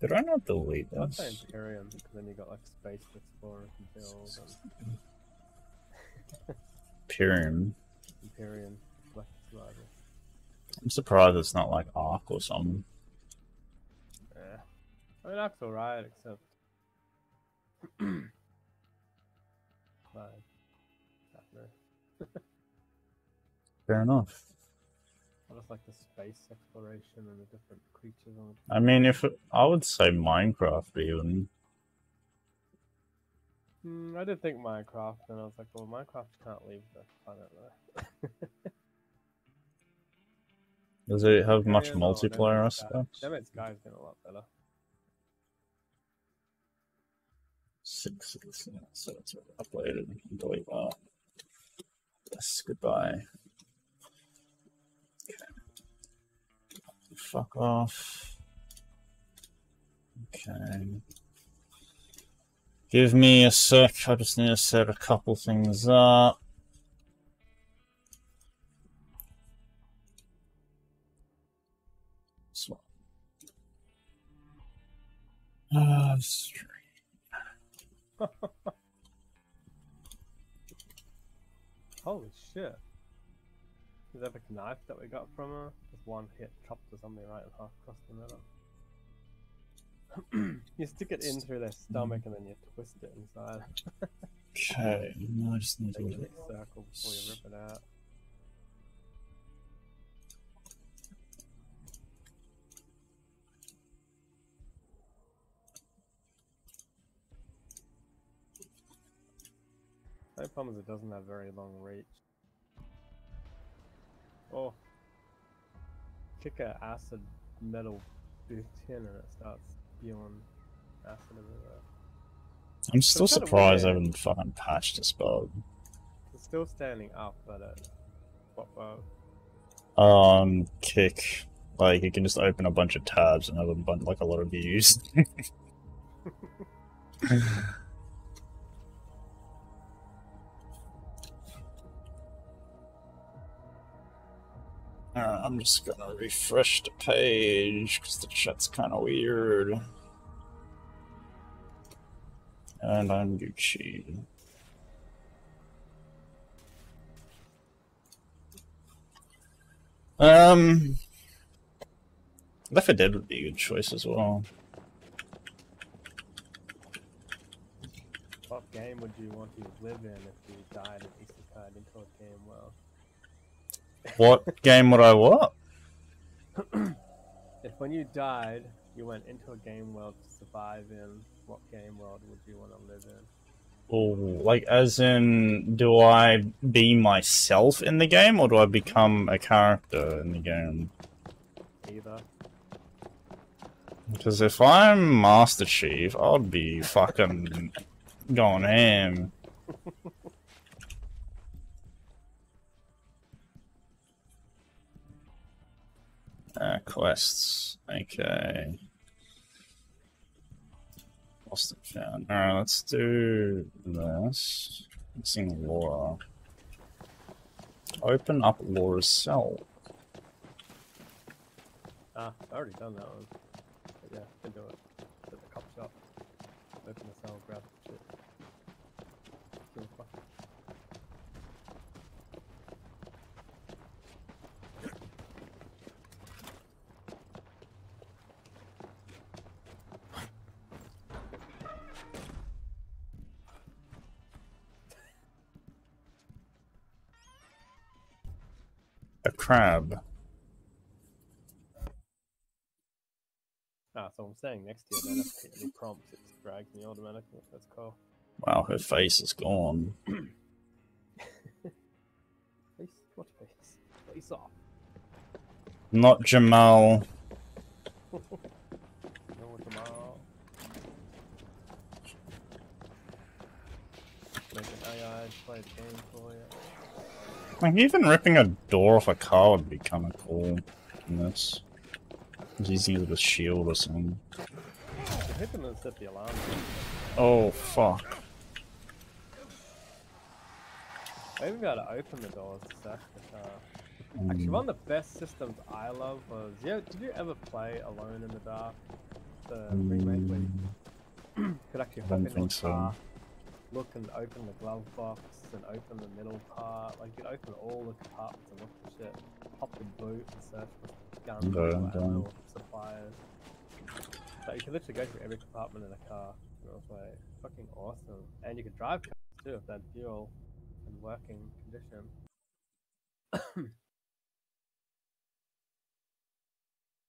Did I not delete I'd say this? Imperium, because then you got like space explorers and build and Imperium. Imperium, Black Survivor. I'm surprised it's not like Ark or something. Yeah. I mean, that's alright, except. like, I don't know. Fair enough. Like the space exploration and the different creatures on it. I mean, if it, I would say Minecraft even. Hmm, I did think Minecraft, and I was like, well, Minecraft can't leave the planet. Does it have much Yeah, no, multiplayer aspects? Dead Man's Sky's been a lot better. Six, six, yeah, so it's uploaded. And delete that. Yes, goodbye. Fuck off. Okay. Give me a sec. I just need to set a couple things up. Ah, stream. Holy shit. Is that knife that we got from her? Just one hit chopped the zombie right in half across the middle. you stick it in through their mm. stomach and then you twist it inside. Okay, now I just need to Make a get big circle before you rip it out. The problem is it doesn't have very long reach. Oh. Kick a acid metal tin and it starts spewing acid everywhere. I'm still surprised I haven't fucking patched this bug. It's still standing up, but it pop out. Um, kick. Like you can just open a bunch of tabs and have a bunch, like a lot of views. I'm just gonna refresh the page because the chat's kind of weird. And I'm Gucci. Um, Left 4 Dead would be a good choice as well. What game would you want to live in if you died and isekai'd into a game world? What game would I what? If when you died, you went into a game world to survive in, what game world would you want to live in? Oh, like as in, do I be myself in the game or do I become a character in the game? Either. Because if I'm Master Chief, I'd be fucking going ham. Uh, quests. Okay. Lost and found. Alright, let's do this. Missing Laura. Open up Laura's cell. Ah, I already done that one. But yeah, can do it. At the cop shop. Open the cell, grab the shit. Give a fuck. A crab. Ah, so I'm saying next year, I hit any prompts, it drags me automatically. That's cool. Wow, her face is gone. Face? What face? Face off. Not Jamal. No tomorrow. Make an AI play a game for you. Like, even ripping a door off a car would be kind of cool in this. Using it as a shield or something. You hit them set the alarm. Oh, fuck. I even got to open the doors to stash the car. Actually, Mm, one of the best systems I love was yeah. Did you ever play Alone in the Dark? the remake where you Mm, could actually hop don't in the think so. Look and open the glove box, and open the middle part. Like you could open all the compartments and look for shit. Pop the boot and search for guns okay. ammo or supplies. So you can literally go through every compartment in a car. And it was like fucking awesome. And you could drive cars too if they're dual and working condition.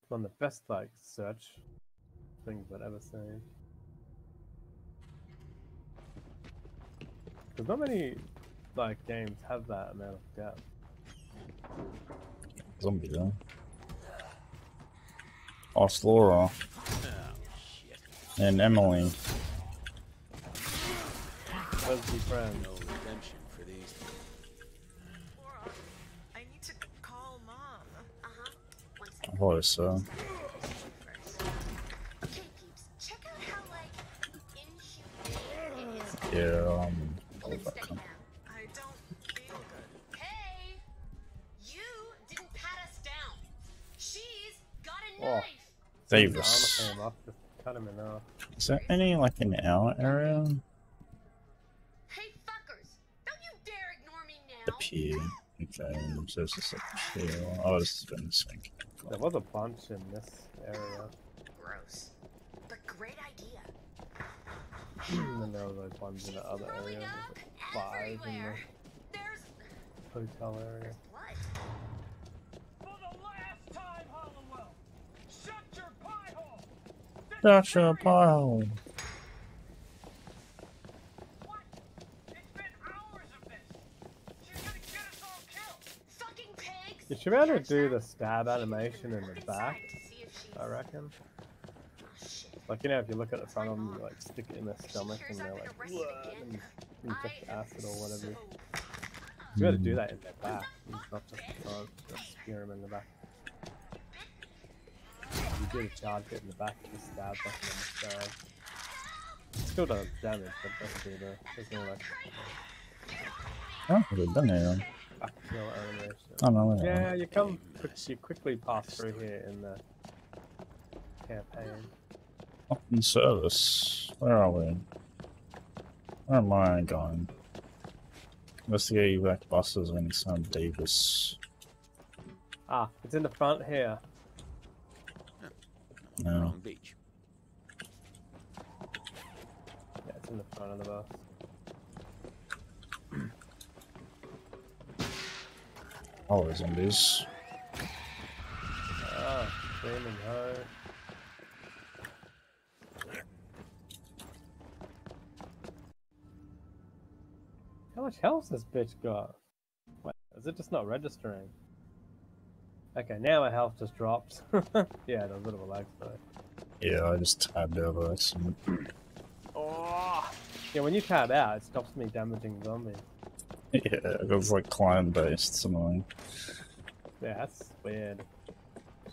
One of the best like search things I've ever seen. Because not many like games have that amount of depth. Zombie though. Lost Laura and Emily. Where's the friend? No redemption for these. Laura, I need to call mom. Uh-huh. One I second. thought so. Okay, peeps. Check out how, like, inhumane it is. Yeah, um, Hold hold it back steady on. now. I don't feel good. Hey! You didn't pat us down. She's got a Oh. knife. Davis. His armor came off, just cut him in half. Is there any like in our area? Hey, fuckers! Don't you dare ignore me now. Up here. Okay, so it's just up here. Oh, this has been sinking. There was a bunch in this area. Gross. But great idea. and then there were those ones in the other area. up like five in everywhere. There's the hotel area. blood. For the last time, Hollowell! Shut your pie hole! That's a pile. What? It's been hours of this! She's gonna get us all killed! Fucking pigs. You should be able to do the stab animation in the back, inside to see if she's- I reckon. Shit. Like, you know, if you look at the front of them, you like stick it in their stomach and they're like, arrested "Whoa," again, and inject acid or whatever. so You should be able to do that in their back. You just not just the front, just spear them in the back. You do the charge hit in the back, just stab back in the stab. Still does damage, but doesn't do the, there's no like Oh, we've done it. back kill animation. Oh no, yeah. Yeah, you come, you quickly pass through here in the campaign. Open service. Where are we? Where am I going? Investigate back buses when it's on Davis. Ah, it's in the front here. No. Wrong beach. Yeah, it's in the front of the bus. Oh, there's zombies. Ah, screaming ho. How much health this bitch got? Wait, is it just not registering? Okay, now my health just dropped. yeah, there's a bit of a lag spike. Yeah, I just tabbed over. Oh! Yeah, when you tab out, it stops me damaging zombies. Yeah, it was like client based, something. Yeah, that's weird.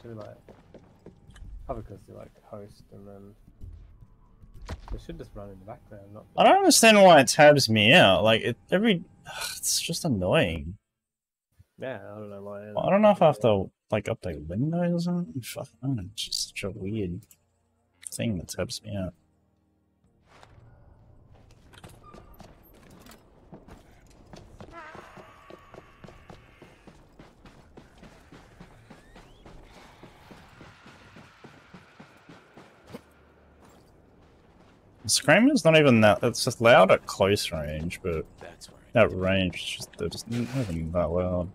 Should be like. Probably because you like host and then. It should just run in the background, not. I don't understand why it tabs me out. Like, it every. It's just annoying. Yeah, I don't know why. it- I don't know if I have to, like, update Windows or something. Fuck, I don't know, it's just such a weird thing that tabs me out. Screamer's not even that. It's just loud at close range, but That's where I at range, it's just, they're just not even that loud.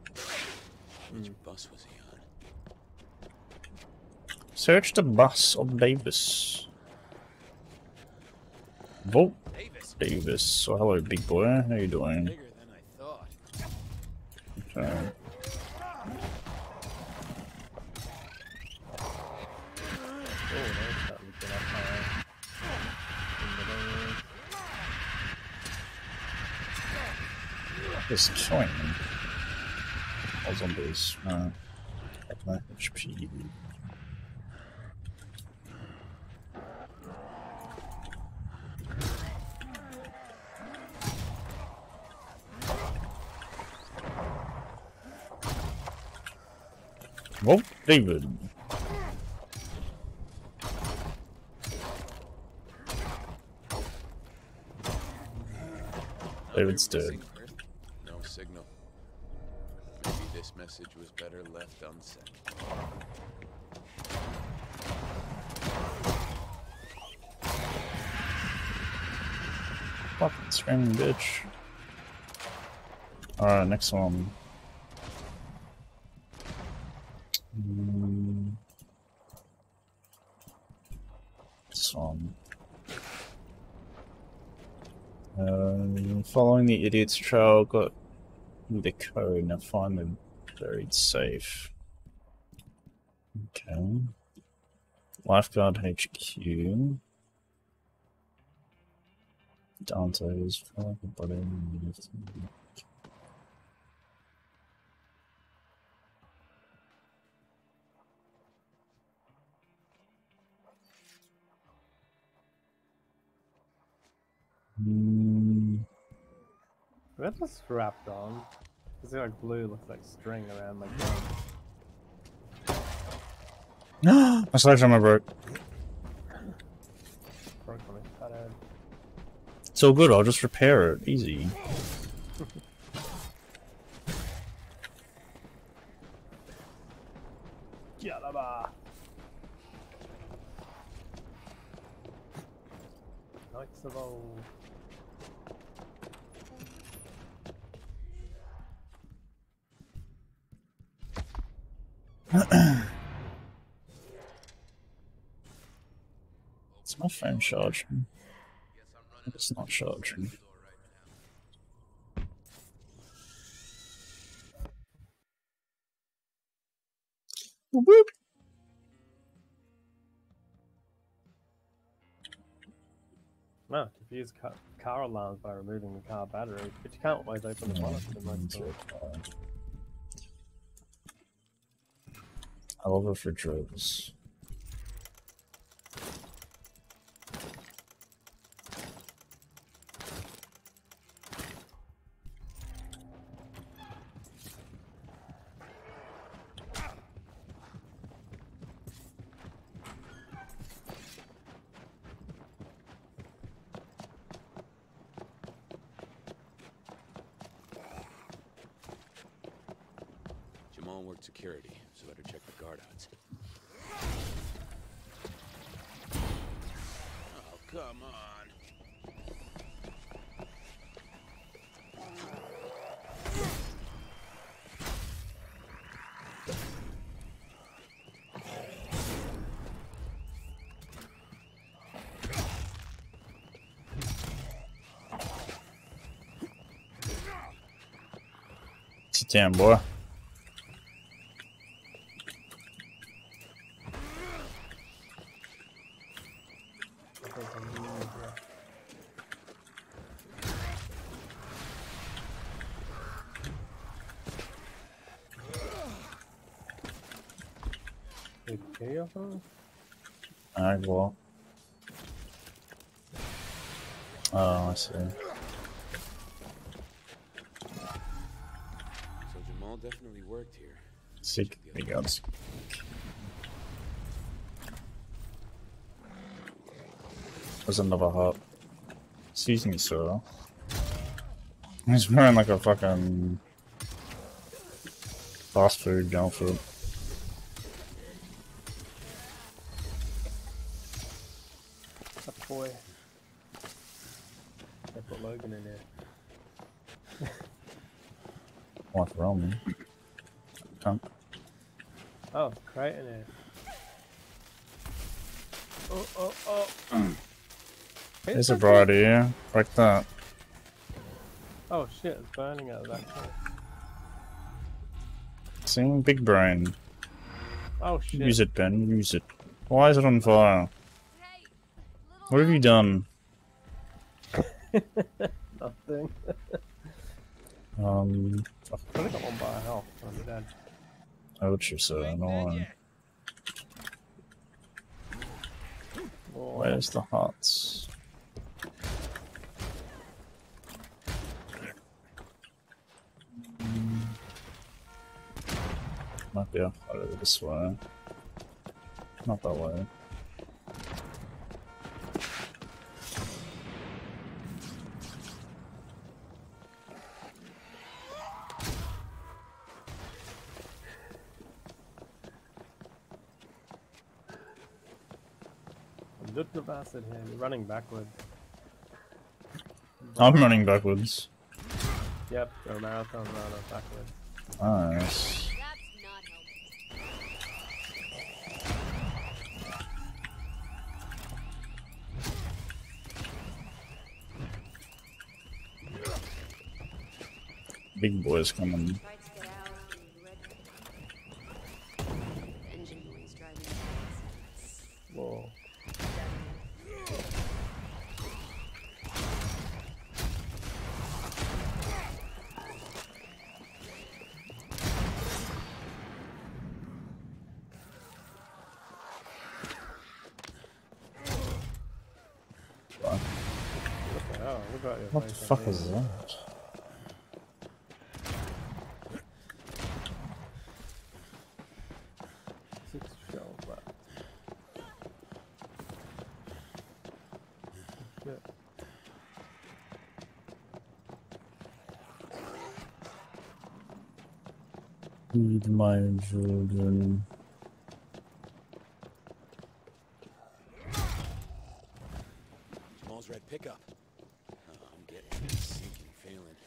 Which bus was he on? Search the bus of Davis. Vote Davis. Davis. Oh, hello, big boy. How you doing? Bigger than I thought. Okay. jest słoniem. O, zombies. No, pewnie już przyjdzie. Whoa, David. David's dead. Message was better left unsent. Fucking screaming bitch. Alright, next one. Mm. This one. Uh, following the idiot's trail, got the code, now find the buried safe. Okay. Lifeguard HQ. Dante's fuck buddy. Hmm. Where's this wrapped on? Is it like blue? Looks like string around my gun. My sledgehammer broke. Broke on it. Cut out. It's all good, I'll just repair it. Easy. Yalaba. Knights of old. It's my phone charging. It's not charging. Whoop. No, confuse car, car alarms by removing the car battery, but you can't always open the bonnet for the most part. I love refrigerators. Jamal worked security, so better check the guard odds. Oh, come on. Sit down, boy. I think I'm gonna use, uh, Big key or something? Alright, well. Uh, oh, I see. Secret guns. There's another hut. Excuse me, sir. He's wearing like a fucking fast food outfit. That boy. They put Logan in there. Walk around me. Cunt. Oh, crate in there. Oh, oh, oh. Hey, There's a bright here. Like that. Oh shit, it's burning out of that crate. See? Big brain. Oh shit. Use it, Ben. Use it. Why is it on fire? What have you done? Nothing. Um, I only got one bar of health. I'm dead. you're so annoying. Where's the huts? this way. Not that way. Look the bastard here, You're running backwards. I'm running backwards. Yep, go marathon runner backwards. Nice. Big boys coming. Tried to get out and read the engine noise driving me Whoa. Oh, what What the hell? Look at your what the face fuck is that? Six shells left. Shit. Feed my children. Jamal's red pickup. Oh, I'm getting a sinking feeling.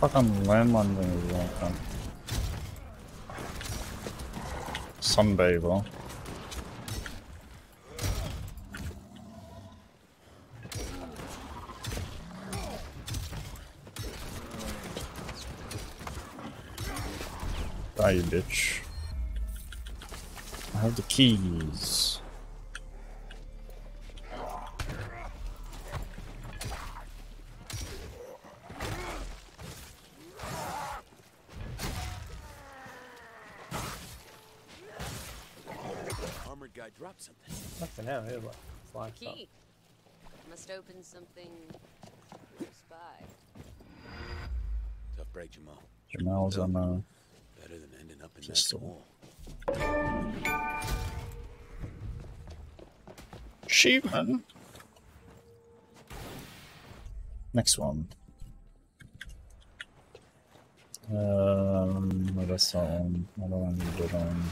Fucking landmine thing is welcome. Sunbather. You bitch. I have the keys. Armored guy dropped something. Fucking hell, here's like slide stuff. Key. Must open something close by. Tough break, Jamal. Jamal's on uh, Better than ending up in that Pistol. Next one. Um, what is that one? What do I need it on?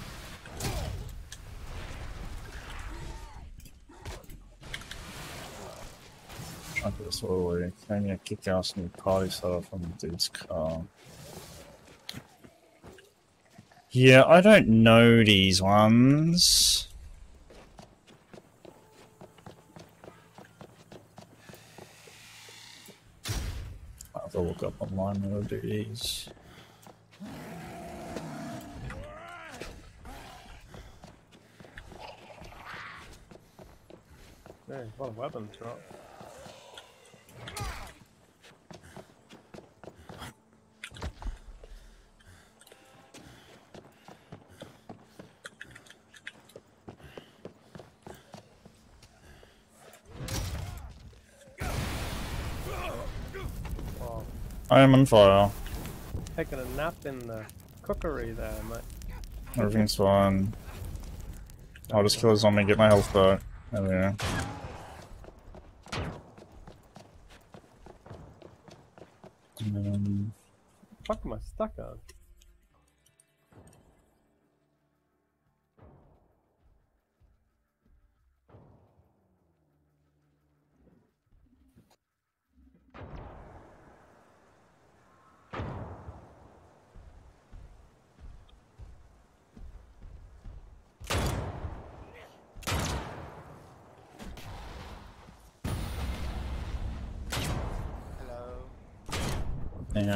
Trying to this all the way. Can you kick ass new party starter from dude's car? Yeah, I don't know these ones. I'll have to look up online how to do these. Yeah, a lot of weapons drop. Oh, I am on fire. taking a nap in the cookery there, mate. Everything's fine. I'll just kill a zombie and get my health back. There we go.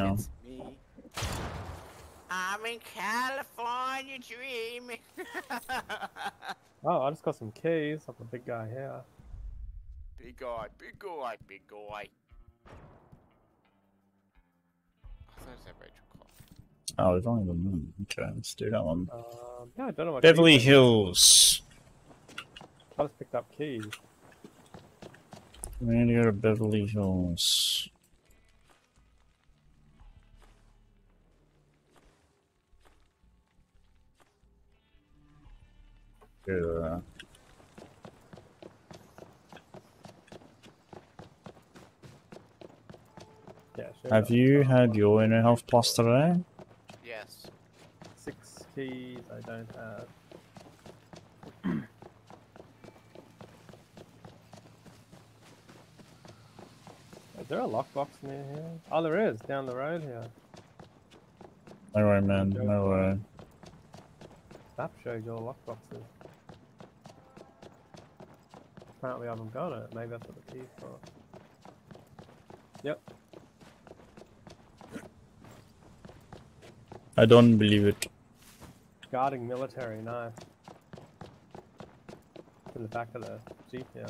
Yeah. it's me. I'm in California dreaming. Oh, I just got some keys off a big guy here. big guy, big guy, big guy. I thought it said Rachel Cole. Oh, we've only got one. Okay, let's do that one. Um, yeah, I don't know what Beverly keys Hills. I just picked up keys. We need to go to Beverly Hills. Yeah. Yeah, Shoot Have you had your inner health plus today? Yes. six keys? I don't have. Is there a lockbox near here? Oh, there is down the road here. No way, man. No way. Stop showing your lockboxes. Apparently, I haven't got it. Maybe that's what the key's for. Yep. I don't believe it. Guarding military, no. In the back of the jeep yeah.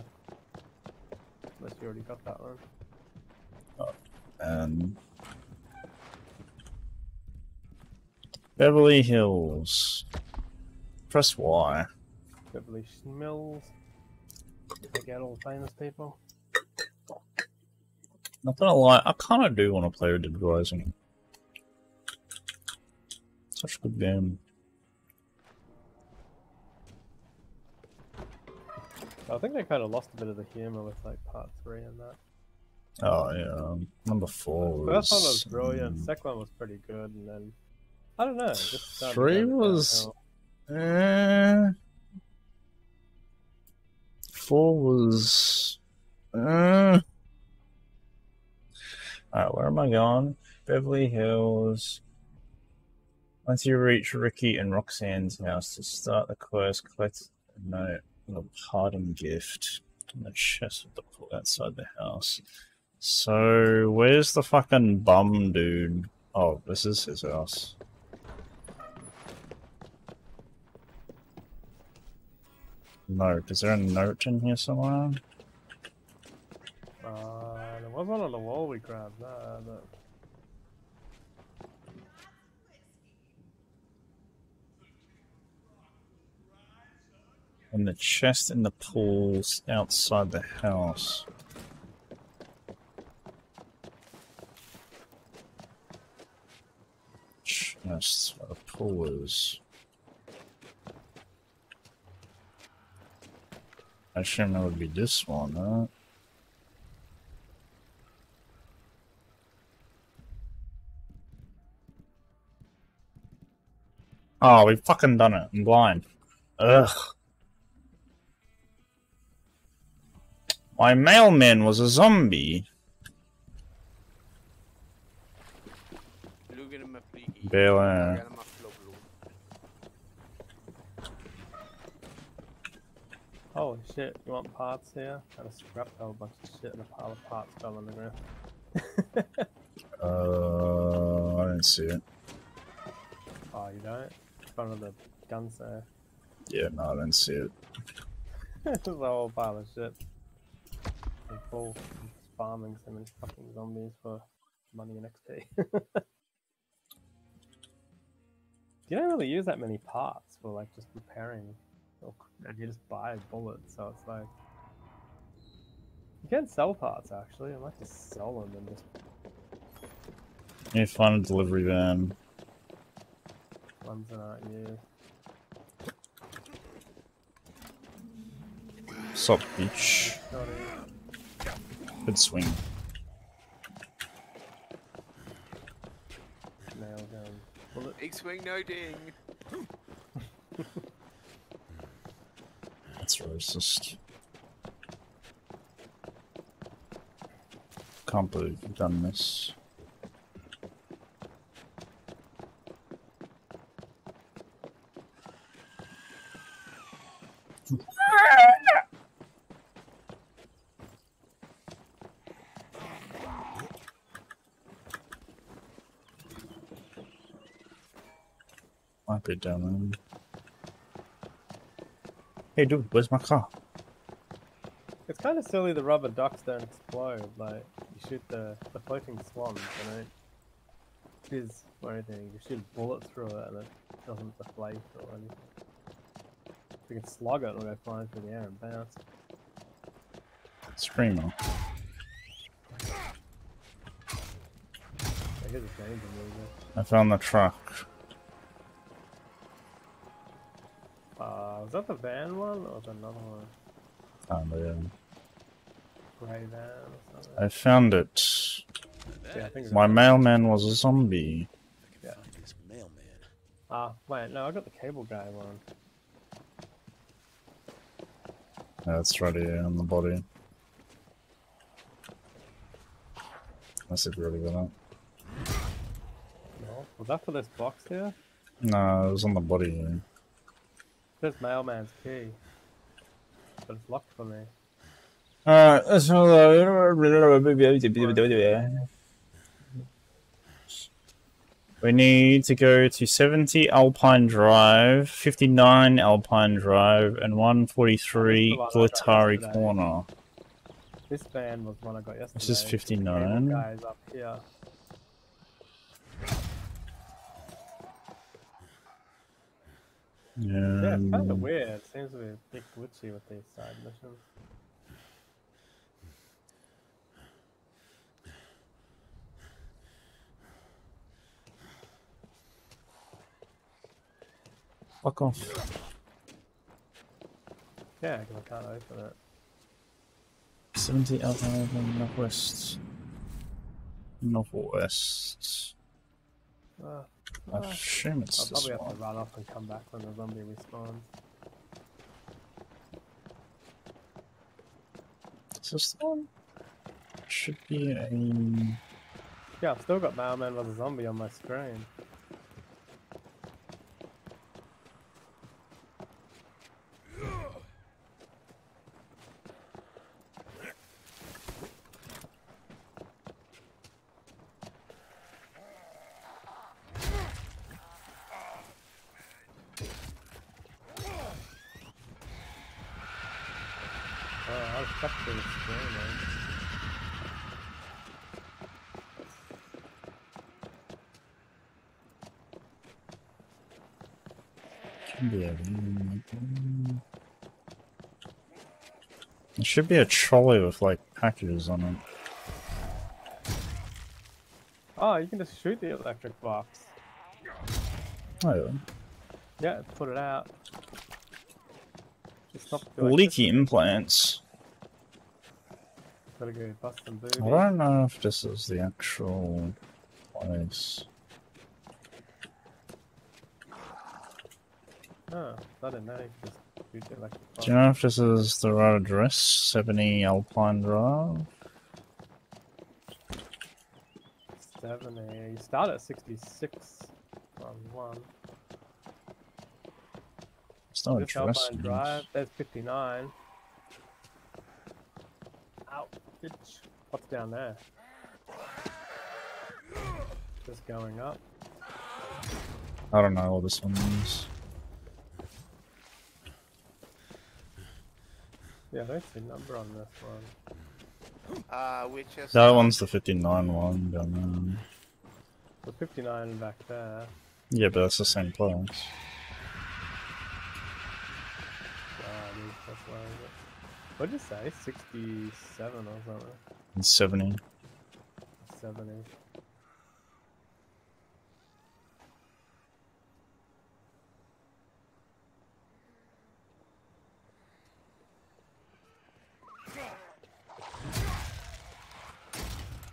Unless you already got that one. Um, Beverly Hills. Press Y. Beverly Mills. They get all the famous people. Not gonna lie, I kind of do want to play with Dead Rising. Such a good game. I think they kind of lost a bit of the humor with like part three and that. Oh yeah, um, number four The was. first one was brilliant. um, Second one was pretty good, and then I don't know. Three was-. Eh, four was. Uh, Alright, where am I going? Beverly Hills. Once you reach Ricky and Roxanne's house to start the quest, collect a note a parting gift in the chest of the pool outside the house. So, where's the fucking bum dude? Oh, this is his house. Note. Is there a note in here somewhere? Uh, there was one on the wall we grabbed. Nah, but And the chest in the pools outside the house. Chest where the pool is. I assume that would be this one, huh? Oh, we've fucking done it. I'm blind. Ugh. My mailman was a zombie. Look at him. Bail Look out. at him, flow, blow. Holy shit! You want parts here? Got a scrap a whole bunch of shit and a pile of parts fell on the ground. Uh, I didn't see it. oh, you don't? In front of the guns there. Yeah, no, I didn't see it. There's a whole pile of shit. And full farming so many fucking zombies for money and XP. you don't really use that many parts for like just repairing. Or, and you just buy bullets, so it's like you can sell parts actually. I might just sell them and just You find a delivery van. ones that aren't used. Sup, beach. Good swing. Nail gun. Bullet. Big swing, no ding. That's racist. Can't believe you've done this. Down there. Hey dude, where's my car? It's kind of silly the rubber ducks don't explode. Like you shoot the the floating swans, and it fizz or anything. You shoot a bullet through it, and it doesn't deflate or anything. If you can slug it, it'll go flying through the air and bounce. Screamer. Like, here's a danger mover. I found the truck. Was that the van one or the that another one? Found it. Grey van or? I found it. Yeah, I think it's My mailman was a zombie. Yeah. Find mailman. Ah, wait, no, I got the cable guy one. That's right here on the body. Unless if really good, got it. No, was that for this box here? No, it was on the body here. This mailman's key. But it's locked for me. Uh, uh, Alright, let's We need to go to 70 Alpine Drive, 59 Alpine Drive, and 143 That's the one I got Glatari yesterday. Corner. This van was one I got yesterday. This is 59. Guy's up here. Yeah, it's kind of Um, weird. It seems to be a bit glitchy with these side missions. fuck off. Yeah, because I can't open it. 70 Alpine Drive, Northwest. Northwest. Ah, I ah. assume it's I'll this probably have one. to run off and come back when the zombie respawns. Is this the one? Should be a. Yeah, I've still got Mailman a Zombie on my screen. Oh, I was stuck to the screen, man. There should be a trolley with like packages on it. Oh, you can just shoot the electric box. Oh, yeah. Yeah, put it out. Just stop the Leaky implants. Gotta go bust some. I don't know if this is the actual place. Oh, I didn't know you could just shoot the electric box. Do you know if this is the right address? 70 Alpine Drive? 70. You start at 66 on one. It's not This. Alpine Drive, there's 59. Ow, bitch. What's down there? Just going up. I don't know what this one is. Yeah, I don't see a number on this one. Uh, which is. That one's the 59 one. Down there. So 59 back there. Yeah, but that's the same place. Wow, dude, that's low, but- What'd you say? 67 or something? 70. 70.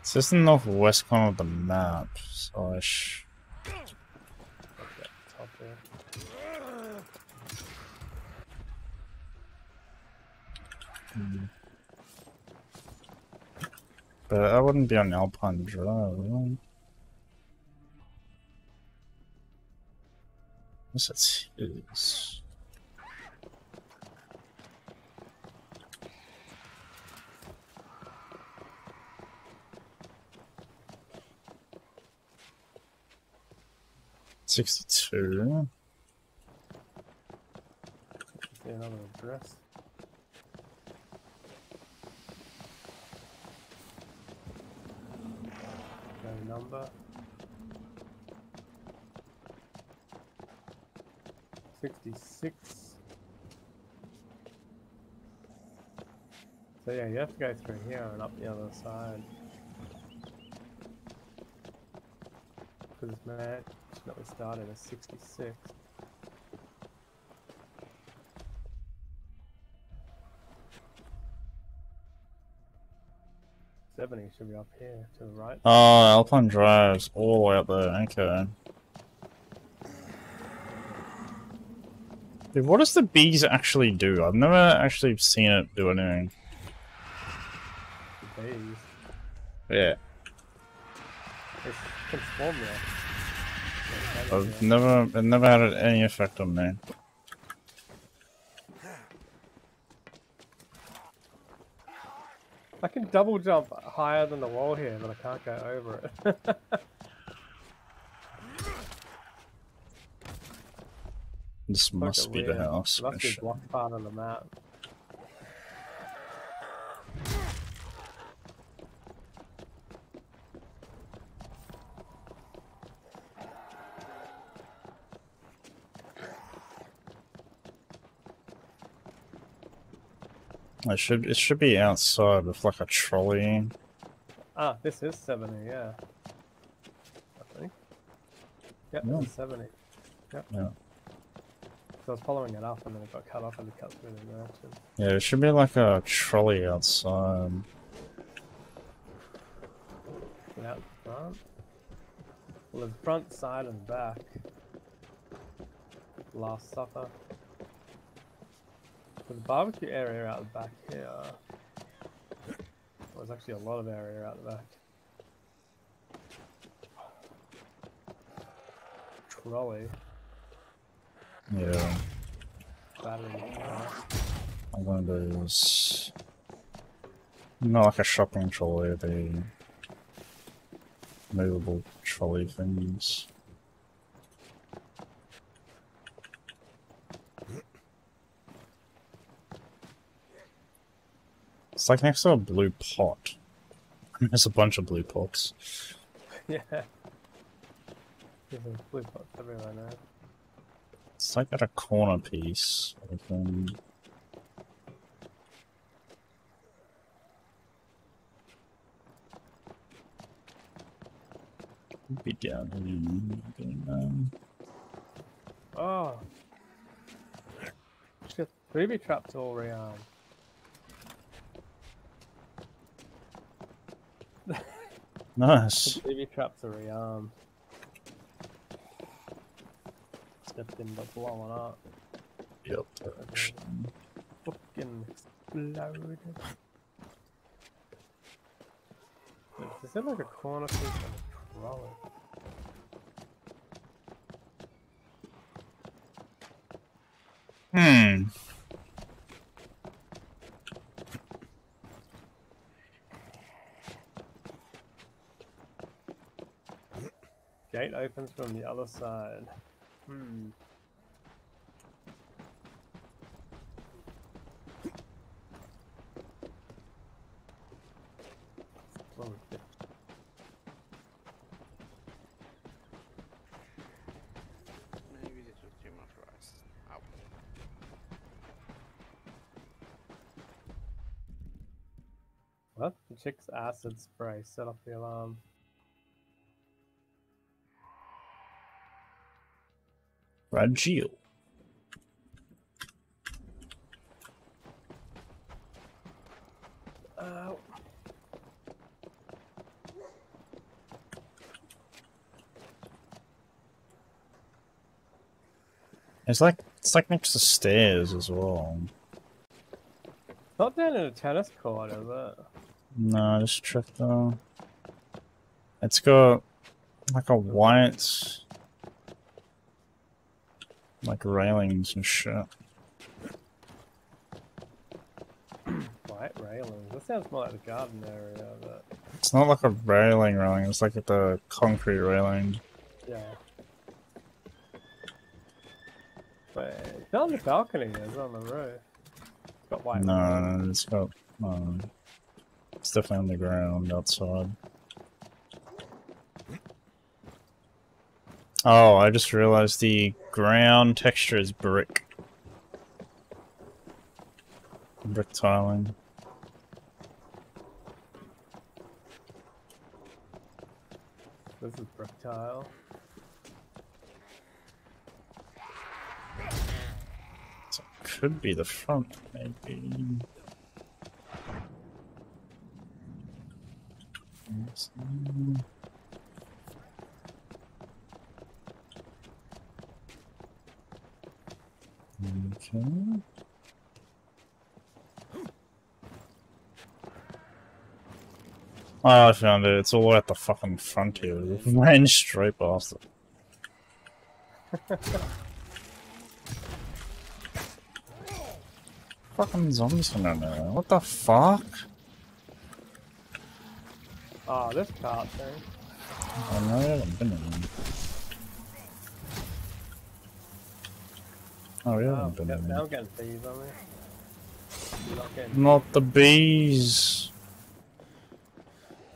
70. It's just the northwest corner of the map. Slash. That? Hmm. But I wouldn't be on Alpine Drive. Unless it's his. Sixty-two. See another address. No number. Sixty-six. So yeah, you have to go through here and up the other side. Because match that we started at sixty-six. 70 should be up here to the right. Oh, Alpine Drive's all the way up there. Okay. Dude, what does the bees actually do? I've never actually seen it do anything. The bees. Yeah, They can swarm there. I've never, it never had any effect on me. I can double jump higher than the wall here, but I can't go over it. This must be the house. Must be blocked part of the map. It should, it should be outside with like a trolley. Ah, this is 70, yeah. I think. Yep, Yeah. this is 70. Yep. Yeah. So I was following it up and then it got cut off and it cut through the merchant. Yeah, it should be like a trolley outside. Out the front. Well, there's front, side, and back. Last Supper. A barbecue area out the back here. There's actually a lot of area out the back. Trolley. Yeah. Battery. One of those. Not like a shopping trolley, the movable trolley things. It's like next to a blue pot. There's a bunch of blue pots. yeah. There's blue pots everywhere now. It's like at a corner piece. um, Be down here. um, Oh! Shit, booby traps all rearmed. Nice. The booby traps are rearmed. Stepped in but blowing up. Yep. direction. Fucking exploded. Is there like a corner piece of a trolley? Hmm. Gate opens from the other side. Hmm. Shit. Maybe this too much rice. What? The chick's acid spray set off the alarm. Fragile. Ow. Oh. It's like it's like next to stairs as well. Not down in a tennis court, is it? No, just check though. It's got like a white like railings and shit. White railings. That sounds more like the garden area, but It's not like a railing railing, it's like at the concrete railing. yeah. But it's not on the balcony, it's on the roof. It's got white railings. No, it's got um, it's definitely on the ground outside. Oh, I just realized the ground texture is brick. Brick tiling. This is brick tile. So it could be the front, maybe. Mm. Okay. Oh, I found it. It's all at the fucking front here. Ran straight past it. fucking zombies in there. What the fuck? Oh, this cart thing. Oh no, I haven't been in Oh, we Oh, haven't been yeah, in. I'm getting bees on me. You're not getting Not the bees.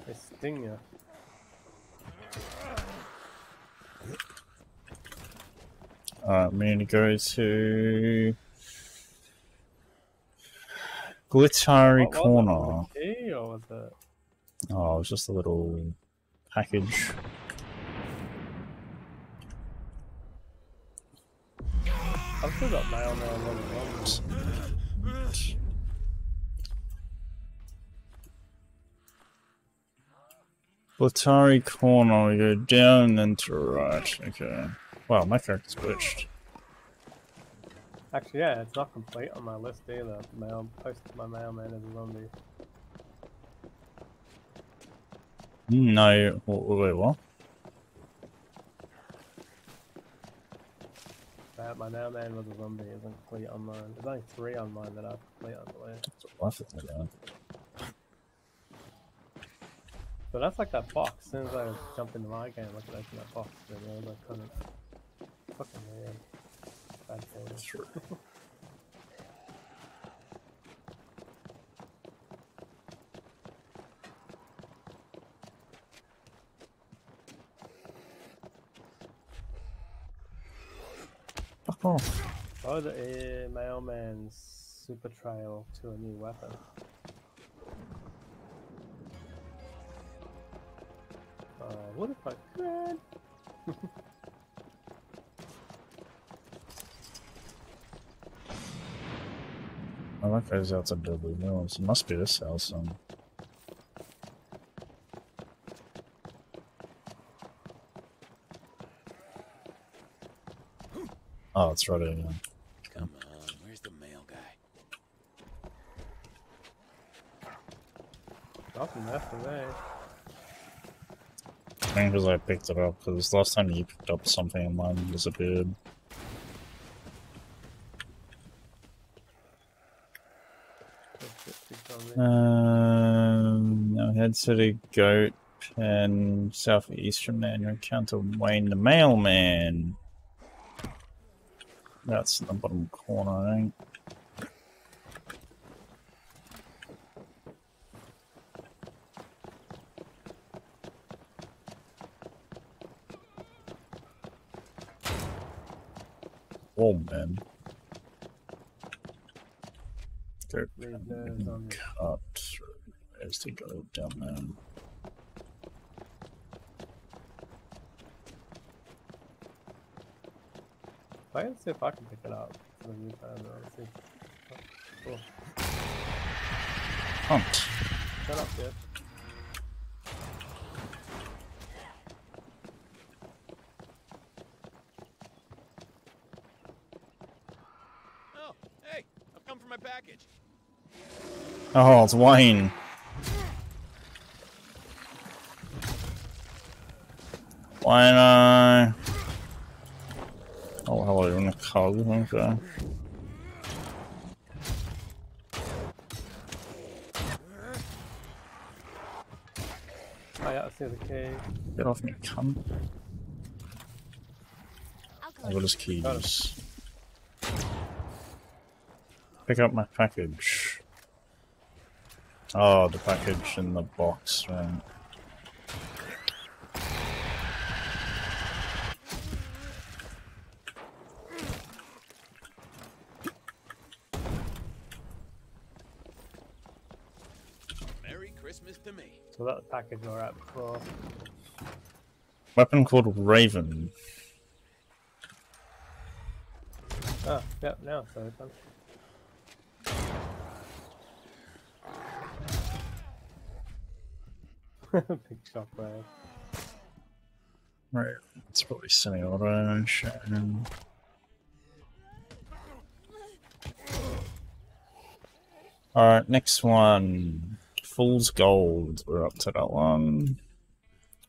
they sting you. Alright, we need to go to Glitari What? Corner. Was it a key or was it? Oh, it was just a little package. I've still got mail now and level one. Glitari Corner, we go down and then to right. Okay. Wow, my character's glitched. Actually, yeah, it's not complete on my list either. Mail posted my mailman as a zombie. No, wait, what? That my man was a zombie isn't complete on mine. There's only three on mine that are complete on the list. Laugh at me, man. But that's like that box. As soon as I jumped into my game, I could open that box. But I realized I couldn't. Fucking weird. Bad thing. Sure. Fuck off. Oh, the uh, mailman's super trail to a new weapon. Uh, what if I could? I like those outside Dudley Mills. It must be this house. Um, oh, it's right over there. Come on, where's the mail guy? Nothing there for me. I think because I picked it up, because last time you picked up something and mine disappeared. That's just big zombie. Um, now head to the goat and southeastern man. You encounter Wayne the mailman. That's in the bottom corner, I think. Oh man. Those on. cut. Where's the goat down there? I can see if I can pick it up for the new time. though. Let's see. Oh, cool. Hunt. Shut up, dude. Oh, hey, I've come for my package. Oh, it's Wayne. Wayne, uh... Oh, hello, you're in a cog, okay. Oh yeah, I see the key. Get off me, cunt. I got his keys. Pick up my package. Oh, the package in the box, right. Merry Christmas to me. So that package we're before. Weapon called Raven. Oh, yep, now it's open. Big shockwave. Right, it's probably semi-auto. Sharon. Alright, next one. Fool's Gold. We're up to that one.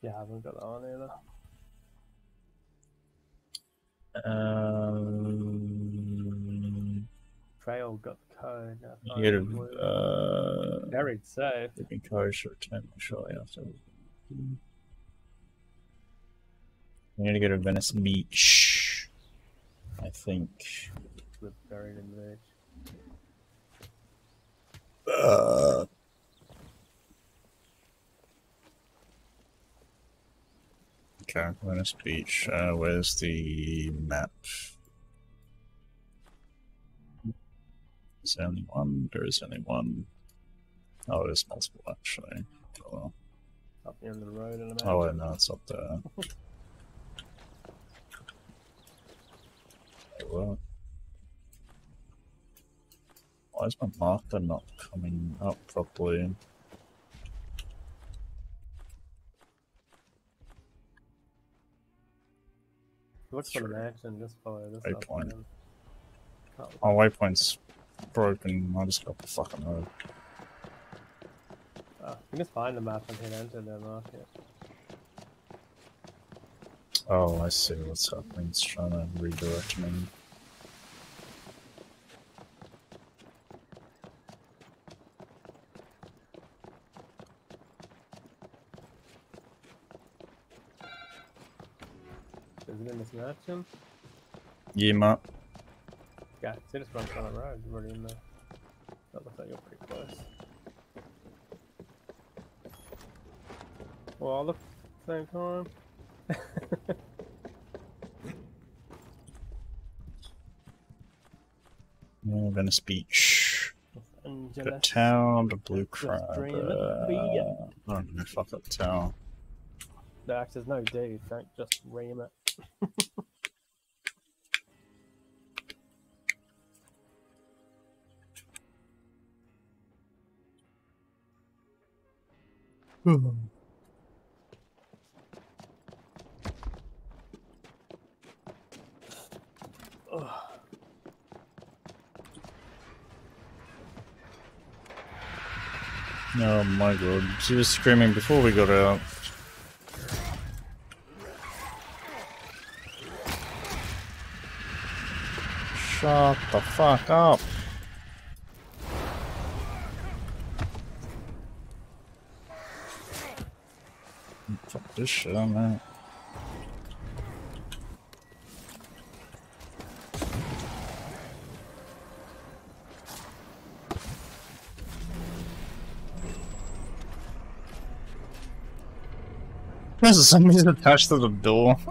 Yeah, I haven't got that one either. Um, Trail got the code. You find get a uh, Buried safe. Living code should return shortly after. You need to go to Venice Beach. I think. With buried in the beach. Uh, okay, Beach. Uh, where's the map? Is there only one? There is only one. Oh, there's multiple actually. Oh. Up the end of the road in a minute. oh wait, no, it's up there. Why is my marker not coming up properly? Look for the Sure. mansion, just follow this Great up. point. and- My waypoint's broken. I just got the fucking road. Ah, you can just find the map and hit enter to mark it. Oh, I see what's happening. It's trying to redirect me. Is it in this mansion? Yeah, mate. Yeah, see just runs down the road, you're already in there. That looks like you're pretty close. Well, look at the same time. Yeah, Venice Beach. The town, the blue crab. Uh. I don't know, fuck that town. No, actually, there's no D, Frank, just ream it. Oh my god. She was screaming before we got out. Shut the fuck up. Fuck this shit, man. There's somebody's attached to the door.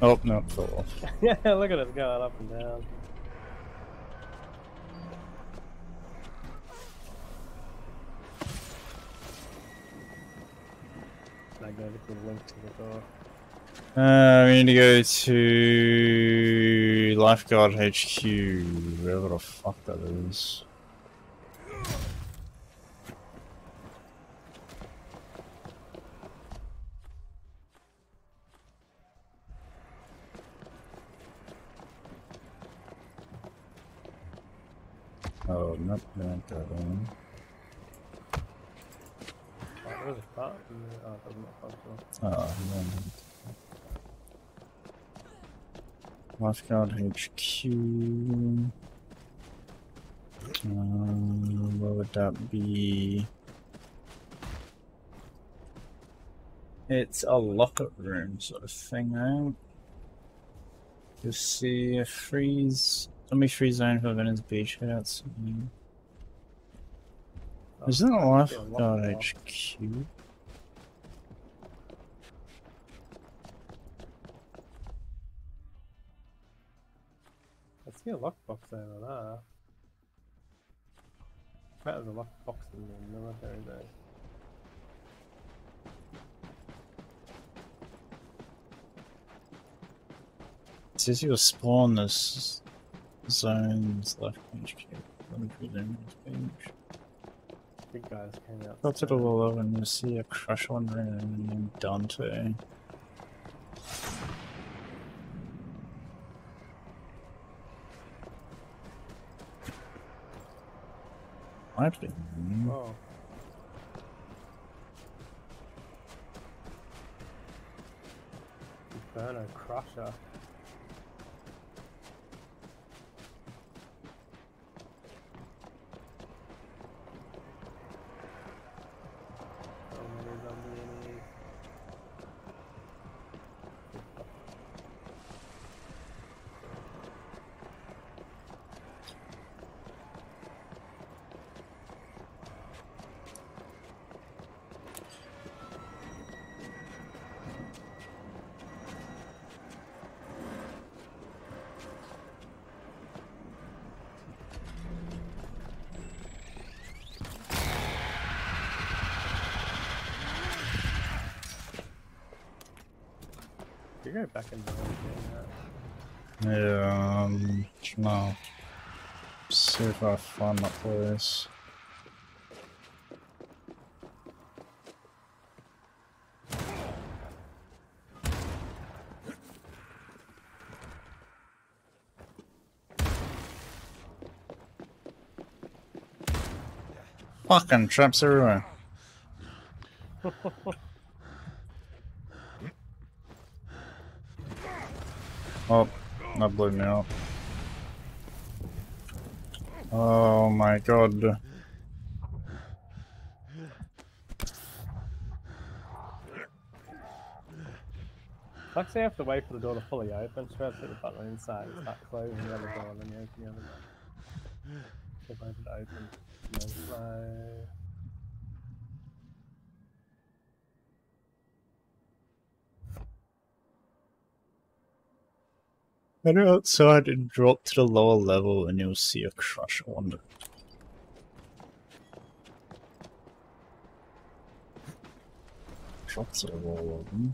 oh, no, it fell off. yeah, look at us going up and down. To the. Uh, we need to go to Lifeguard HQ, wherever the fuck that is. Oh, not that one. There's a button. It doesn't look functional. No. Lifeguard HQ. Um, what would that be? It's a locker room sort of thing, eh? Just see a freeze. Let me freeze zone for Venice Beach. Head outside. Oh, Is that a yeah, lifeguard locked HQ? See a lockbox over there. Was a lockbox in the military base. It says you'll spawn this zone's left HQ. Let me put it in this page. Big guys came out. Go to the level and you see a crush one named Dante. Might be. Oh. Inferno Crusher. So many zombie enemies. You go back doing that. Yeah, um, no. See if I find that place. Fucking traps everywhere. Oh, me up. Oh my god. Like say you have to wait for the door to fully open, so you have to hit the button inside and start closing the other door and then you open the other. So if I open, and Head outside and drop to the lower level and you'll see a crusher wonder. Drop to the lower level.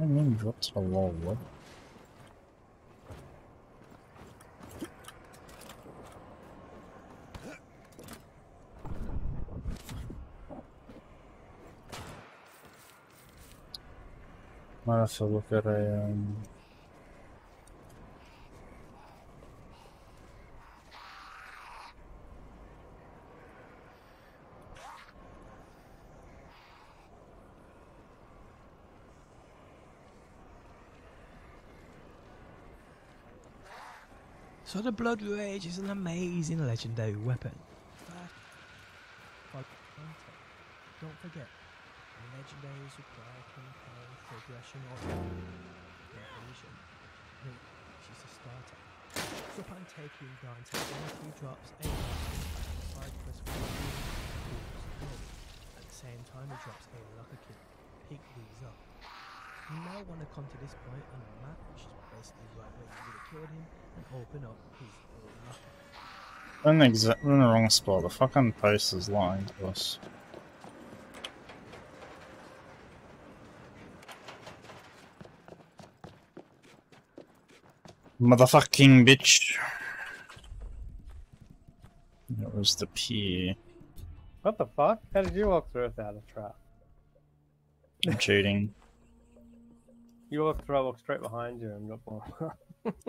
I mean, drop to the lower level. Might to look at a um. So the Blood Rage is an amazing legendary weapon. Don't forget, legendaries require campaign progression or evolution. She's a starter. So upon taking Dante, he drops a side for At the same time, he drops a locker kit. Pick these up. You now want to come to this point on the map, which is basically right where you would have killed him, and open up his locker. In we're in the wrong spot. The fucking post is lying to us. Motherfucking bitch. That was the P. What the fuck? How did you walk through without a trap? I'm cheating. You walked through, I walked straight behind you and got up.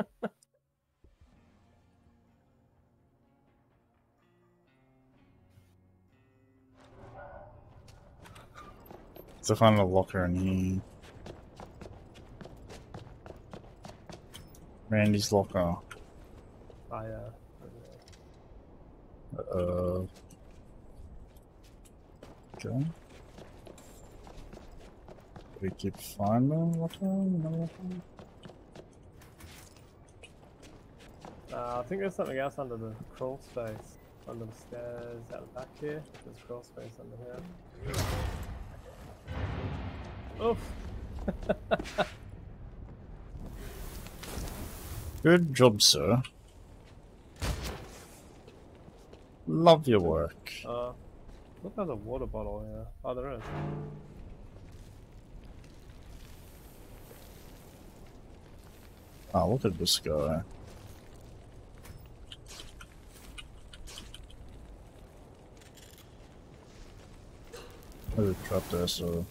To find a locker in here. Randy's locker. I, uh, Uh. Okay. We keep finding locker. No uh, I think there's something else under the crawl space. Under the stairs out the back here. There's crawl space under here. Oof! Good job, sir. Love your uh, work. Uh, look at the water bottle here. Oh, there is. Oh, look at this guy. I just dropped this, so...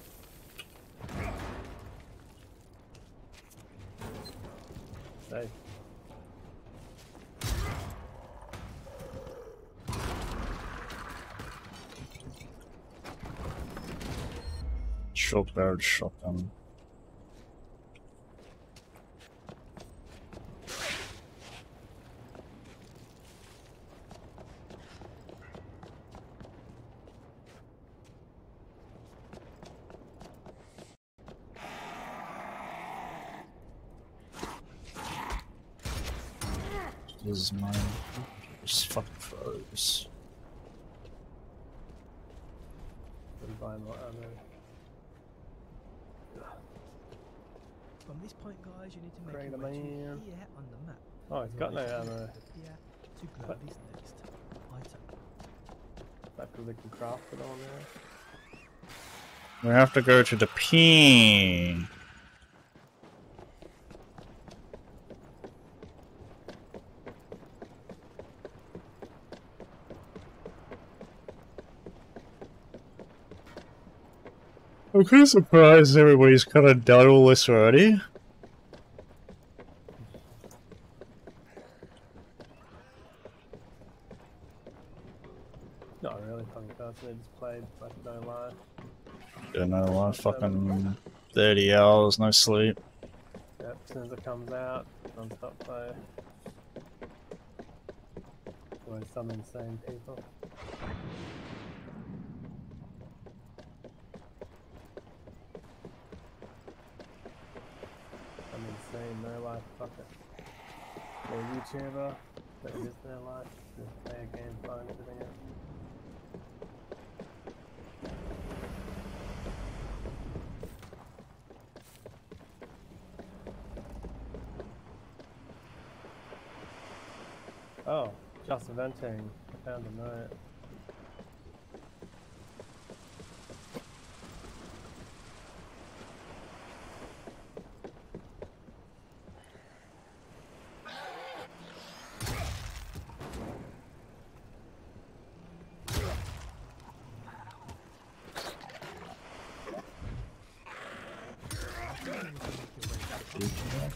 short barreled shotgun. Um. This is mine. Just fucking froze. didn't buy more ammo. From this point, guys, you need to make Bring your them way to in. here on the map. Oh, it's You got will no need to ammo. go Here to grab this next item. That we can craft it on there. We have to go to the P. I'm kind of surprised everybody's kind of done all this already. Don't know. Fucking 30 hours, no sleep. Yep, as soon as it comes out, non-stop play. Always some insane people. I'm insane, no life, fuck it. Be a YouTuber, but it is their life. Just play a game, find everything else. Oh, just venting. I found a note.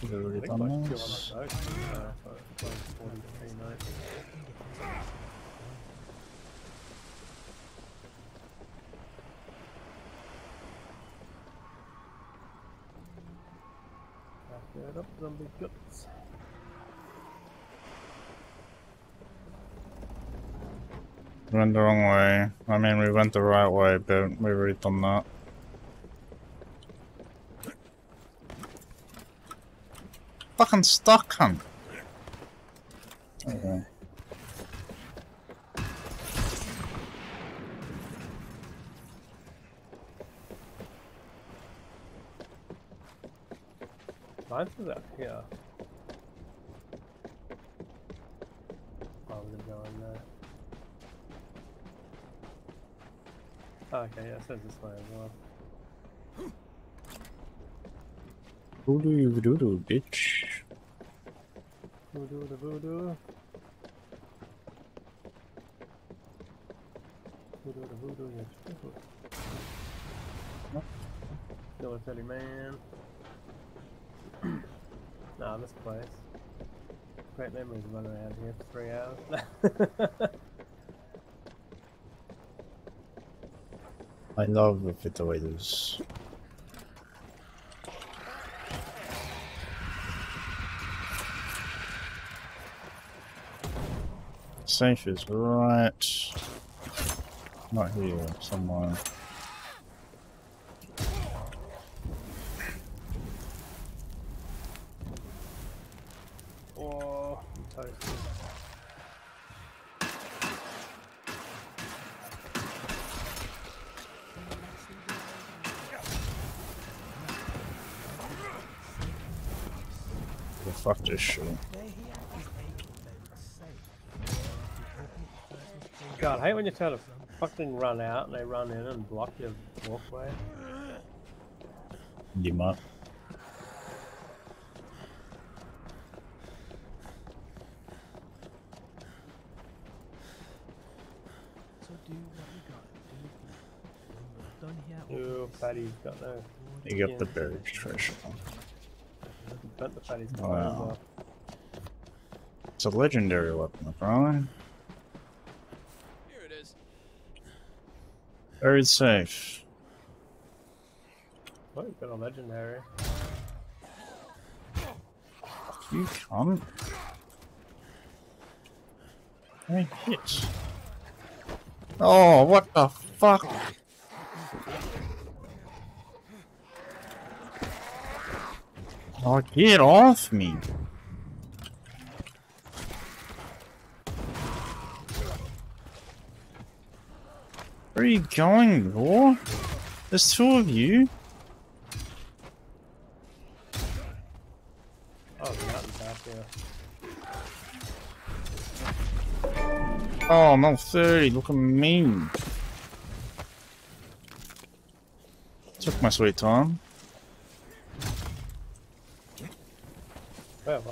We've already I think done like two on this. that note. Uh, for like 43 notes. It up, zombie guts. Went the wrong way. I mean, we went the right way, but we've already done that. Fucking stuck, cunt. Okay. Mine was up here. Oh, gonna go in there. Oh, okay, yeah, it says this way as well. Voodoo voodoo, bitch. Voodoo the voodoo. Voodoo the voodoo, yes. Military man. Nah, this place. Great memories of running around here for three hours. I love the ventilators. Safe is right. Not here, somewhere. edition. God, I hate when you try to fucking run out and they run in and block your walkway. You might. Ooh, buddy's got no. You got the buried treasure. But the fatty's got Wow. no. It's a legendary weapon, right? Here it is. Buried safe. What? You got a legendary. You cunt. I hit. Oh, what the fuck? Oh, get off me. Where are you going, Law? There's two of you. Oh, the mountain's back here. Oh, no 30. Look at me. Took my sweet time.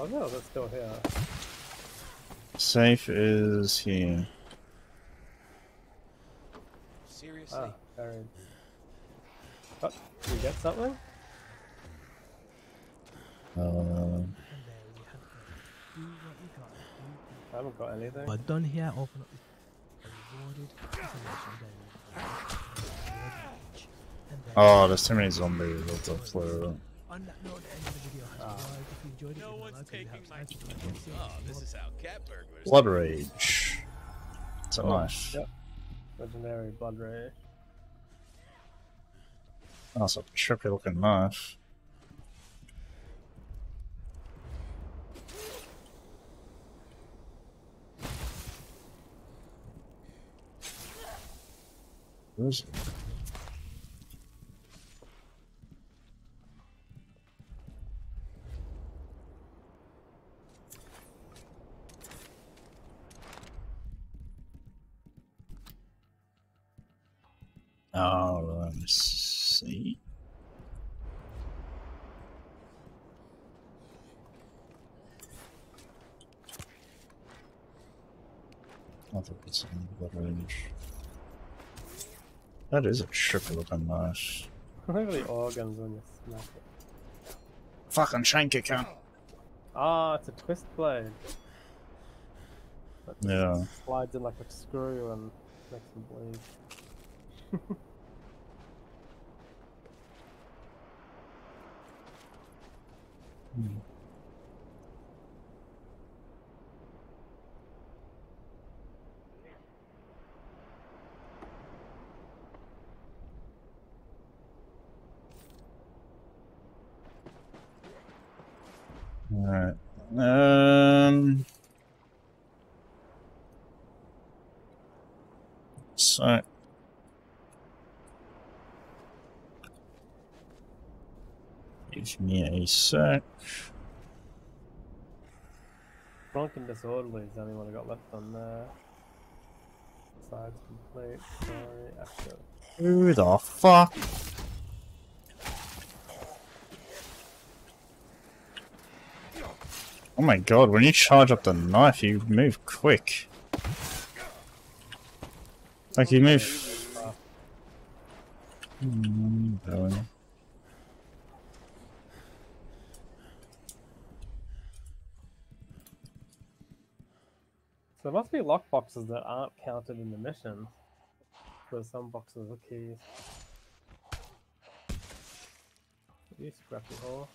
Where was it? Oh, that's still here. Safe is here. Seriously? Ah, buried. Oh, did you get something? Uh, And there you have it. Do what you. I haven't got anything. But done here, open up the rewarded as a legendary. Revenge. And then- oh, there's too many zombies. What the fuck? On that note, the end of the video has arrived. If you enjoyed it, No give it a one's like, taking my out. If you keys. like it, Oh, this is how cat burglars. Blood Rage. It's a Oh, knife. Yep. Legendary Blood Rage. Oh, it's a trippy looking knife. Where is it? Oh, let's see. I think it's in blood range. That is a triple looking knife. Look at the organs when you smack it. Fucking shank it, cunt. Ah, it's a twist blade. That Yeah. Slides in like a screw and makes them bleed. Alright. 26. Drunken and disorderly is the only one I got left on there. Sides complete. Sorry, active. Who the fuck? Oh my god, when you charge up the knife, you move quick. Like you move... Mm, So there must be lock boxes that aren't counted in the mission. Because some boxes are keys. You scrappy hole.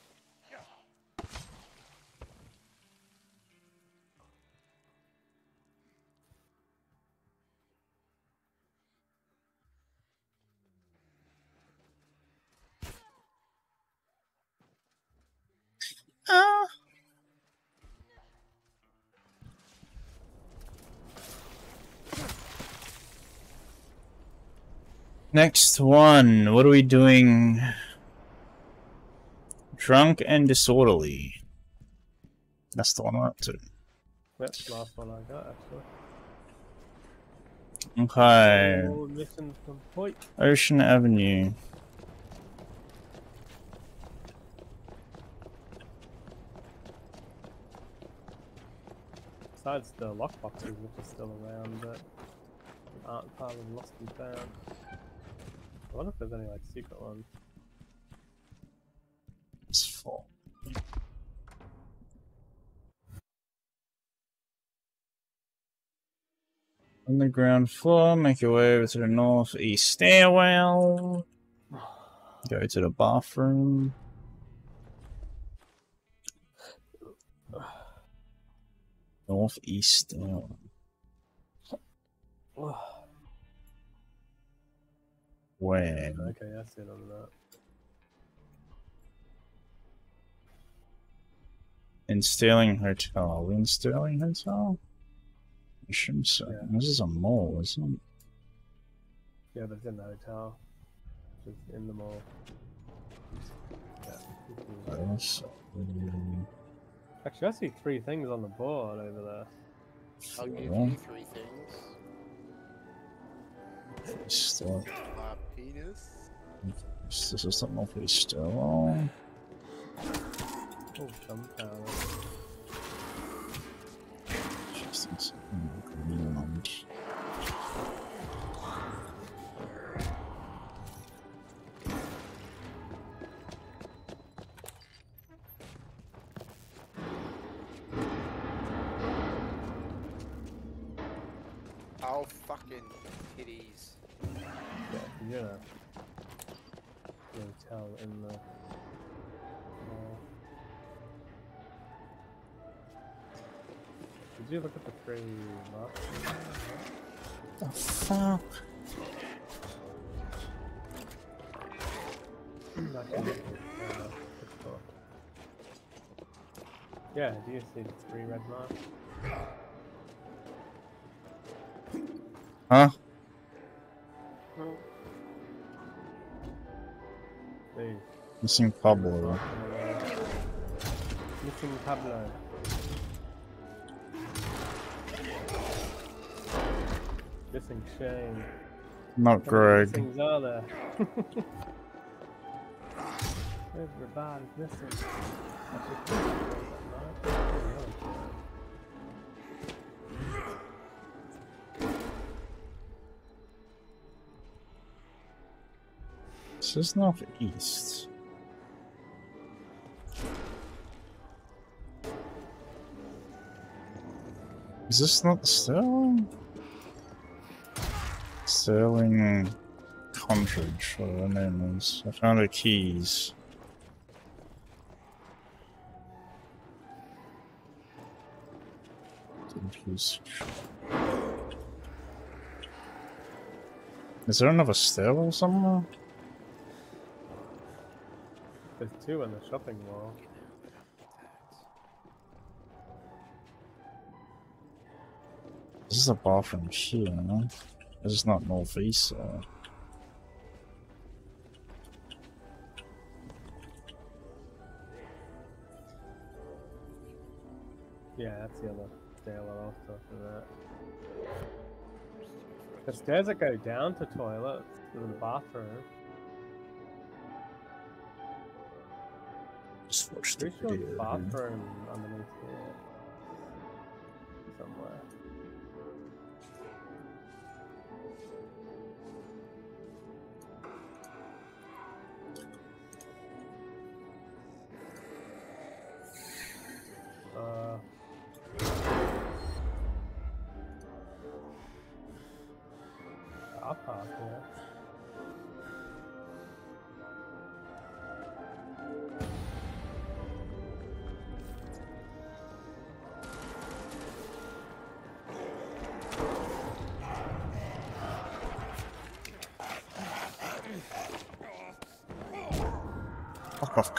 Next one. What are we doing? Drunk and disorderly. That's the one I'm up to. That's the last one I got actually. Okay. Oh, mission complete. Ocean Avenue. Besides the lockboxes, which are still around, but art pile of lost and found. I wonder if there's any like secret ones. It's full. On the ground floor, make your way over to the northeast stairwell. Go to the bathroom. Northeast stairwell. Where? Okay, I see it on that. In Sterling Hotel. Are we in Sterling Hotel? I assume so. Yeah. This is a mall, isn't it? Yeah, but it's in the hotel. Just in the mall. Yeah. Yes. Um, Actually, I see three things on the board over there. I'll give four. you three things. Still, My penis. this is something awfully still. Oh, uh, gunpowder. Just Yeah, do you see the three red marks? Huh? These. Missing Pablo. Missing Pablo. Missing Shane. Not Greg. missings are there? Everybody's missing. This is northeast. Is this not the Sterling? Sterling Contridge, whatever name is. I found the keys. Is there another stairwell somewhere? There's two in the shopping mall. This is a bathroom here, no? This is not northeast, so. Uh? Yeah, that's the other stairwell talking about. The stairs that go down to toilets to the bathroom. Just watch the video. bathroom underneath here. Somewhere.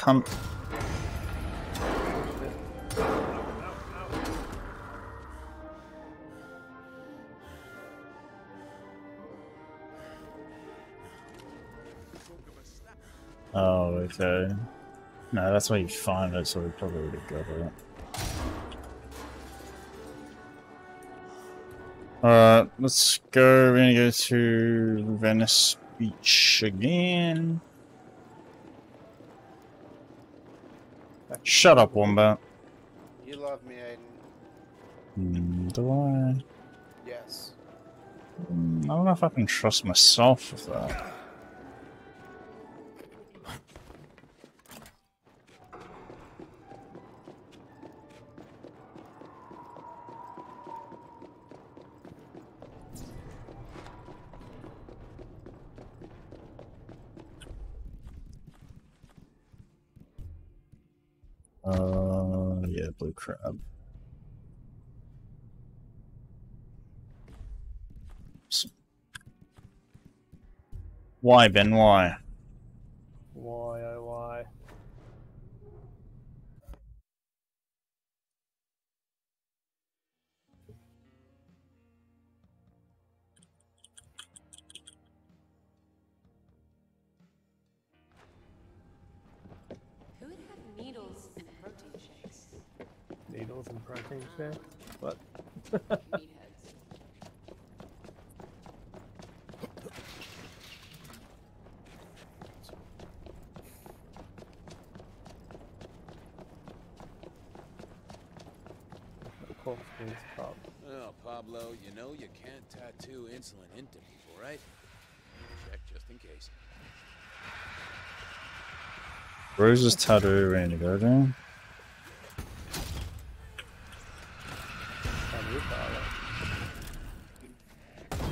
Oh, okay. No, that's where you find it, so we probably would have got it. Alright, let's go. We're gonna go to Venice Beach again. Shut up, Wombat. You love me, Aiden. Hmm, do I? Yes. Mm, I don't know if I can trust myself with that. Uh, yeah, blue crab. Why, Ben? Why? Why, Rose's tattoo ready to go down. How do you call it?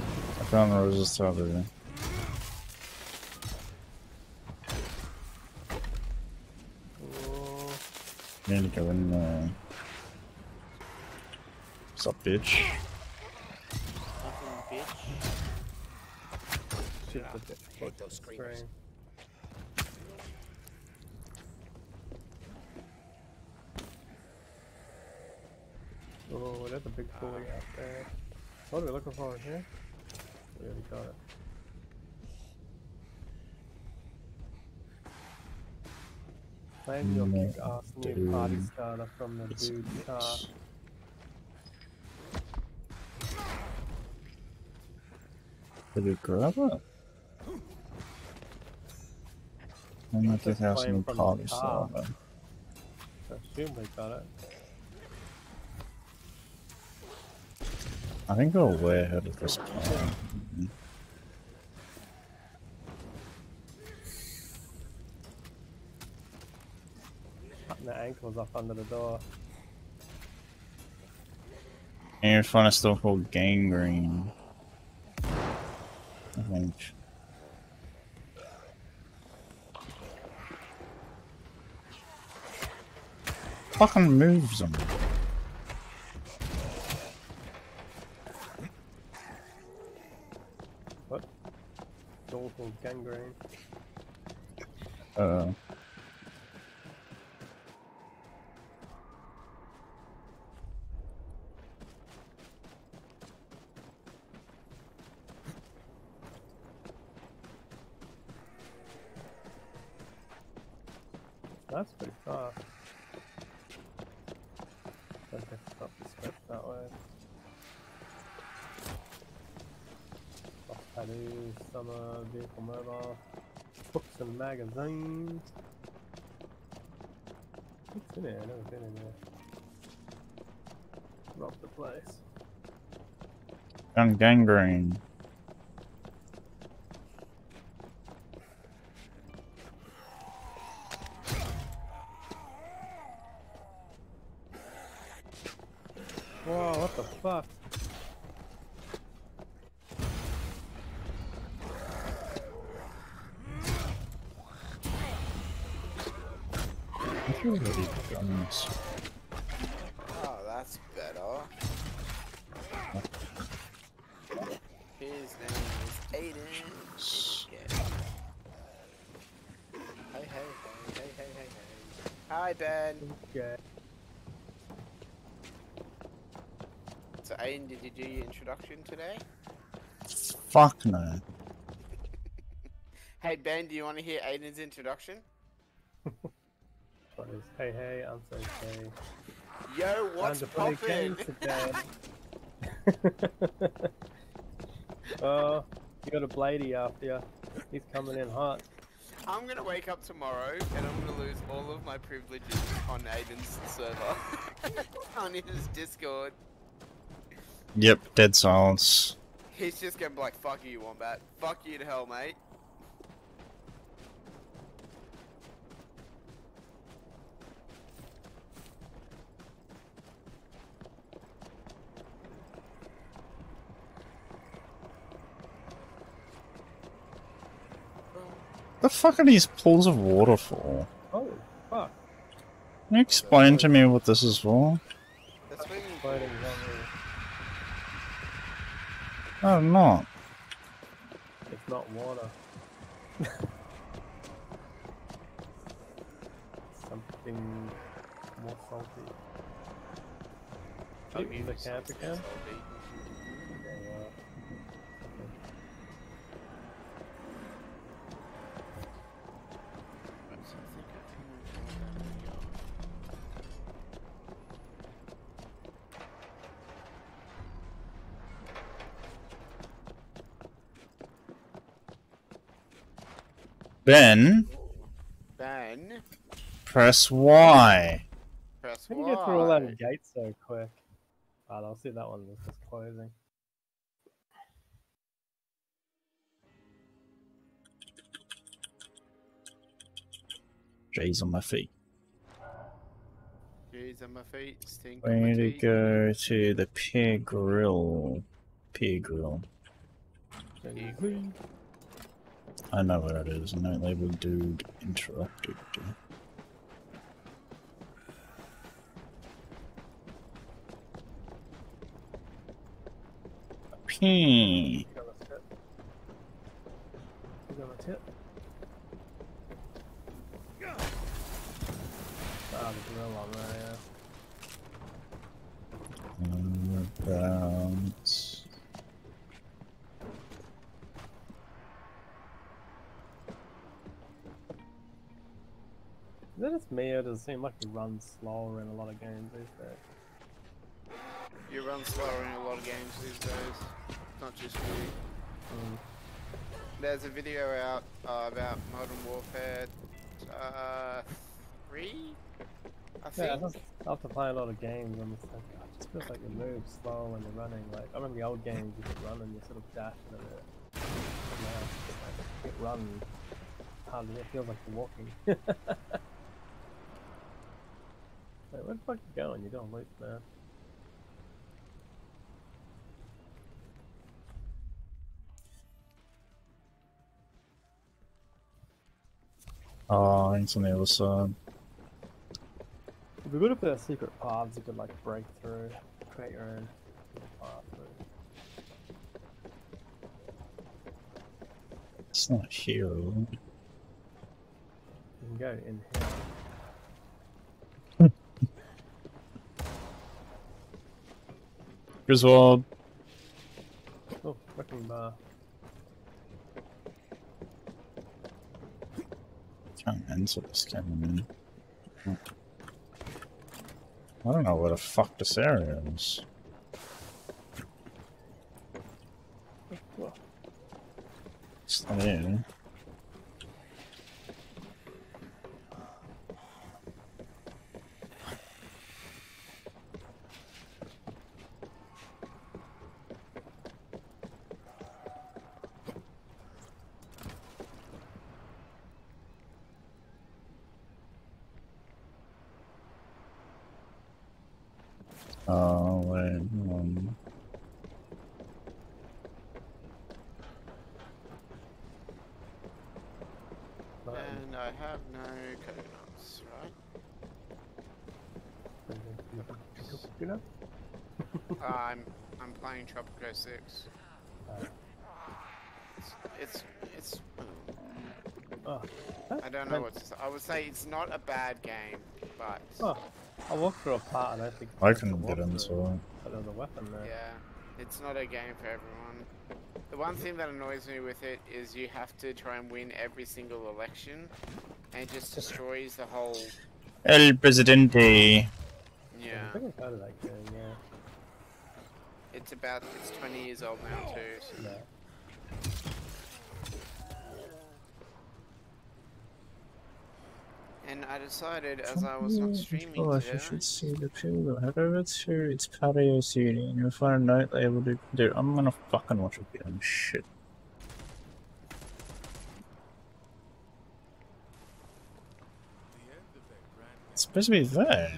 I found Rose's tattoo. Oh, Need to go in there. What's up, bitch? Nothing, bitch. shit, the bit. hate those screamers. Screen. Oh, that's a big pulley out there. What are we looking for in here? We already got it. Claim your kick-ass new party starter from the dude car. Did we grab it? I'm not Just think claim new from the party starter. I assume we got it. I think we're way ahead of this plan. Cutting the ankles up under the door. And you find a stuff called gangrene. I think. Fucking moves them. What? It's all called gangrene. Uh, That's pretty fast. Don't have to stop the script that way. Box tattoos, summer, vehicle mobile, books and magazines. What's in here? I've never been in there. Rob the place. Gangrene. Whoa, what the fuck? I feel like I've done this. Oh, that's better. His name is Aiden. Yeah. Hey, hey, hey, hey, hey, hey, hey. Hi, Ben. Okay. So, Aiden, did you do your today? Fuck no. Hey, Ben, do you want to hear Aiden's introduction? What is hey hey, I'm so hey. Yo, what's Time poppin'? oh, you got a bladey after you. He's coming in hot. I'm gonna wake up tomorrow and I'm gonna lose all of my privileges on Aiden's server. on his Discord. Yep, dead silence. He's just gonna be like, fuck you, Wombat. Fuck you to hell, mate. The fuck are these pools of water for? Oh, fuck. Can you explain to me what this is for? That's when Floating zombie. No, I'm not. It's not water. Something more salty. Oh, Maybe the it's camper something can? salty. Yeah, well, okay. That's something I think we've got that video. Then Ben, press Y. press How do you get through all Y. that gate so quick? Oh, I'll see that one is just closing. J's on my feet. Jeez on my feet, stink on my Way to go to the Pier Grill. Pier Grill. I know where it is. Note label dude interrupted. P. You That just me or does it seem like you run slower in a lot of games these days? You run slower in a lot of games these days. Not just me. Mm. There's a video out uh, about Modern Warfare uh, 3? I think. Yeah, just after playing a lot of games, I'm just like, God, it just feels like you move slow when you're running. Like, I remember the old games, you could run and you sort of dash a bit. Now it's just like, you run. Hardly, it feels like you're walking. like, where the fuck you going? You're going loop, man. Oh, it's on the other side. It'd be good if there are secret paths you could like break through, create your own path through. It's not here. You can go in here. Griswold. Oh, wrecking bar. Uh, Can't enter this camera, man. I don't know where the fuck this area is. Whoa. It's not here. Oh, wait. Um, And I have no coconuts, right? You know? I'm I'm playing Tropico 6. Alright. It's it's, it's Oh, I don't know what to say. I would say it's not a bad game, but Oh, I walked through a part. And I don't think. I it's can get walkthrough, into it. But there's a weapon there. yeah, it's not a game for everyone. The one thing that annoys me with it is you have to try and win every single election, and it just destroys the whole. El Presidente. Yeah, I think I've heard of that game. Yeah. it's about it's 20 years old now too. So. Yeah. And I decided as I was not streaming Oh, you today. should see the pillow. Head over to its patio seating and you'll find a note labeled to do. I'm gonna fucking watch a video. Shit. It's supposed to be there.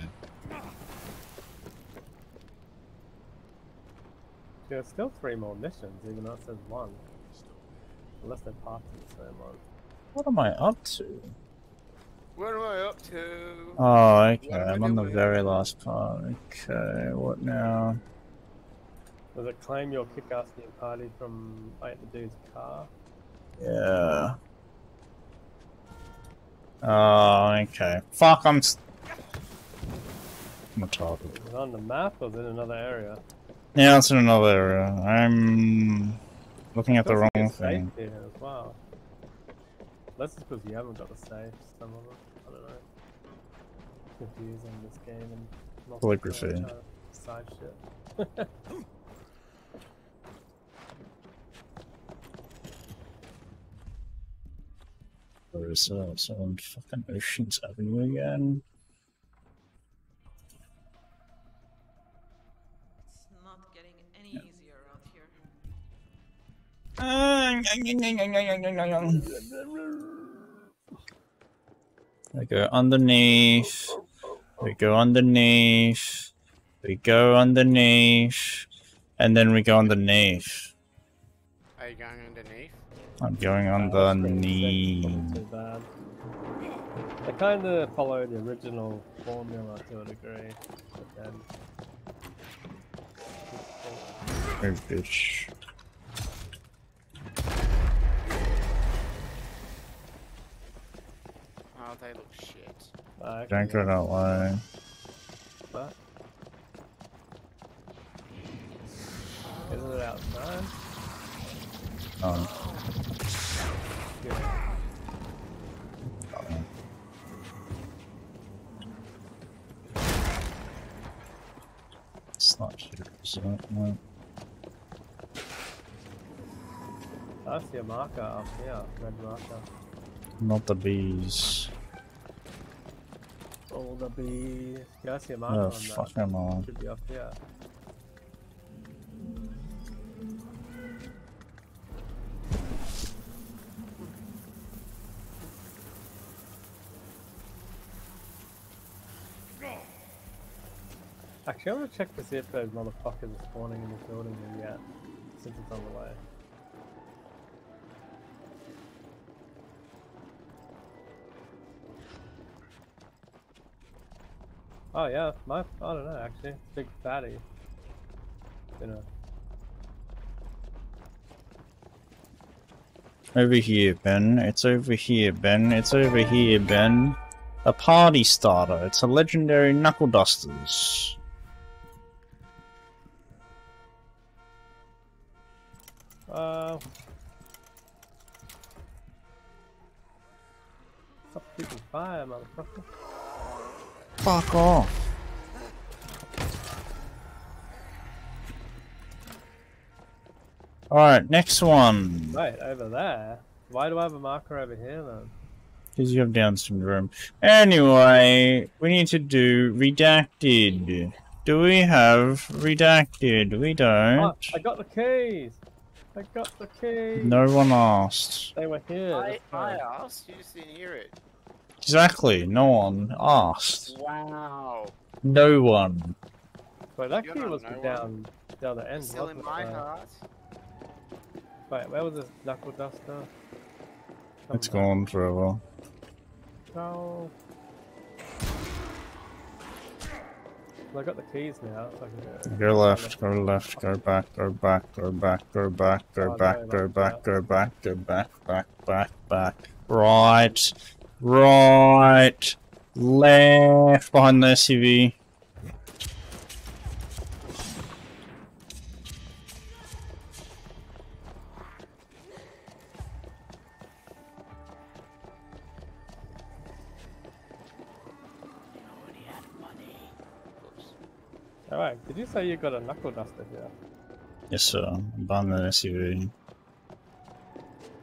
There's still three more missions, even though it says one. Unless they're parts of the same one. What am I up to? What am I up to? Oh, okay. I I'm on the very last part. Okay, what now? Does it claim your kick-ass new party from like the dude's car? Yeah. Oh, okay. Fuck, I'm. s- I'm retarded. Is it on the map or is it in another area? Yeah, it's in another area. I'm looking at the wrong thing. Here as well. Unless it's because you haven't got the safe. Some of them. I don't. Confusing this game and not Calligraphy. side shit. Where is uh, so on fucking Oceans Avenue again? It's not getting any easier out here. We go underneath. We go underneath. We go underneath. And then we go underneath. Are you going underneath? I'm going That was pretty sick, underneath. wasn't Too bad. They kind of follow the original formula to a degree, but then. Oh, bitch. Oh, they look shit. Uh, Don't go that way. But isn't it outside? Oh, Yeah. it's not here, is it? No. I see a marker up here, red marker. Not the bees. All the bees. Yeah, I see a marker Oh, on that. fuck am I? Should be up here. Actually, I want to check to see if those motherfuckers are spawning in the building yet, since it's on the way. Oh yeah, my I don't know actually. Big fatty. You know. Over here, Ben. It's over here, Ben. It's over here, Ben. A party starter. It's a legendary knuckle dusters. Uh Stop shooting fire, motherfucker. Fuck off. Alright, next one. Right, over there. Why do I have a marker over here then? Because you have Down syndrome. Anyway, we need to do redacted. Do we have redacted? We Oh, don't. I got the keys! I got the keys! No one asked. They were here. I, that's I asked, you just didn't hear it. Exactly, no one asked. Wow. No one. But that key was no for one. down, down the end, Still in my? Uh, heart. Wait, where was this knuckle duster? Come It's back. gone forever. Go. Well, I got the keys now, so I can go. Go left, go left, go back, go back, go back, go back, go Oh, back, no, go back, go back, go back, back, back, back. Right, right, left behind the SUV. Alright, did you say you got a knuckle duster here? Yes, sir. Behind the SUV.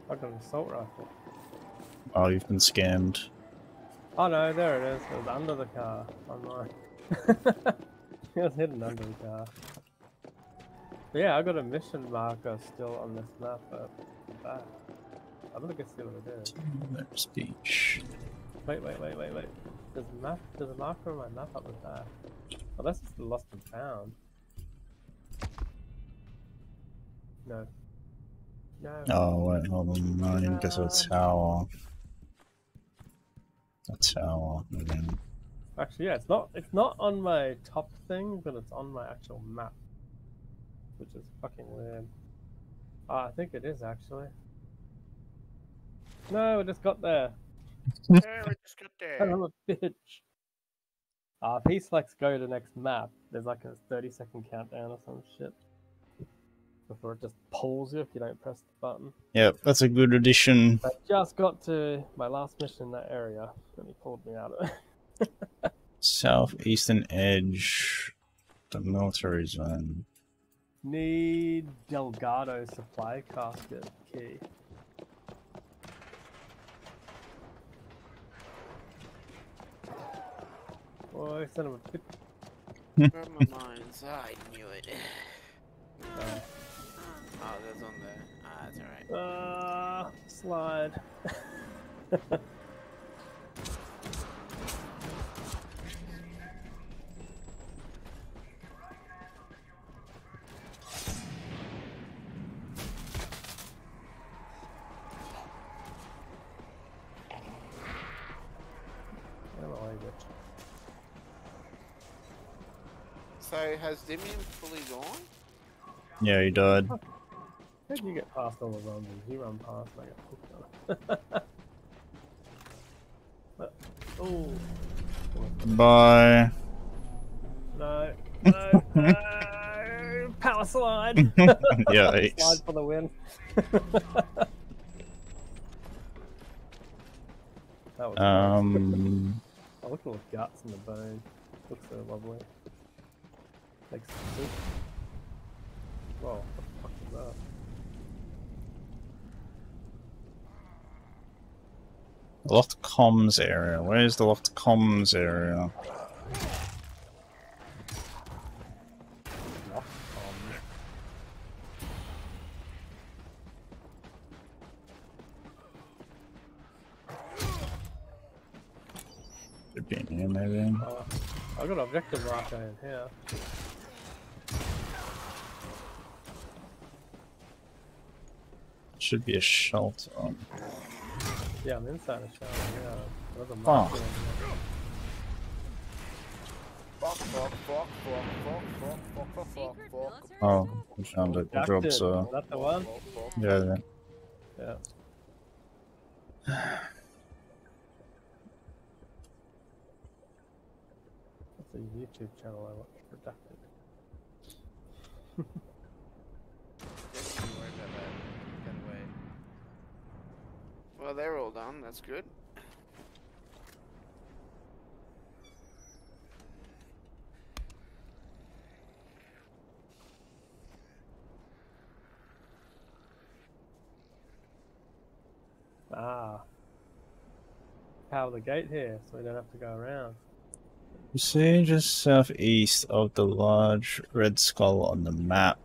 I got an assault rifle. Oh, you've been scammed. Oh no, there it is. It was under the car on mine. it was hidden under the car. But yeah, I got a mission marker still on this map back. I'm gonna go see what it is. There's beach. Wait, wait, wait, wait, wait. There's a map. There's a marker on my map up the back. Oh, that's just the lost and found. No. No. Oh wait, hold on. I didn't get to a tower. A tower. mm. Actually, yeah, it's not. It's not on my top thing, but it's on my actual map, which is fucking weird. Ah, I think it is actually. No, we just got there. Yeah, we just got there. Son of a bitch. Ah, if he selects go to next map, there's like a 30 second countdown or some shit. Before it just pulls you if you don't press the button. Yep, that's a good addition. I just got to my last mission in that area, and he pulled me out of it. Southeastern edge. The military zone. Need Delgado supply casket key. Boy, son of a bitch. Where are my mines? Ah, I knew it. Uh, Oh, that's on there. Ah, that's alright. uh, slide. I like it. So, has Dimian fully gone? Yeah, he died. How did you get past all the runs? You run past and I got hooked on it. oh. Bye. No. No. no. Power slide. Yikes. slide for the win. that was nice. Um, I look at all the guts and the bone. Looks so lovely. Makes soup. Whoa, what the fuck is that? Locked comms area. Where's the locked comms area? Should be in here, maybe. Uh, I got objective marker in here. Should be a shelter. Yeah, I'm inside the shower. Yeah, there's a Oh. marker in here. Fuck, fuck, fuck, fuck, fuck, fuck, fuck, fuck, fuck, fuck. Oh, we found it. The That's drops uh, Is that the one? Fuck, fuck. Yeah, yeah. Yeah. That's a YouTube channel I watch. Redacted. Well, they're all done. That's good. Ah. Power the gate here so we don't have to go around. You see just southeast of the large red skull on the map.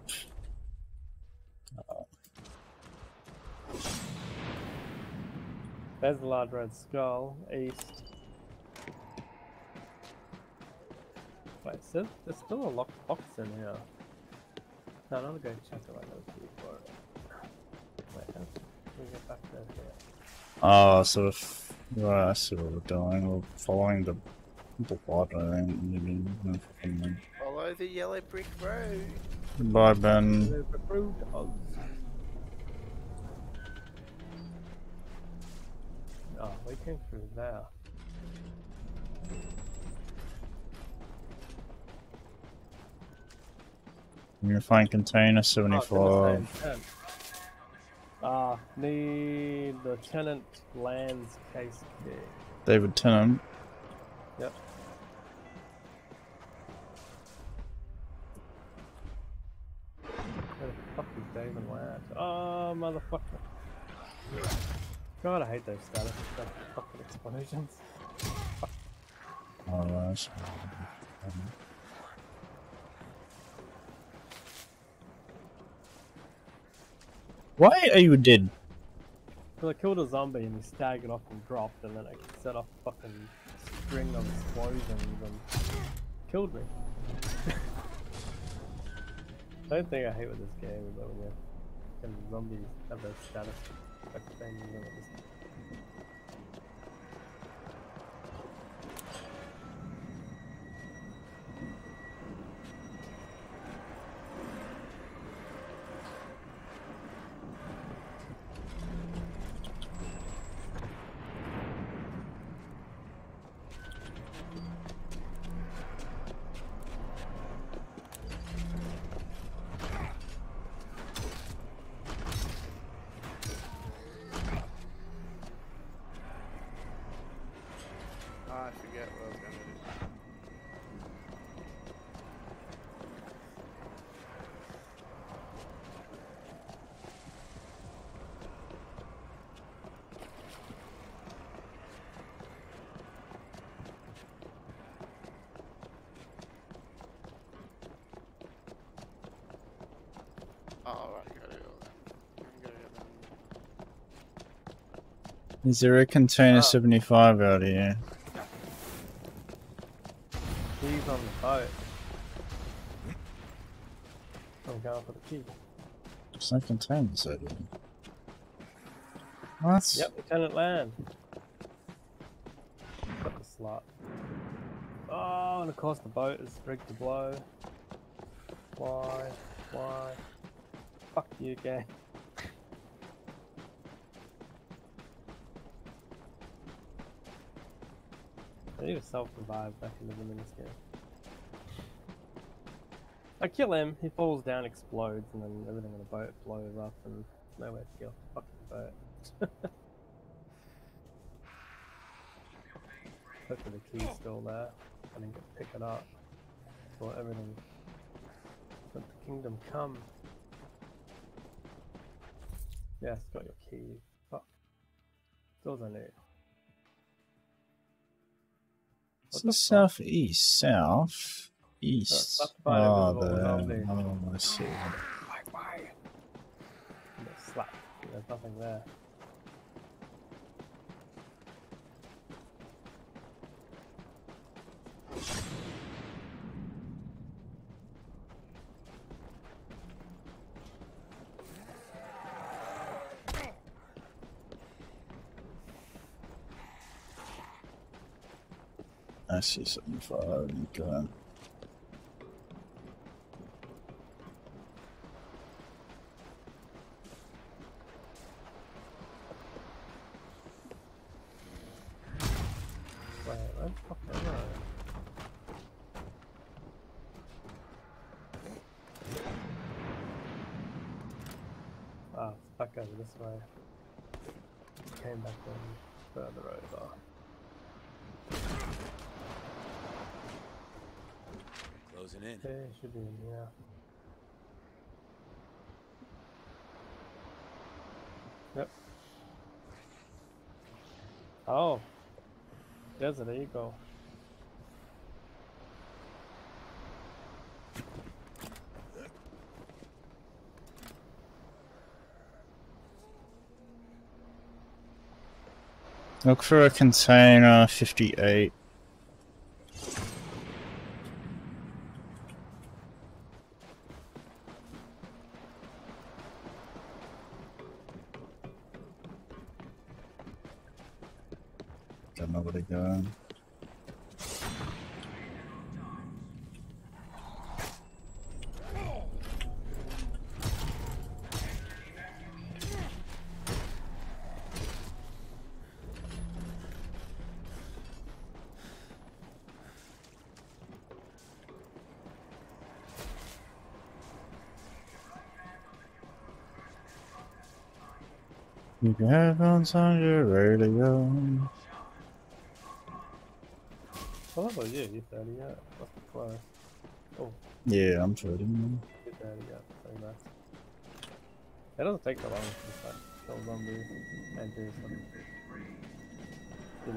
There's the large red skull, east. Wait, so there's still a locked box in here. No, I'm gonna go check it like those people. Wait, how we get back there? here? Oh, so if. Right, I see what we're doing. We're following the blood, I think. Maybe. no fucking- Follow the yellow brick road. Goodbye, Ben. Oh, we came through there. Find container Oh, it's in the 75. Ah, need Lieutenant Land's case key. David Tennant. Yep. Where the fuck is David Land? Oh, motherfucker. God, I hate those status fucking explosions. Alright. Why are you dead? Because I killed a zombie and he staggered off and dropped, and then I set off fucking string of explosions and killed me. the only thing I hate with this game is that when you zombies have their status like Oh, right, gotta go then. I gotta go then. Is there a container Oh. 75 out here? keys on the boat. I'm going for the key. There's no containers out here. What? Yep, Lieutenant Land. Got the slot. Oh, and of course the boat is rigged to blow. Why? Why? You, gang. I need to self-revive back into the minuscale. I kill him, he falls down, explodes, and then everything on the boat blows up, and nowhere to kill. Fuck the boat. Hopefully the key's still there. I didn't get to pick it up. For everything. Let the kingdom come. Yes, got your key. Fuck. Still don't need. Is What the southeast? South? East? Oh, there. Oh, I see. Why, why? Slapped. There's nothing there. See 75. Okay. Ah, it's this way. Came back in further over. Closing in. Okay, should be here. Yep. Oh. there's Desert Eagle. Look for a container 58. sounds your radio. About you? What's the? Oh. Yeah, I'm trading. That out of here. Like. It doesn't take that long to like, kill zombies and do. Uh,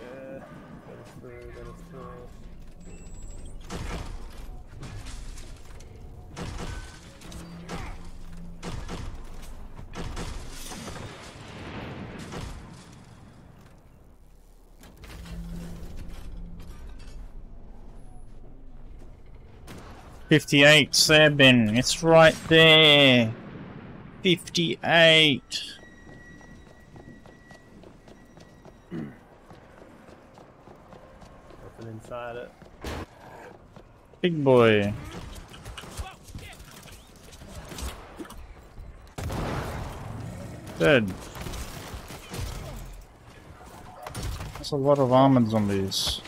yeah, that is true, that is true. Fifty-eight, Seven. It's right there. Fifty-eight. Nothing inside it. Big boy. Dead. That's a lot of armored zombies. That's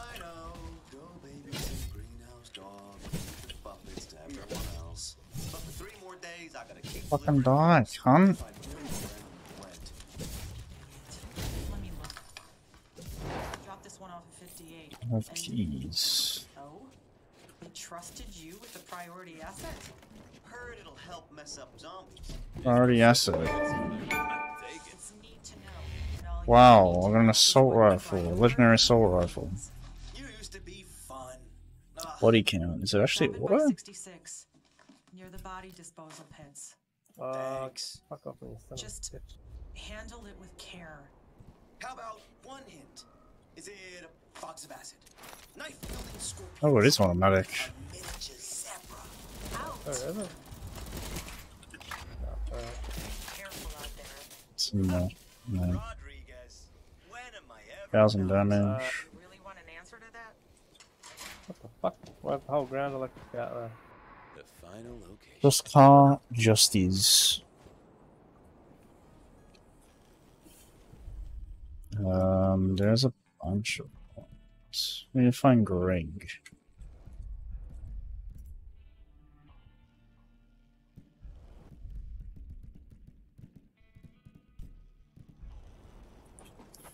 fucking die, huh? Oh. Oh, they trusted you with the priority asset? Heard it'll help mess up zombies. Priority asset. Wow, I got an assault rifle, a legendary assault rifle. Body count. Is it actually order? Near the body disposal pits. Uh, Thanks. fuck off me, son of a Just- Handle it with care. How about one hint? Is it a box of acid? Knife wielding scorpions? Oh, it is automatic. A miniature zebra? Out! Oh, is it? No, alright. Careful out there. It's in there. No. Rodriguez. When am I ever Thousand damage. You really want an answer to that? What the fuck? Why the whole ground electric out there? The final location. Just car justice. Um, there's a bunch of ones. We need to find Greg.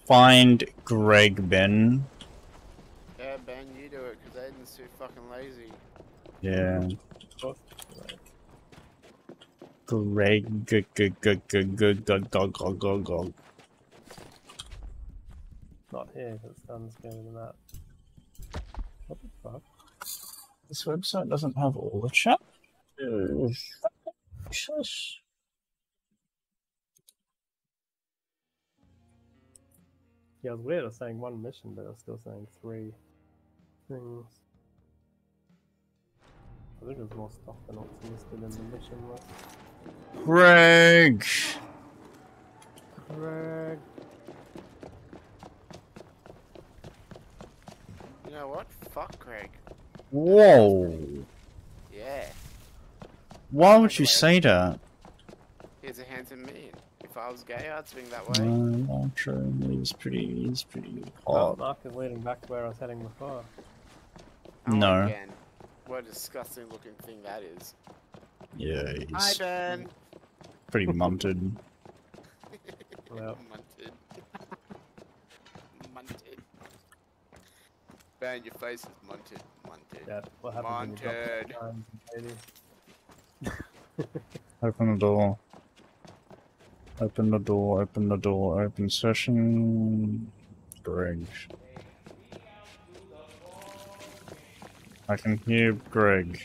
Find Greg, Ben. yeah, Ben, you do it, because Aiden's too fucking lazy. Yeah. Greg, good, good, good, good, good, good. Not here, because gun's going to that. What the fuck? This website doesn't have all the chat. Shush. Yeah, it's weird. I was saying one mission, but I was still saying three things. I think there's more stuff than what's listed in the mission list. Greg. Greg. You know what? Fuck Greg. Whoa. Yeah. Why would you say that? He's a handsome man. If I was gay, I'd swing that way. No, way. not true. He's pretty. He's pretty Oh, hot. Mark is leading back to where I was heading before. No. Again. What a disgusting looking thing that is. Yeah, Hi, Ben. pretty munted. Well. Munted. munted. Ben, your face is munted. Munted. Yeah, what happens when you Wanted. drop times, lady? Open the door. Open the door. Open the door. Open session. Greg. I can hear Greg.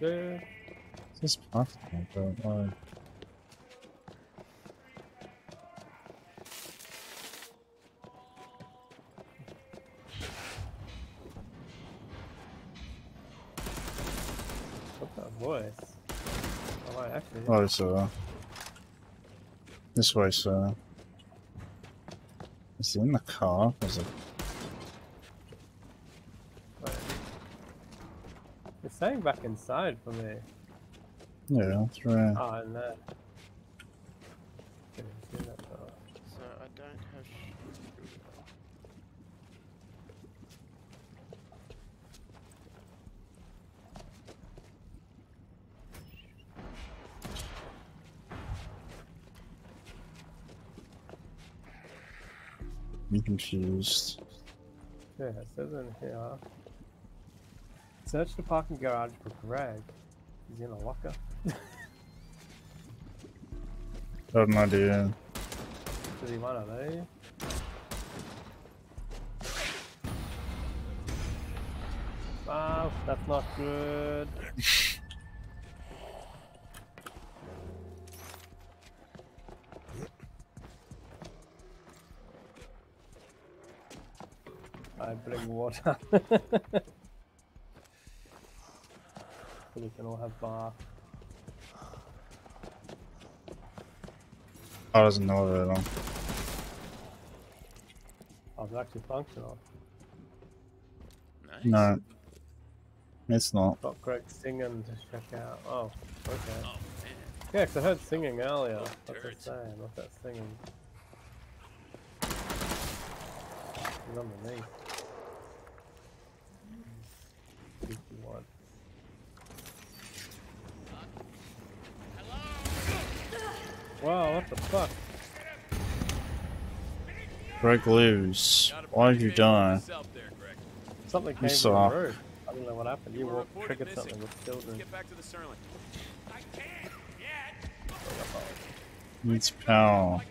Good. This lot, but? What's that voice? Oh, I actually. Oh, it's uh. This way, sir. Is he in the car? Is it? It's saying back inside for me. Yeah, through. Oh, in there. That. So I don't have. sh- I'm confused. Yeah, it says in here. Search the parking garage for Greg. He's in a locker. I have no idea. Does he to? Wow, that's not good. I bring water. we can all have bar. I doesn't know that at all. Oh, it's actually functional. Nice. No. It's not. Got Greg singing to check out. Oh, okay. Oh man. Yeah, 'cause I heard singing earlier. Oh, What's dirt. it saying? What's that singing? It's underneath. Wow, what the fuck? Greg lose. Gotta Why did you behave die? yourself there, Greg. Something came from saw. the roof. I don't know what happened. You You were walked, triggered missing. something with Let's children. get back to the Sterling. I can't yet. Needs power.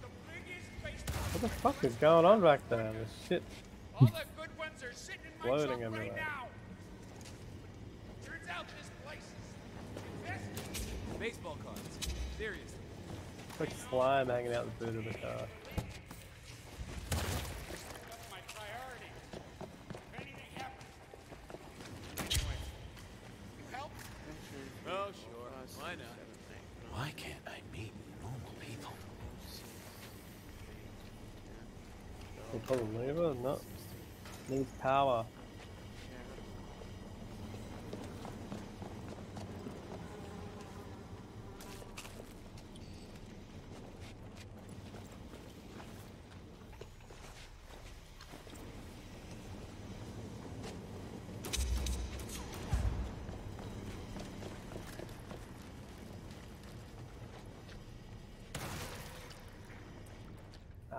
The biggest baseball. What the fuck is going on back there? There's shit. All the good ones are sitting in my Floating trunk right now. Turns out this place is. Baseball cards. It's like slime hanging out the boot of the car. That's my priority. If anything happens. Anyway, you help? Oh sure. Why not? Why can't I meet normal people? Pull lever? No. Needs power.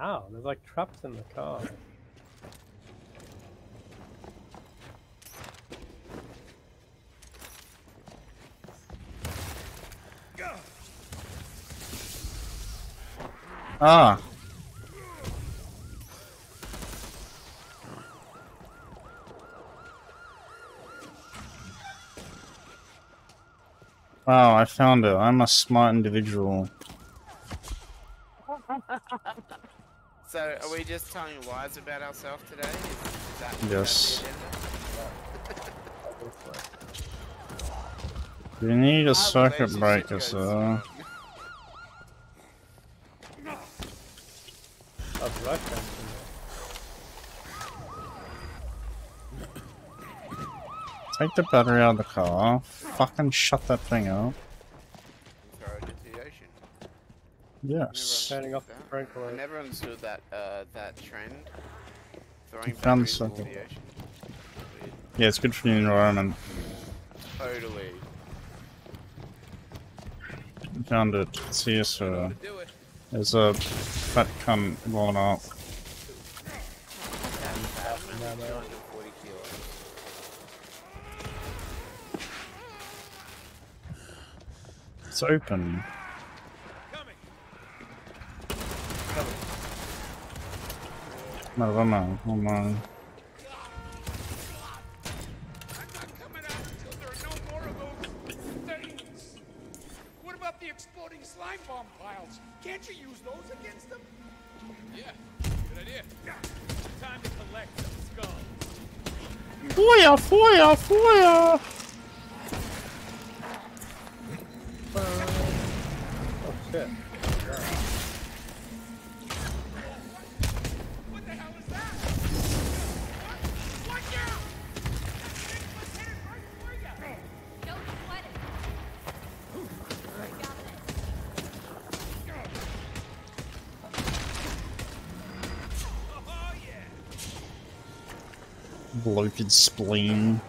Ow, there's like traps in the car. Ah! Wow, I found it. I'm a smart individual. So, are we just telling lies about ourselves today? Is, is that, Yes. We need a ah, circuit breaker, sir. That's right. Take the battery out of the car. Fucking shut that thing up. Throw it into the ocean. Yes. Turning off the I never understood that uh, that trend. Throwing found batteries into something. the ocean. Yeah, it's good for the environment. Totally. Found it. It's here, sir. To do it. There's a fat cunt blowing up. And Batman, 240 kilos. It's open. No, no, no. Oh no. Spleen.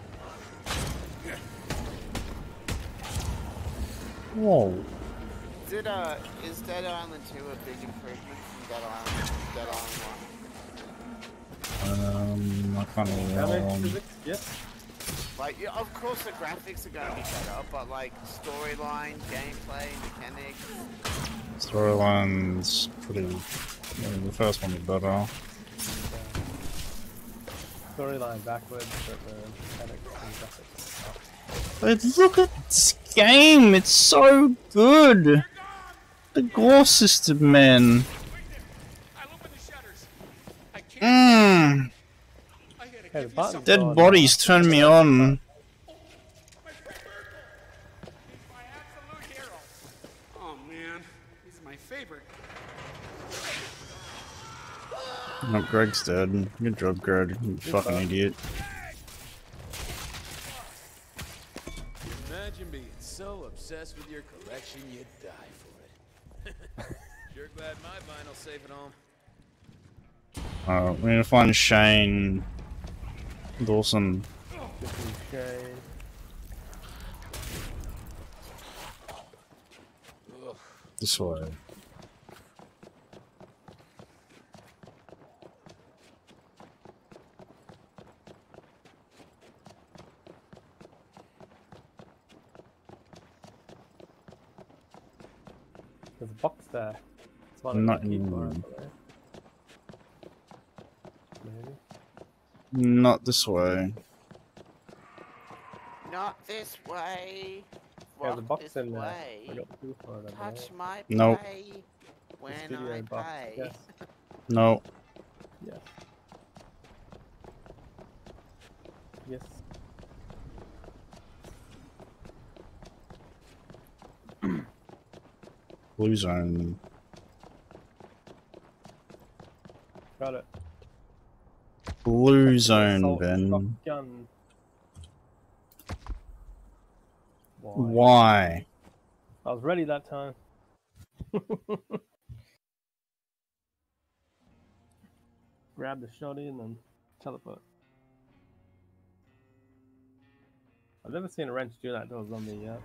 Whoa. Did uh, is Dead Island 2 a big improvement from Dead Island, Dead Island Um, I can't Damage remember. physics? Yes. Like, yeah, of course the graphics are gonna be better, but like storyline, gameplay, mechanics. Storyline's pretty. I mean, the first one was better. Storyline backwards, but the mechanics and graphics. up. But look at this game, it's so good! The gore system, man. Hmm. I'll open the shutters. I can't. Mmm. Hey, give the you button's some. Dead bodies turn me on. My friend Urkel. He's my absolute hero. Oh man, he's my favorite. Greg's dead. Good job, Greg. You fucking idiot. Imagine being so obsessed with your collection you'd die for it. sure glad my vinyl's safe at home. Uh, we need to find Shane Dawson. Shane. This way. There's a box there. It's one Not of the key in- for it, Maybe. Not this way. Not this way. Yeah, the box this in there. I got two for it. Touch believe. my Nope. play when studio I box. play. Yes. No. Yes. Yes. Blue zone. Got it. Blue zone, Ben. Shotgun. Why? Why? I was ready that time. Grab the shotty and then teleport. I've never seen a wrench do that to a zombie yet.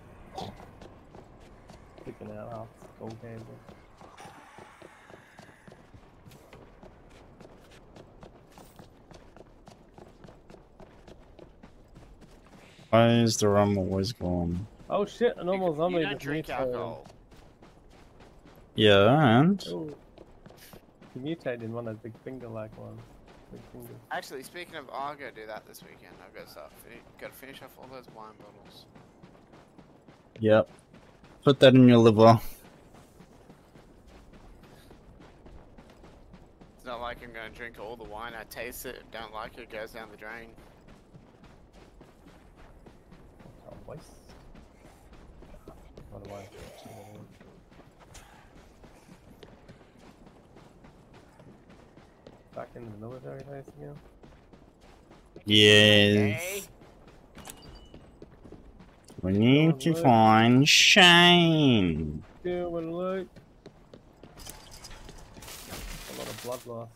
Picking out how skull came. Why is the rum always gone? Oh shit, a normal you, zombie you don't just drink alcohol. Yeah, and? Oh. He mutated in one of those big finger like ones. Big fingers. Actually, speaking of, I'll go do that this weekend. I've got to start. Got to finish off all those wine bottles. Yep. Put that in your liver. It's not like I'm going to drink all the wine. I taste it, don't like it, it goes down the drain. Waste. What do I Back into the military base again? Yes. Okay. We need to find Shane. Doing loot. A lot of blood loss.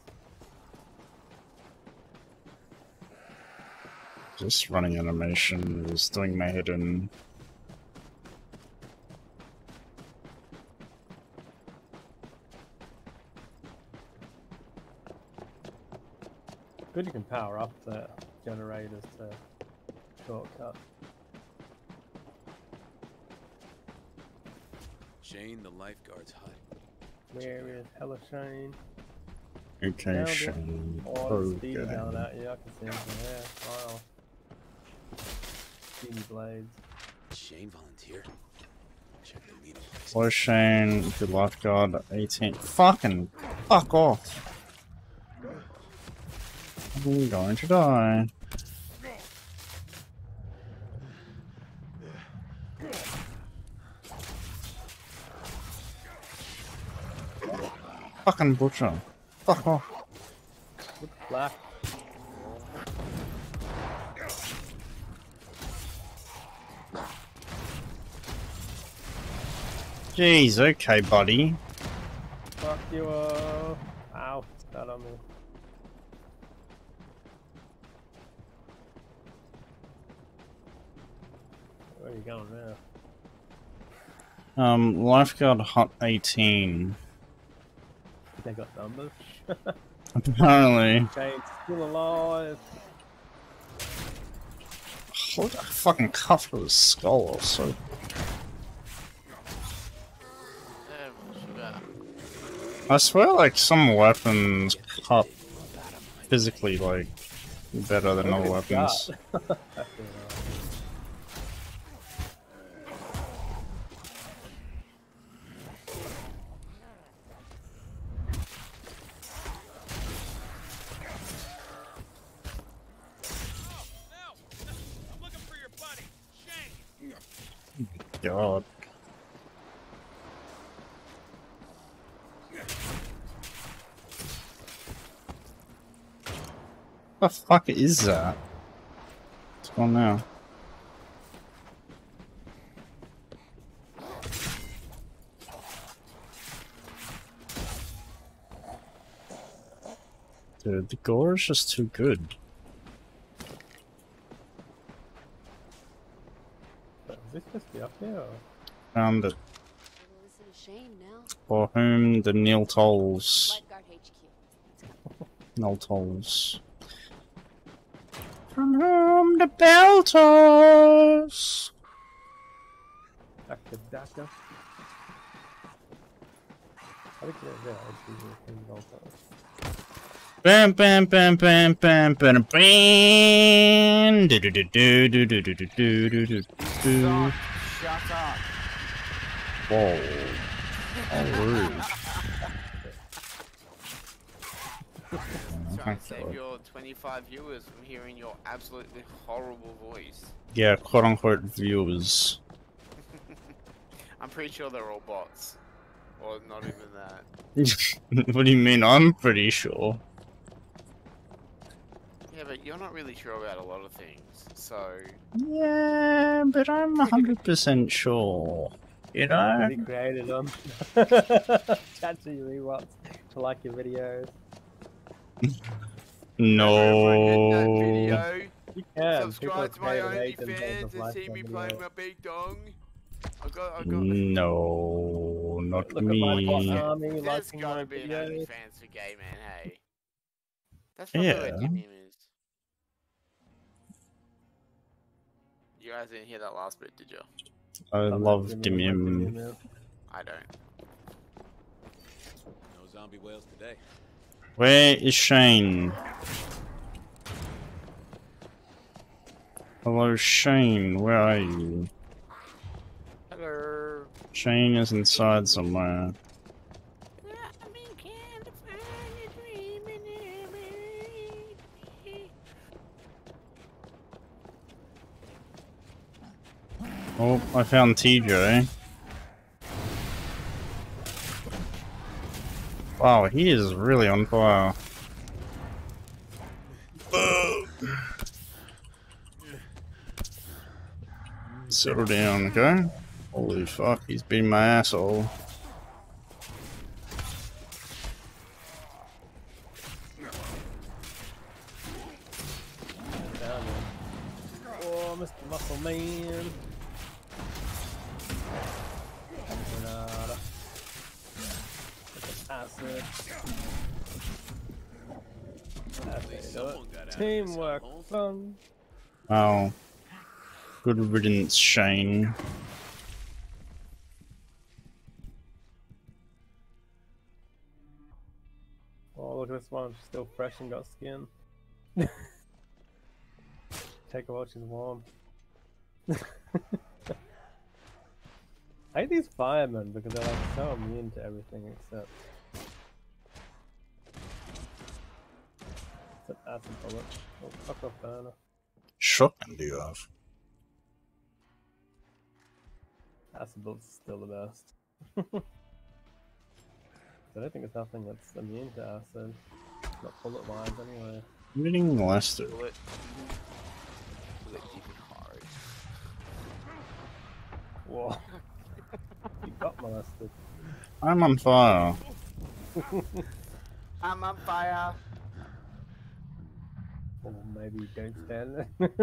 Just running animation is doing my head in. Good you can power up the generators to shortcut. Shane, the lifeguard's hut. Where is Hella Shane? Okay, Nailed it. Shane. Oh, the speeder Okay. down that. Yeah, I can see him from there. Wow. Speedy blades. Shane volunteer. Check the meeting place. Hello, Shane. Good lifeguard. 18. Fucking fuck off. I'm going to die. Fucking butcher. Fuck off. What's black? Jeez, okay, buddy. Fuck you all. Ow, that on me. Where are you going now? Um, lifeguard hot 18. They got numbers. Apparently. Still alive. What a fucking cuff to his skull or so. I swear, like, some weapons cut physically, like, better than other weapons. God. What The fuck is that? Going on now? Dude, the gore is just too good. Is this up here? Or? Found it. Listen to now. For whom the Neil tolls. Lifeguard HQ. No tolls. From whom the bell tolls. Back to Daka. I think they're there. It's usually in Volta. Bam, bam, bam, bam, bam, bam, bam. Do do do do do do do do do do do do. Stop. Shut up. Whoa. How rude. Trying to save your 25 viewers from hearing your absolutely horrible voice. Yeah, quote unquote viewers. I'm pretty sure they're all bots. Or not even that. what do you mean? I'm pretty sure. Yeah, but you're not really sure about a lot of things, so... Yeah, but I'm 100% sure. You know? He created um, them. ChatGPT wants to like your videos. No. Video. You can. Subscribe to People my create agents OnlyFans and see me playing my big dong. I got, I got... No, not Look my boss me. army There's liking my gotta be an videos. OnlyFans for gay man, hey. That's probably Yeah. where Dimium is. You guys didn't hear that last bit, did you? I I'm love not giving you my Dimium. Dimium. I don't. No zombie whales today. Where is Shane? Hello, Shane. Where are you? Hello. Shane is inside somewhere. Oh, I found TJ. Wow, he is really on fire. Settle down, okay? Holy fuck, he's been my asshole. Down there. Oh, Mr. Muscle Man. Granada. Look at acid. Acid. someone got out of this Teamwork hellhole. fun. Wow. Good riddance, Shane. Oh, look at this one. She's still fresh and got skin. Take her while she's warm. I hate these firemen because they're like so immune to everything except. Except acid bullet. Oh, fuck off burner. Shotgun do you have? Acid bullet's still the best. I don't think there's nothing that's immune to acid. Not bullet wise anyway. I'm getting molested. Bullet. Bullet deep and hard. Whoa. you got molested. I'm on fire. I'm on fire. Or maybe don't stand there.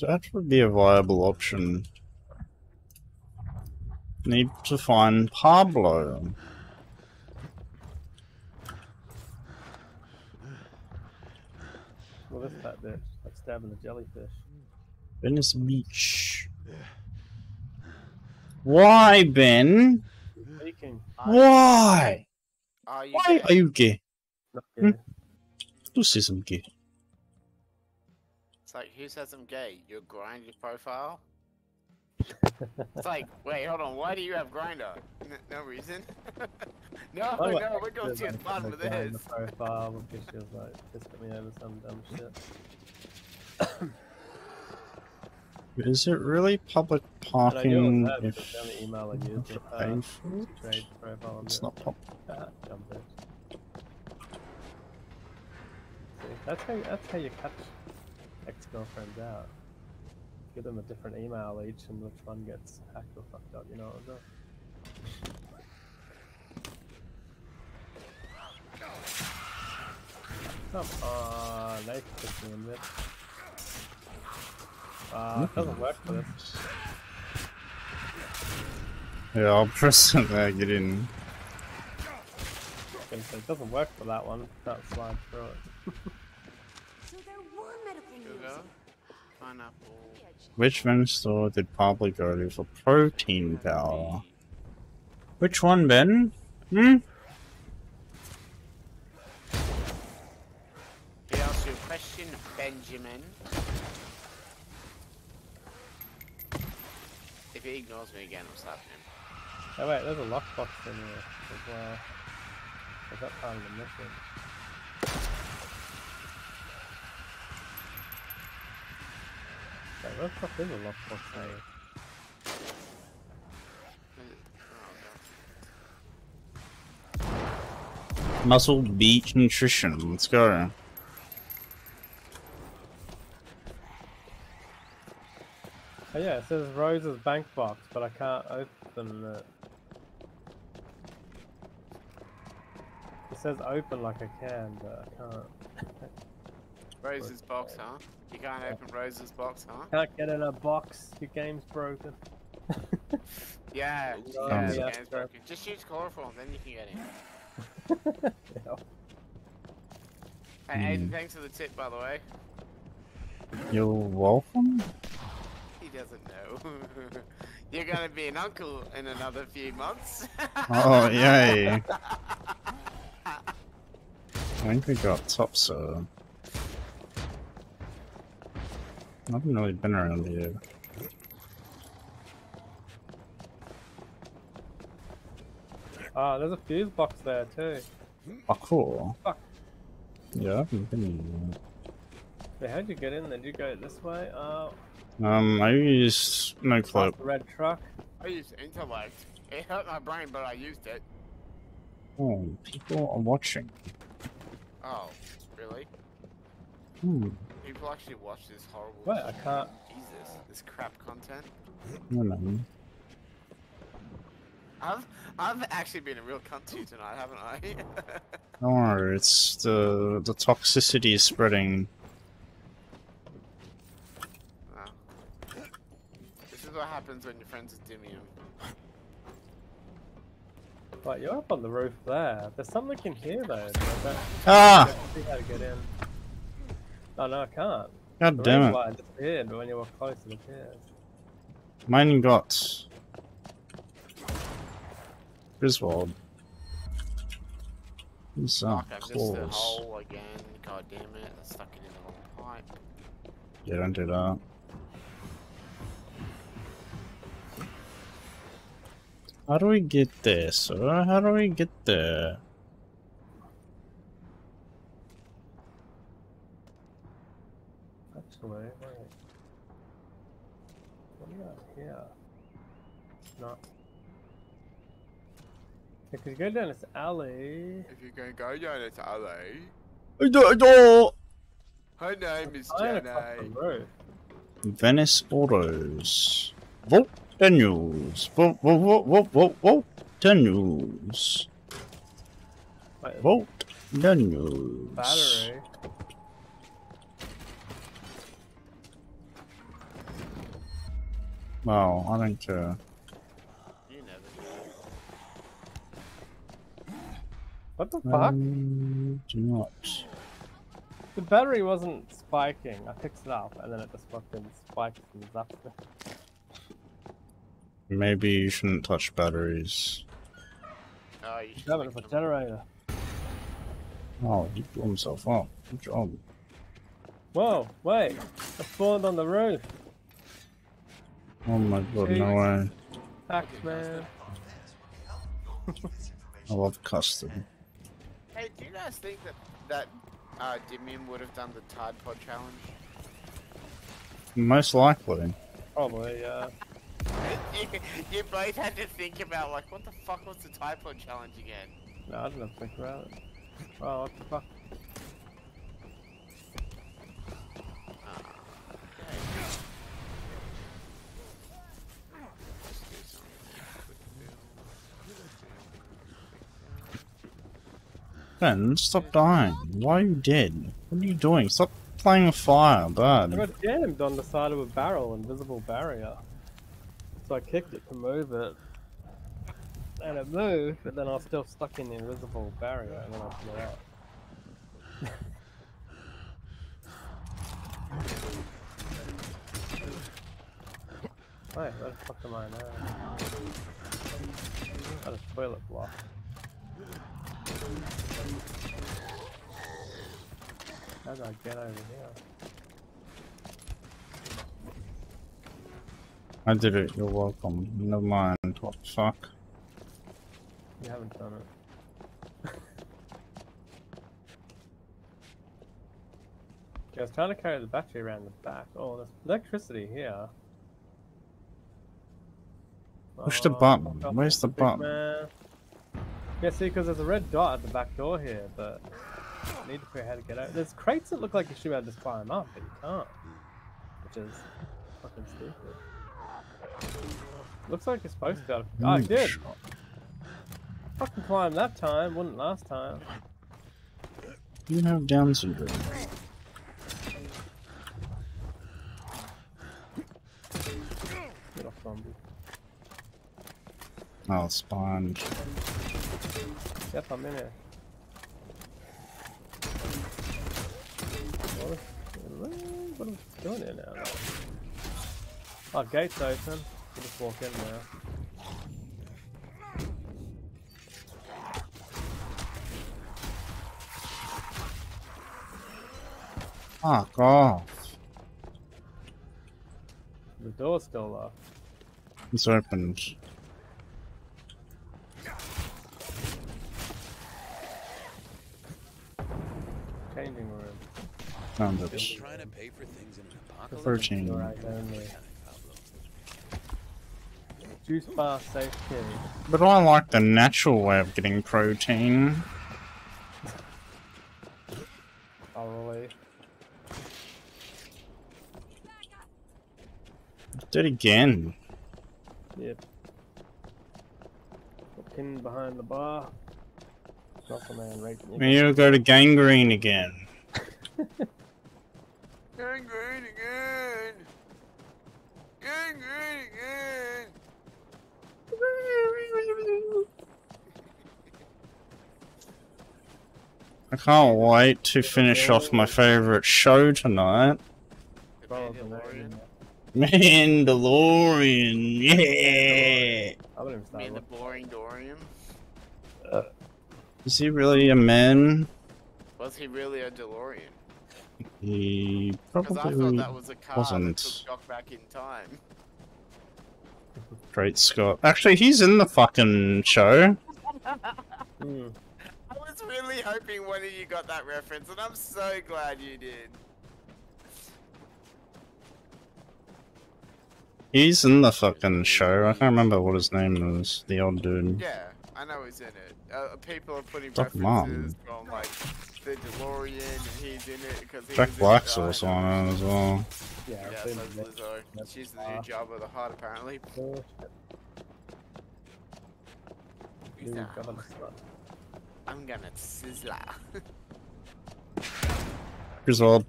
That would be a viable option. Need to find Pablo. well, this fat bitch. Like stabbing a jellyfish. Venice Beach. Why, Ben? Speaking. Why? Are you Why gay? are you gay? Not Hmm? gay. Du says I'm gay. It's like, who says I'm gay? Your Grindr profile? It's like, wait, hold on. Why do you have Grindr? N- no reason. no, Oh, no, we're going there's, to the like, bottom of a guy in this. The profile because she was like pissed at me over some dumb shit. Is it really public And parking it was her if email I used you was uh, pay her for it? trade profile. on It's not pub. Uh, dumb bitch. See, that's how that's how you catch ex-girlfriends out. Give them a different email each, and which one gets hacked or fucked up. You know what I'm saying? Come on, they kicked me in this. Uh, it doesn't work for this. Yeah, I'll press it there, get in. Gonna It doesn't work for that one. Can't slide through it. So there were medical news. Sugar, pineapple. Which Venice store did Pablo go to for protein powder? Which one, Ben? Hmm? He asked you a question, Benjamin. If he ignores me again, I'm slapping him. Oh wait, there's a lockbox in here as well. Is that part of the mission? Where the fuck is a lockbox here? Muscle Beach Nutrition. Let's go. Oh yeah, it says Rose's bank box, but I can't open it. It says open like I can, but I can't. Rose's box, huh? You can't open Rose's box, huh? Can't get in a box. Your game's broken. Yeah, Oh, yeah, yeah. the game's broken. Just use chloroform, then you can get in. Yeah. Hey, Aiden, Hmm. thanks for the tip, by the way. You're welcome. He doesn't know. You're gonna be an uncle in another few months. Oh, yay. I think we got top so. I haven't really been around here. Oh, there's a fuse box there too. Oh, cool. Fuck. Yeah, I haven't been in Wait, how'd you get in? there? Did you go this way? Oh. Um, I used no past clip. red truck. I used intellect. It hurt my brain, but I used it. Oh, people are watching. Oh, really? Hmm. People actually watch this horrible. Wait, I can't. Jesus, this crap content. No, no. I've I've actually been a real cunt to you tonight, haven't I? Don't worry, it's the the toxicity is spreading. Wow. This is what happens when your friends are Dimium. Right, you're up on the roof there. There's something in here though. but I don't- Ah! I don't see how to get in. Oh no, I can't. God the damn ring it. light disappeared, but when you were close, it appears. Mine got Griswold. Who's Fuck, that? I've missed Claws. hole again. God damn it, I stuck it in the wrong pipe. Yeah, don't do that. How do we get there, sir? How do we get there? Actually, wait. What do you got here? Not. If you go down this alley, If you're gonna go down to LA, Oh, her name is I Jenny. Venice Autos. Vote Daniels. Vote, vote, vote, vote, vote, vote Daniels. Wait, Vote Daniels. battery. Wow, I don't care. You never What the fuck? Um, do not. The battery wasn't spiking. I fixed it up, and then it just fucking spiked and zapped me. Maybe you shouldn't touch batteries. Oh, you should Damn it, fix it's a generator. Oh, he blew himself up. Good job. Whoa, wait. I spawned on the roof. Oh my god, no way. Pax, man. I love custard. Hey, do you guys think that that uh, Dimian would have done the Tide Pod challenge? Most likely. Probably, yeah. you, you both had to think about like, what the fuck was the Tide Pod challenge again? No, I didn't think about it. Oh, what the fuck? Ben, stop dying. Why are you dead? What are you doing? Stop playing with fire, bud. I got jammed on the side of a barrel, invisible barrier. So I kicked it to move it. And it moved, but then I was still stuck in the invisible barrier, and then I blew out. Wait, where the fuck am I now? Got a toilet block. How do I get over here? I did it, you're welcome. Never mind, what the fuck? You haven't done it. okay, I was trying to carry the battery around the back. Oh, there's electricity here. Push the Oh, button. Where's the button? man. Yeah, see, because there's a red dot at the back door here, but I need to figure out how to get out. There's crates that look like you should be able to just climb up, but you can't. Which is fucking stupid. Looks like you're supposed to be able to. Oh, I did! Fucking climb that time, wouldn't last time. You have Down syndrome. Get off zombie. Oh, spawned. Yep, I'm in here. What is, what am I doing here now? Oh, gate's open. We'll just walk in now. Fuck off. The door's still locked. It's opened. Changing room. Found it. trying to pay for things in an apocalypse. Thirteen. Alright, only. Juice bar safe kitty. But I like the natural way of getting protein. Probably. Did it again. Yep. The pin behind the bar. Muscle man raping you. Maybe you'll go to gangrene again. Gangrene again! Gangrene again! I can't wait to finish off my favorite show tonight. The Probably Mandalorian. Mandalorian, yeah! I wouldn't even Is he really a man? Was he really a DeLorean? He Because I thought probably that was a car wasn't. that back in time. Great Scott. Actually, he's in the fucking show. Hmm. I was really hoping one of you got that reference, and I'm so glad you did. He's in the fucking show. I can't remember what his name was. The old dude. Yeah, I know he's in it. Uh, people are putting Fuck references mom. from like the DeLorean, and he's in it because he Jack was in Black's it. also on it as well. Yeah, Yeah, so seen is the Lizzo. She's the new job of the heart apparently. bullshit. Who's Dude, that? governor slut. I'm gonna sizzler. Griswold.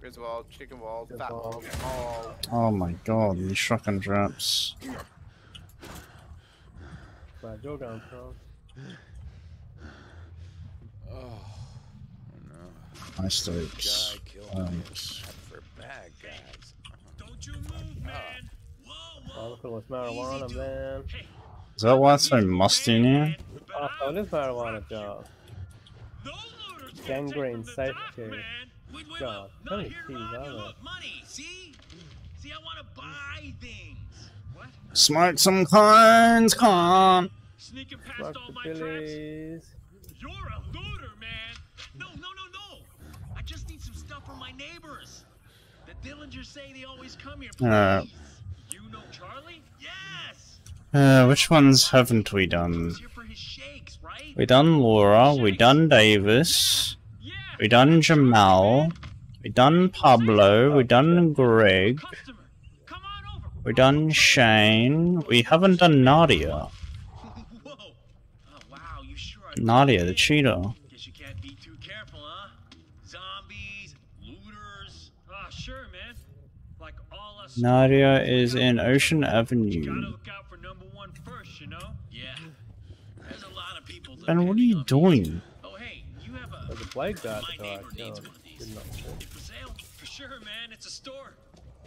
Griswold, Chicken Wall, Fat Wall. Oh my god, these shotgun traps. Glad you're going. Oh, no. Nice steaks. Guy killed me um, for bad guys. Don't you move, man. Whoa, Oh, whoa. look at all this marijuana, man. Is that why it's so musty in here? Oh, so it is marijuana, John. No looters can Gangrene take from the safe dock, key. man. Wait, wait, God, how many here, keys are there? money. See? See, I want to buy things. What? Smoke some cones, con. Sneaking past Smoke all the my traps. You're a looter, man. No, no, no, no. I just need some stuff from my neighbors. The Dillingers say they always come here. Uh. Please. You know Charlie? Yes. Uh, which ones haven't we done? He's here for his shakes, right? We done Laura, we done Davis, Yeah. we done Jamal, we done Pablo, we done Greg, Customer, come on over. we done Shane, we haven't done Nadia. Whoa. Oh, wow, you sure are Nadia, the cheater. Guess you can't be too careful, huh? Zombies, looters. Ah, sure, man. Like all us. Nadia is in Ocean Gotta Avenue. look out for number one first, you know? Yeah. There's a lot of people. And what are you doing? Oh, hey, you have a. There's a blade guard My neighbor needs one of these. Did not shoot. For sale? For sure, man. It's a store.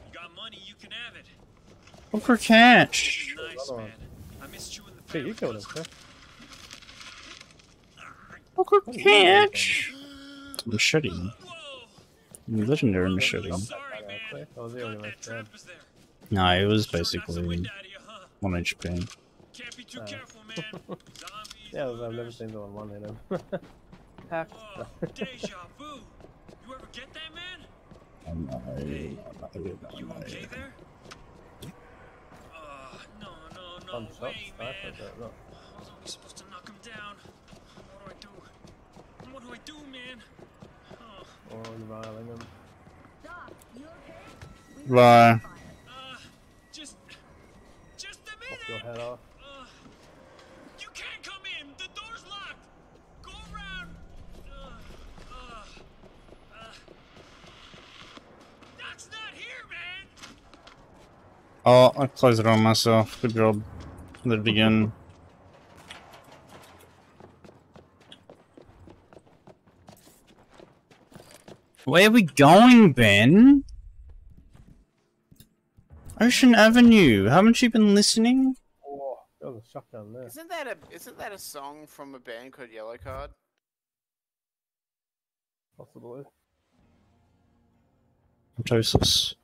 You got money, you can have it. Poker catch. This is nice, Another one. man. I miss chewing the Shit, you family killed him, custard. sir. Poker catch. Machete. Whoa. Legendary machete. Sorry, Yeah, man. quick. I was the only one That dead. trap was there. No, it was Sure knocks the basically wind out of you, huh? 1 HP. Can't be too Uh. careful, man. Zombies, Yeah, I've never looters. seen the one one hit him. Hacked. Whoa, deja vu. You ever get that, man? Um, You okay there? No, no, no shot, way, man. but not. I was supposed to knock him down. What do I do? What do I do, man? Oh, Or riling him. Bye. uh, just, just a Pop your head off. Uh, you can't come in. The door's locked. Go around. Uh, uh, uh. That's not here, man. Oh, I closed it on myself. Good job. Let it again. Where are we going, Ben? Ocean Avenue. Haven't you been listening? Oh, there was a shotgun there. Isn't that a isn't that a song from a band called Yellowcard? Possibly. Mitosis.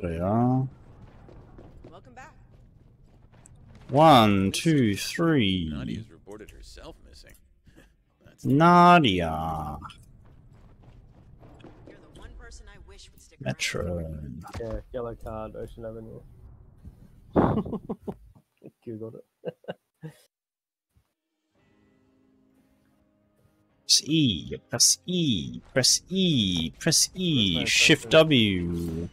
There they are. Welcome back. One, two, three. Nadia's reported herself missing. Nadia. You're the one person I wish would stick. Metro. Yeah, Yellowcard, Ocean Avenue. Googled it. Press E. Press E. Press E. Press E. Press Shift E.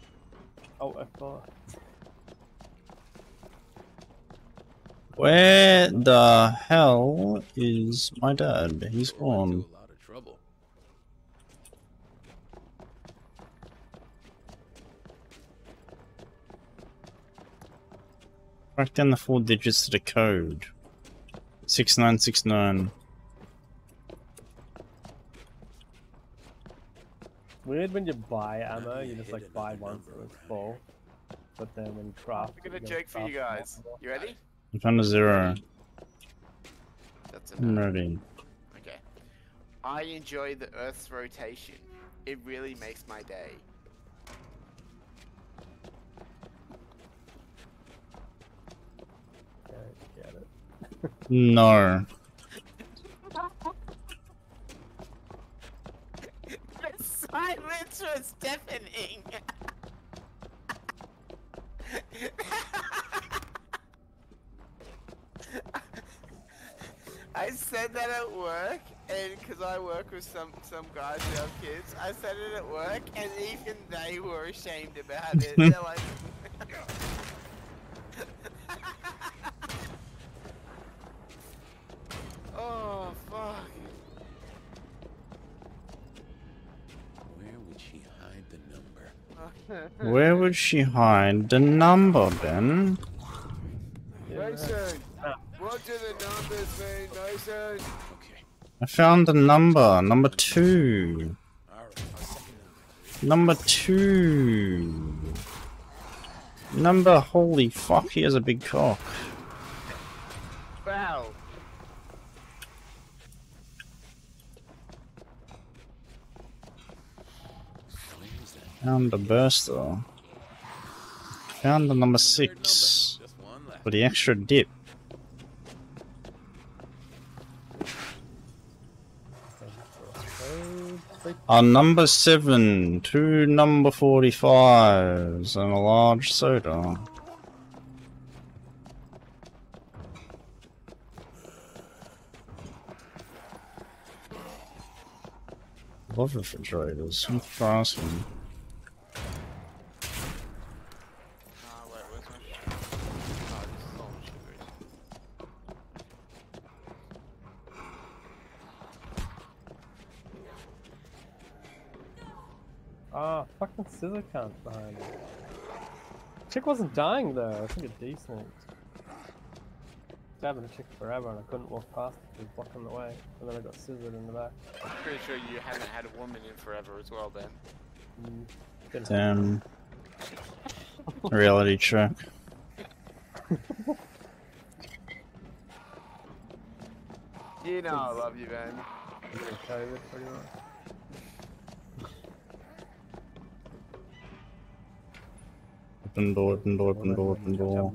W. Oh, F5. Where the hell is my dad? He's gone. a lot of trouble. Write down the four digits to the code. 6969. Weird when you buy ammo, Nadia you just like buy another once number it's full. But then when you craft, I got gonna joke for you guys. more. You ready? I found a zero. That's I'm enough. ready. Okay. I enjoy the Earth's rotation. It really makes my day. Okay, get it. No. The silence was deafening. I said that at work, and because I work with some some guys who have kids, I said it at work, and even they were ashamed about it. They're like, Would she hide the number, Ben? The numbers. I found the number. Number two. Number. Two. Number, holy fuck, he has a big cock. Wow. Found the burster. Found the number six. Just one left. For the extra dip. A number seven, two number 45s, and a large soda. Love refrigerators. Thanks for asking. Ah, wait, where's my sugar? Oh, this is all the sugars. Ah, fucking scissor cunt behind me. Chick wasn't dying though. I think a decent. Stabbing a chick forever and I couldn't walk past it. She was blocking the way. And then I got scissored in the back. I'm pretty sure you haven't had a woman in forever as well, Ben. Mm, Damn. Reality check. You know I love you, Ben. COVID pretty much. Open door, open door, open door, open door.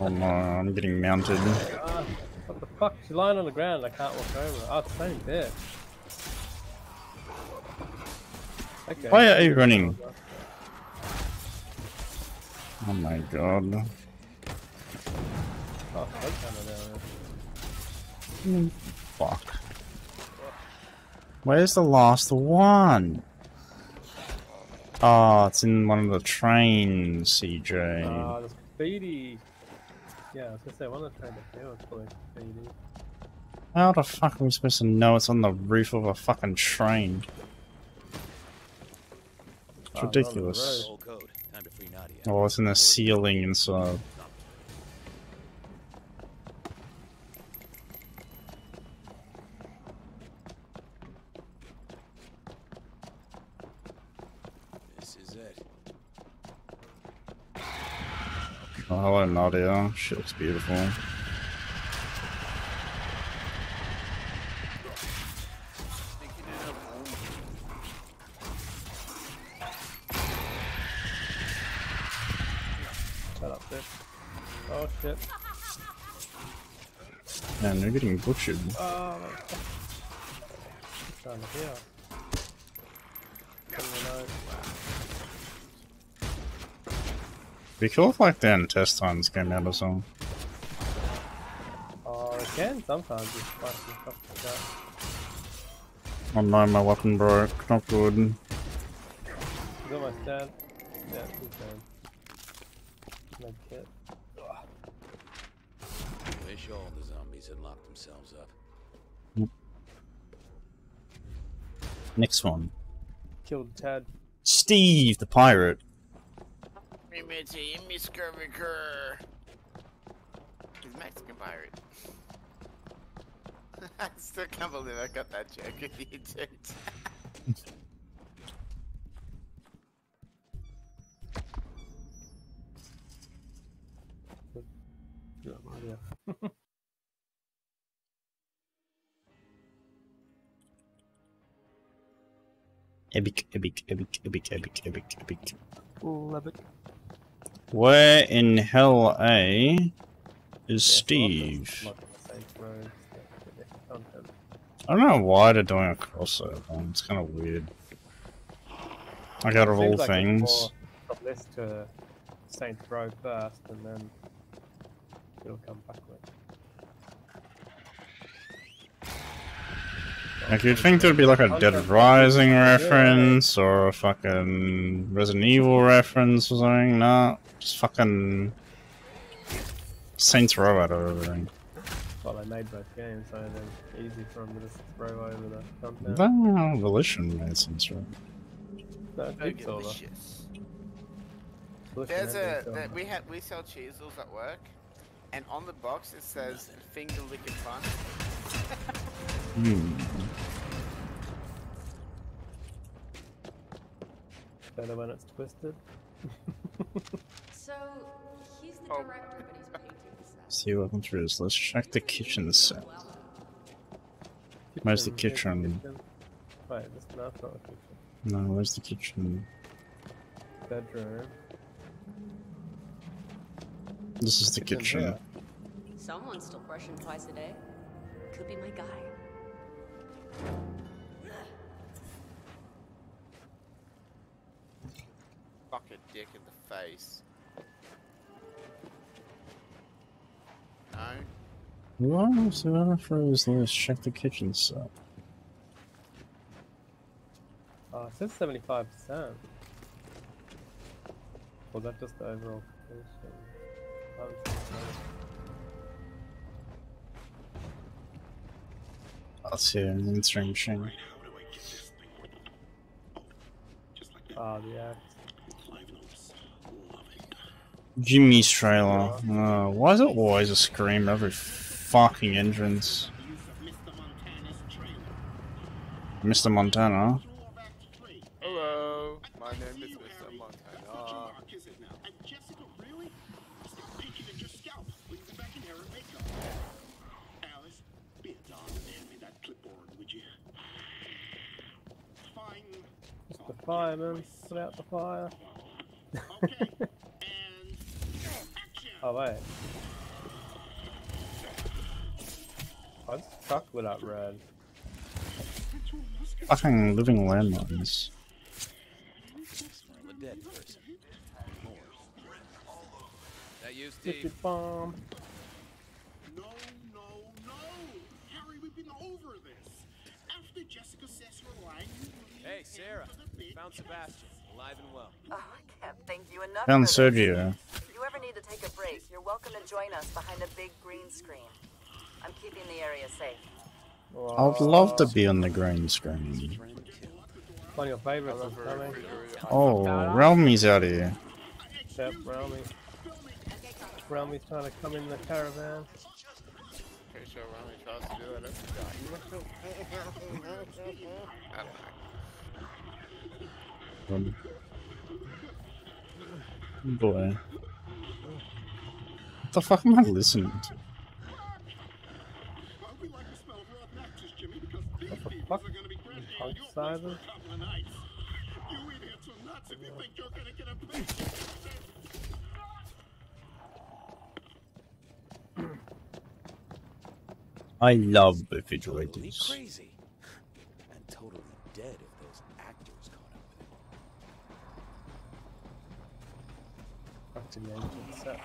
Oh no, I'm getting mounted. Ah, what the fuck? She's lying on the ground. I can't walk over. Oh, it's same bitch. Okay. Why are you running? Oh my god. Oh, Mm, Fuck. Where's the last one? Oh, it's in one of the trains, CJ. there. Ah, the speedy. Yeah, I was gonna say one of the train to was probably speedy. How the fuck are we supposed to know it's on the roof of a fucking train? It's Oh, it's on the ridiculous. Old code. Time to free Nadia. Oh, it's in the ceiling inside. This is it. Oh, hello, Nadia. She looks beautiful. Thinking of home. Shut up, bitch. Oh shit. Man, they're getting butchered. Oh. Down here. Couldn't Be cool if like the intestines came out or something. Oh, it can sometimes just fucking stuff like that. Oh no, my weapon broke. Not good. He's almost dead. Yeah, he's dead. Med kit. Wish all the zombies had locked themselves up. Next one. Killed Tad. Steve, the pirate. Primiti, Miss Curviker. He's Mexican pirate. I still can't believe I got that joke if you did. epic, epic, epic, epic, epic, epic, epic. Love it. Where in hell, A is Steve? Not the Saints Row stuff, but yeah, content. I don't know why they're doing a crossover. It's kind of weird. Like out of all like things, of to Saints Row first, and then it'll come backward. like you'd think there'd be like a Dead Rising reference or a fucking Resident Evil reference or something. Nah, just fucking Saints Row out of everything. Well, they made both games, so then easy for them to just throw over the content. Well, Volition made Saints Row. No, Jigsaw, though. Delicious. There's a Jigsaw. that we have we sell Cheezels at work, and on the box it says finger licking fun. Hmm. Better when it's twisted. So, he's the Oh. director, but he's painting the set. See, welcome through this. Let's check the kitchen set. Where's the kitchen? Wait, this, no, not the kitchen. No, where's the kitchen? Bedroom. This is the Kitchen's kitchen. there. Someone's still brushing twice a day. Could be my guy. Fuck a dick in the face. So what phrase? Let's check the kitchen set. Oh, it says 75%. Was that just the overall completion? I haven't seen that. Let's see, an answering machine. Ah, the act. Jimmy's trailer. Uh, why is it always a scream every fucking entrance? Mr. Montana. Hello, my name is Mr. Montana. Jessica, really? Stop peeking at your scalp. We can go back in there and make up. Alice, be a darling and hand me that clipboard, would you? Fine. Just the fireman. Put out the fire. Okay. and action. Oh, wait. I just chucked lit up red. Fucking living landmines. Smell a dead person. More. That you, Steve? Bomb. No, no, no. Harry, we've been over this. After Jessica says you're lying, Hey, Sarah. the big Found Sebastian, alive and well. Oh, I can't thank you enough. Found for. Sergio. If you ever need to take a break, you're welcome to join us behind a big green screen. I'm keeping the area safe. I'd love to be on the green screen. One of your favorites is coming. Oh, Realmy's out here. Yep, Realmy. Realmy's trying to come in the caravan. Pretty sure Rami tries to do it. Um, boy. What the fuck am I listening to? Well, we like the smell of raw matches, Jimmy, because these What the people fuck? are gonna be granting Punk your place cider? for a couple of nights. You idiots are nuts if you think you're gonna get a place. I love Totally refrigerators. crazy. And totally dead if those actors caught up with it. Back to the ancient set.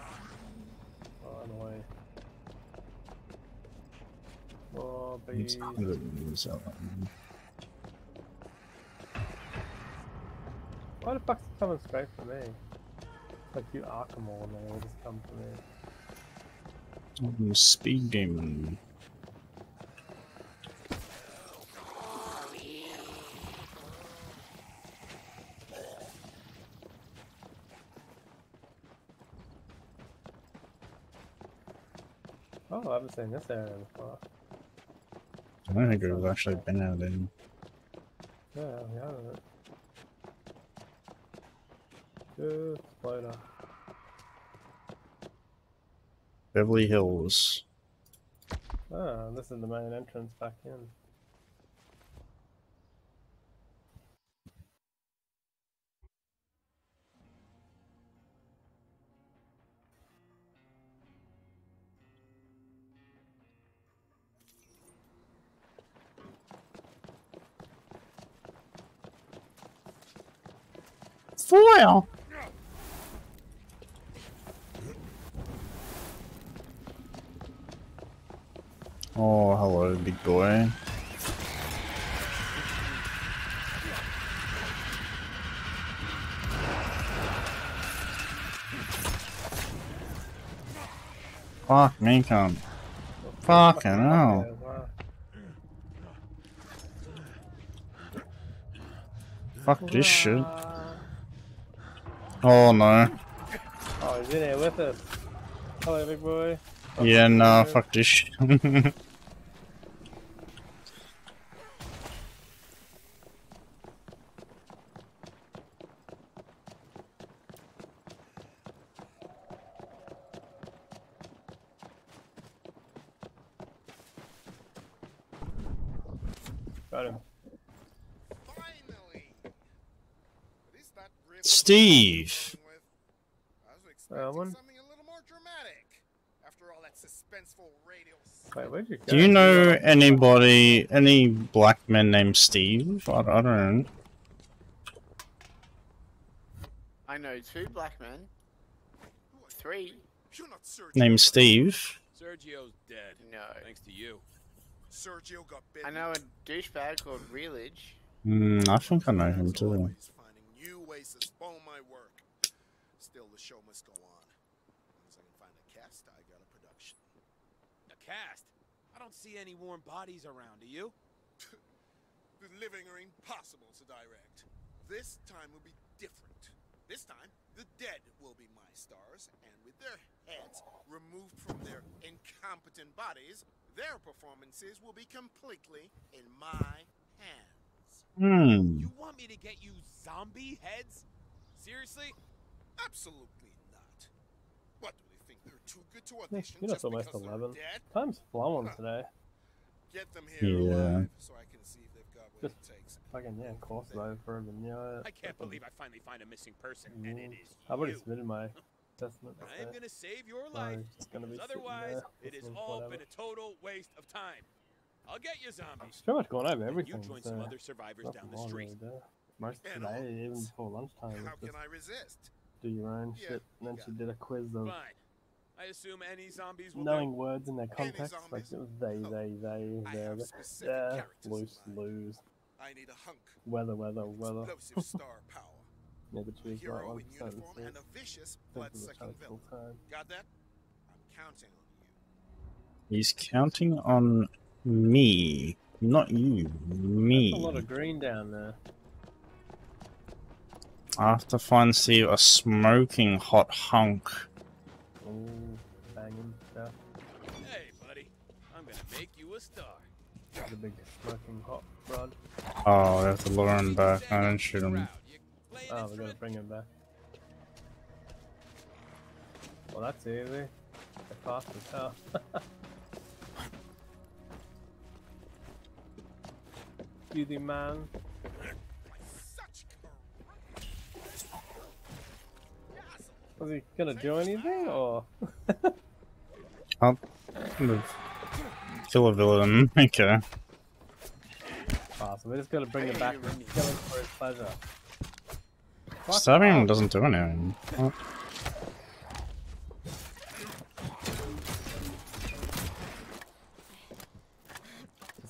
Oh, and away. More It's bees. hundreds of them. Why the fuck's it coming straight for me? Like you Arkham all and they all just come for me. Mm, Speed demon. Oh, I haven't seen this area before. I don't think we've actually been out in. Yeah, we haven't. Good exploder. Beverly Hills. Ah, this is the main entrance back in. Fire! Oh, hello, big boy. Fuck me, cunt. Fucking hell. Fuck this shit. Oh no. Oh, he's in here with us. Hello, big boy. Fuck Yeah, nah, boy. fuck this shit. Got him. Finally! At least that really Steve! I was Uh, expecting one. something a little more dramatic. After all that suspenseful radio Wait, where'd you go? Do you know anybody, any black men named Steve? I, I don't know. I know two black men. Three. You're not Sergio. Named Steve. Sergio's dead. No. Thanks to you. Sergio got bitten. I know a douchebag called ReaLadge. Hmm, I think I know him too. Always finding new ways to spoil my work. Still, the show must go on. As long as I can find a cast, I got a production. A cast? I don't see any warm bodies around, do you? The living are impossible to direct. This time will be different. This time, the dead will be my stars, and with their heads removed from their incompetent bodies, their performances will be completely in my hands. Hmm. You want me to get you zombie heads? Seriously? Absolutely not. What do they think? They're too good to audition You know, just it's almost because they're 11. dead? Time's flowing today. Get them here Yeah. alive so I can see if they've got what Just it takes. fucking, yeah, of course, though, for the yeah. I can't believe I finally find a missing person, and it is I've already you. submitted my testament. I am gonna save your life. it's gonna be otherwise, there, it has all whatever. been a total waste of time. I'll get you zombies. There's pretty much going over everything. You join so some other survivors down the street. really there. Most And today, even before lunchtime, How can I resist? do your own Yeah, shit. And then she got did a quiz of Fine. I assume any zombies will knowing do. words in their context. Like zombies? it was they, Oh, they, they, I there, there, specific there, characters in loose, lose, I need a hunk weather, weather, weather. explosive star power. Yeah, but A choose that hero one. in So uniform and a vicious blood-sucking villain. time. Got that? I'm counting on you. He's counting on me, not you. Me. A lot of green down there. I have to find see a smoking hot hunk. Ooh, banging stuff. Hey, buddy. I'm gonna make you a star. The big smoking hot rod. Oh, I have to lure him back. I didn't shoot him. Oh, we gotta bring him back. Well, that's easy. They're fast as hell. Easy man. Was he gonna do anything or? I'll kill a villain. Okay. Ah, so we just gotta bring him back and kill him for his pleasure. Fuck Stabbing off. doesn't do anything. Oh,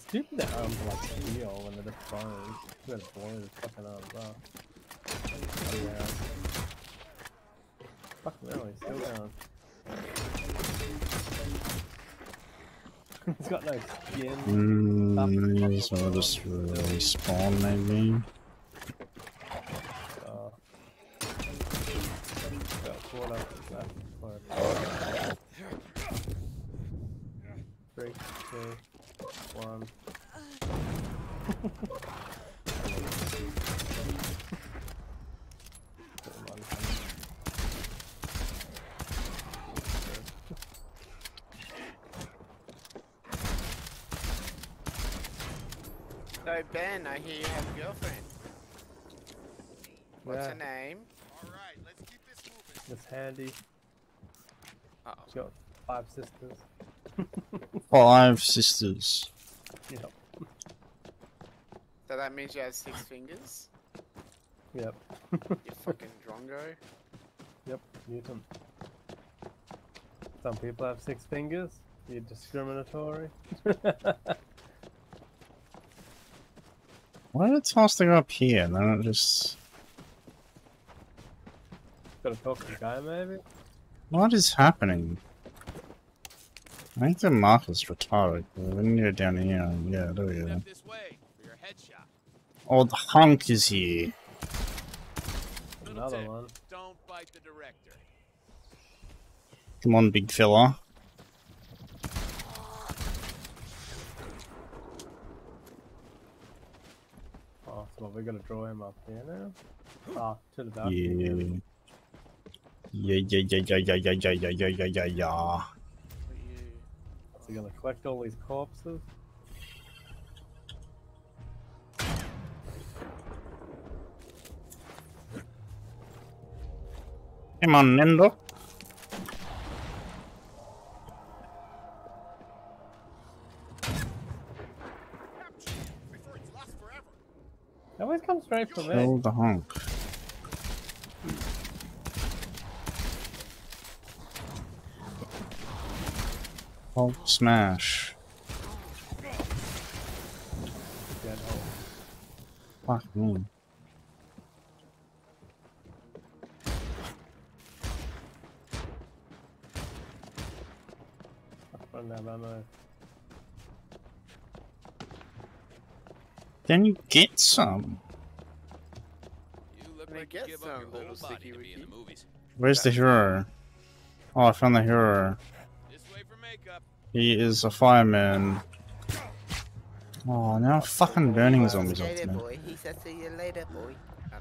stupid that arms are um, like steel when they're just bones. You gotta blow fucking uh, arms off. Oh, yeah. Fuck no, he's still down. he's got no skin. Mm, we'll just respawn maybe. Oh. Got caught up with that. Fine. Three, two, one. So Ben, I hear you have a girlfriend. What's Yeah. her name? Alright, let's keep this moving. Miss Handy. Oh. She's got five sisters. Five sisters. Yep. So that means you have six fingers? Yep. you fucking drongo. Yep, mutant. Some people have six fingers. You're discriminatory. Why did it toss to up here? And then it just. Gotta talk to the guy, maybe? What is happening? I think the marker's retarded. We need it down here. Yeah, there we go. Step this way for your headshot. Oh, the hunk is here. Another one. Don't bite the director. Come on, big fella. Oh, so we gotta draw him up here now? Ah, to the balcony. Yeah. Yeah, yeah, yeah, yeah, yeah, yeah, yeah, yeah, yeah, yeah, yeah, yeah. So you're gonna collect all these corpses? Come on, Nendo. It always comes straight for me. Kill the honk. Hulk smash. Fuck me. Run out of ammo. Then you get some. You look like you get give up your whole body to be in the movies. Where's the hero? Oh, I found the hero. This way for makeup. He is a fireman. Oh, now I'm fucking burning zombies up Later, to me. boy. He said, see you later, boy. I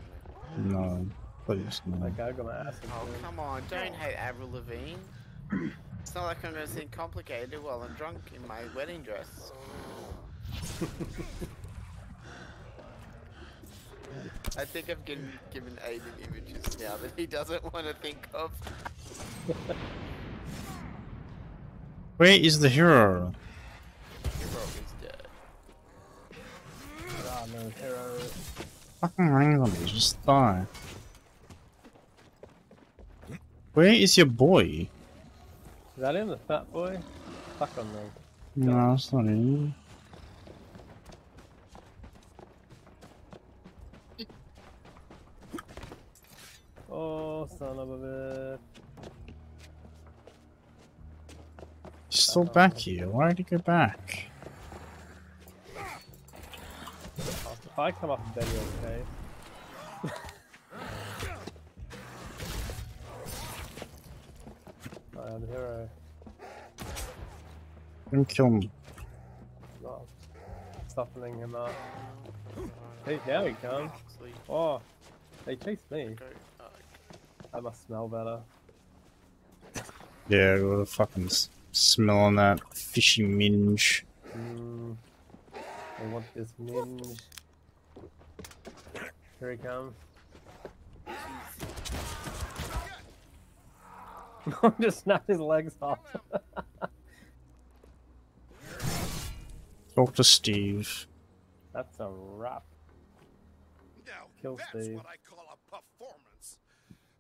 don't know. No, please, no. That guy got my ass Oh, come on. Don't hate Avril Lavigne. It's not like I'm gonna seem complicated while I'm drunk in my wedding dress. I think I've given, given Aiden images now that he doesn't want to think of. Where is the hero? Your is dead. Ah, no hero. Fucking ring zombies, just die. Where is your boy? Is that him, the fat boy? Fuck on me. No, it's not him. Oh, son of a bitch. He's still back here. Why did he go back? If I come up and bed you okay. I am the hero. Don't kill me. Not softening him up. Hey, now he comes. Oh, they chased me. I must smell better. Yeah, what a fucking s- smell on that fishy minge. Mm. I want this minge. Here he comes. Just snap his legs off. Talk to Steve. That's a wrap. Now, Kill that's Steve. what I call a performance.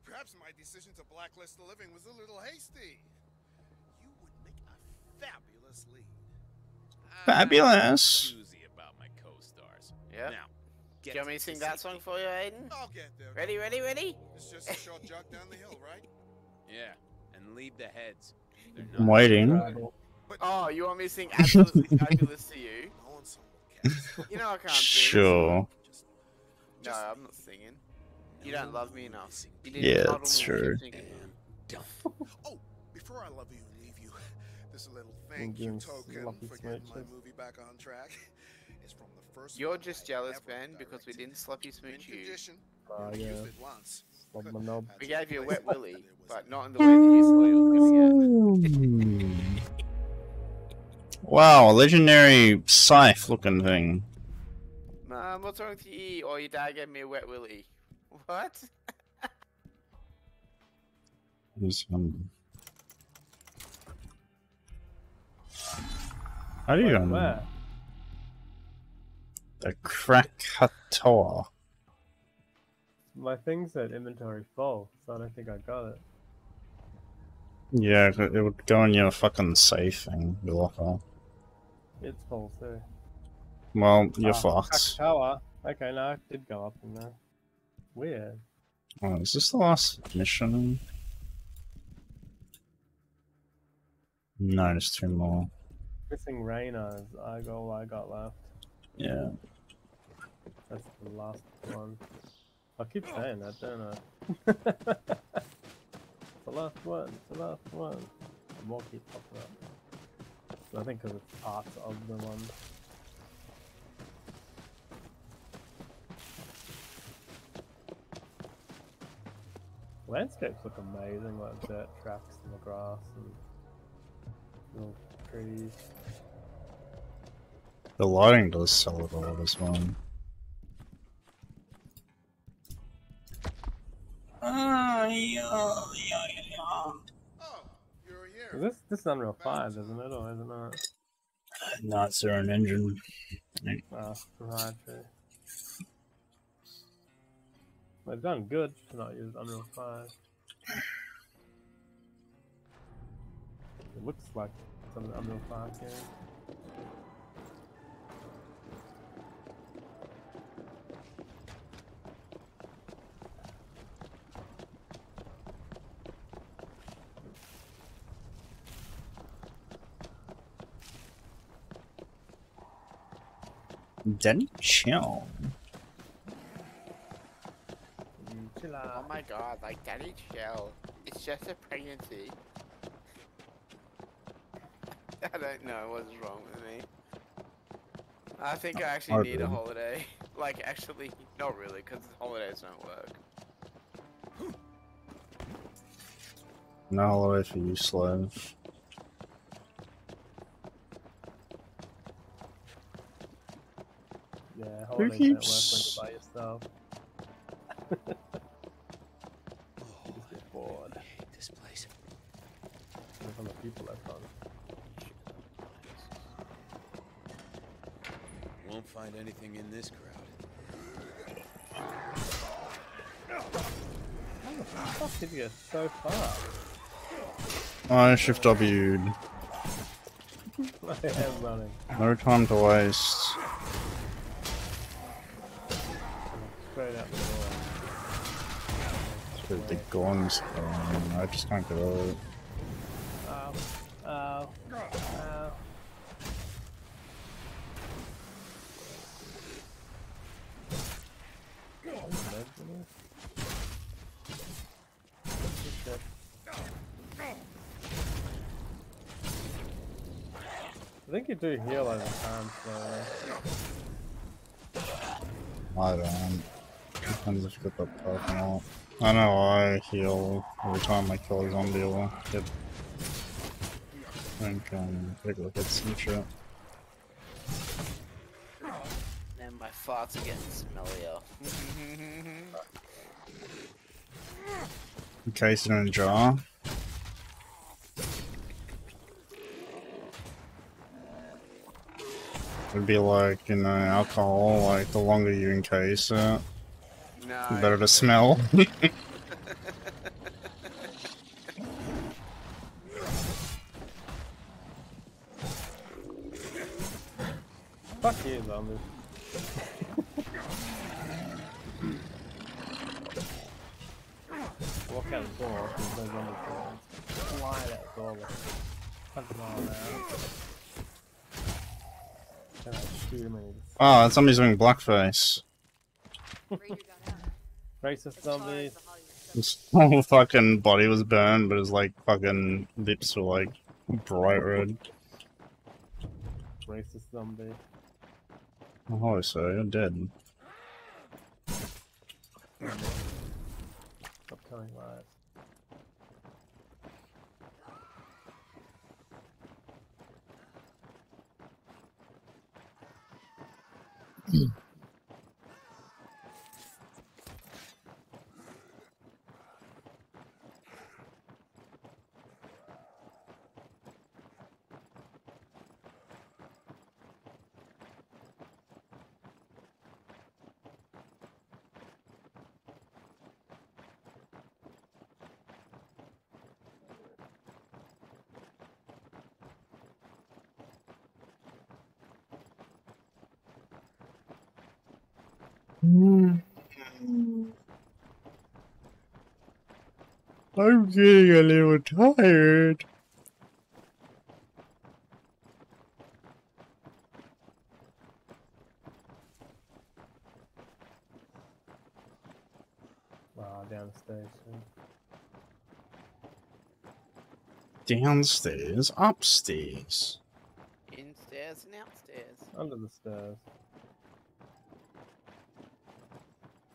Perhaps my decision to blacklist the living was a little hasty. You would make a fabulous lead. Fabulous. About my co-stars. yeah. Now, Do you want me to sing that song for you, Aiden? I'll get there. Ready, ready, ready? It's just a short jog down the hill, right? Yeah, and leave the heads. I'm waiting. Rival. Oh, you want me to sing Absolutely Fabulous to you? No ensemble cast. You know I can't sing. Sure. Just, No, I'm not singing. You don't love me enough. You didn't Yeah, cuddle that's you true. were singing. done. Oh, before I love you and leave you, there's a little thank you token for getting my movie back on track. It's from the first You're just jealous, Ben, because we didn't sloppy In smooch you. condition, Oh, could yeah. Used it once. Slob Could my knob. We gave you a wet willy, but not in the way that you thought you was gonna get. Wow, a legendary scythe looking thing. Mum, what's wrong with you? Or your dad gave me a wet willy. What? He's, um... How do you Wait, um, where? the Krakatoa? My thing said inventory full, so I don't think I got it. Yeah, it it would go in your fucking safe thing, your locker. It's full too. Well, you're Ah, fucked. Krakatoa. Okay, no, it did go up in there. Weird. Oh, is this the last mission? No, there's two more. Missing Raina is I got all I got left. Yeah. That's the last one. I keep saying that, don't I? it's the last one, it's the last one. The more keep popping up. I think because it's parts of the one. Landscapes look amazing, like dirt tracks in the grass and little trees. The lighting does sell it all as well. Is this this is Unreal Five, isn't it, or is it not? Not their own engine. Ah, proprietary. They've done good to not use Unreal 5. It looks like some of the Unreal 5 game. Then chill. Chill Oh my god, like Danny Chill. It's just a pregnancy. I don't know what's wrong with me. I think I actually need a holiday. Like, actually, not really, because holidays don't work. No holiday for you, slave. Yeah, Who don't work keeps- you're by yourself. you just get bored. I hate this place. There's other people that fun. Won't find anything in this crowd. How the fuck did you get so far? I shift W'd. I am running. No time to waste. With the guns, um, I just can't get over it. I think you do heal over time, so I don't. If you got that not. I know I heal every time I kill a zombie or get. I think, um, regular hits and shit. And my farts are getting smellier. Encased in a jar. It'd be like, you know, alcohol, like the longer you encase it, the better to smell. fuck you, zombie. Walk out the door, there's no zombies around. Fly that door like a hundred mile an hour. Can I shoot him and he oh, ah, that zombie's doing blackface. Racist zombies. His whole fucking body was burned, but his like fucking lips were like bright red. Racist zombie. Oh, sorry, you're dead. Stop telling lies. Mm. I'm getting a little tired. Ah, downstairs. Downstairs, upstairs. Instairs and outstairs. Under the stairs.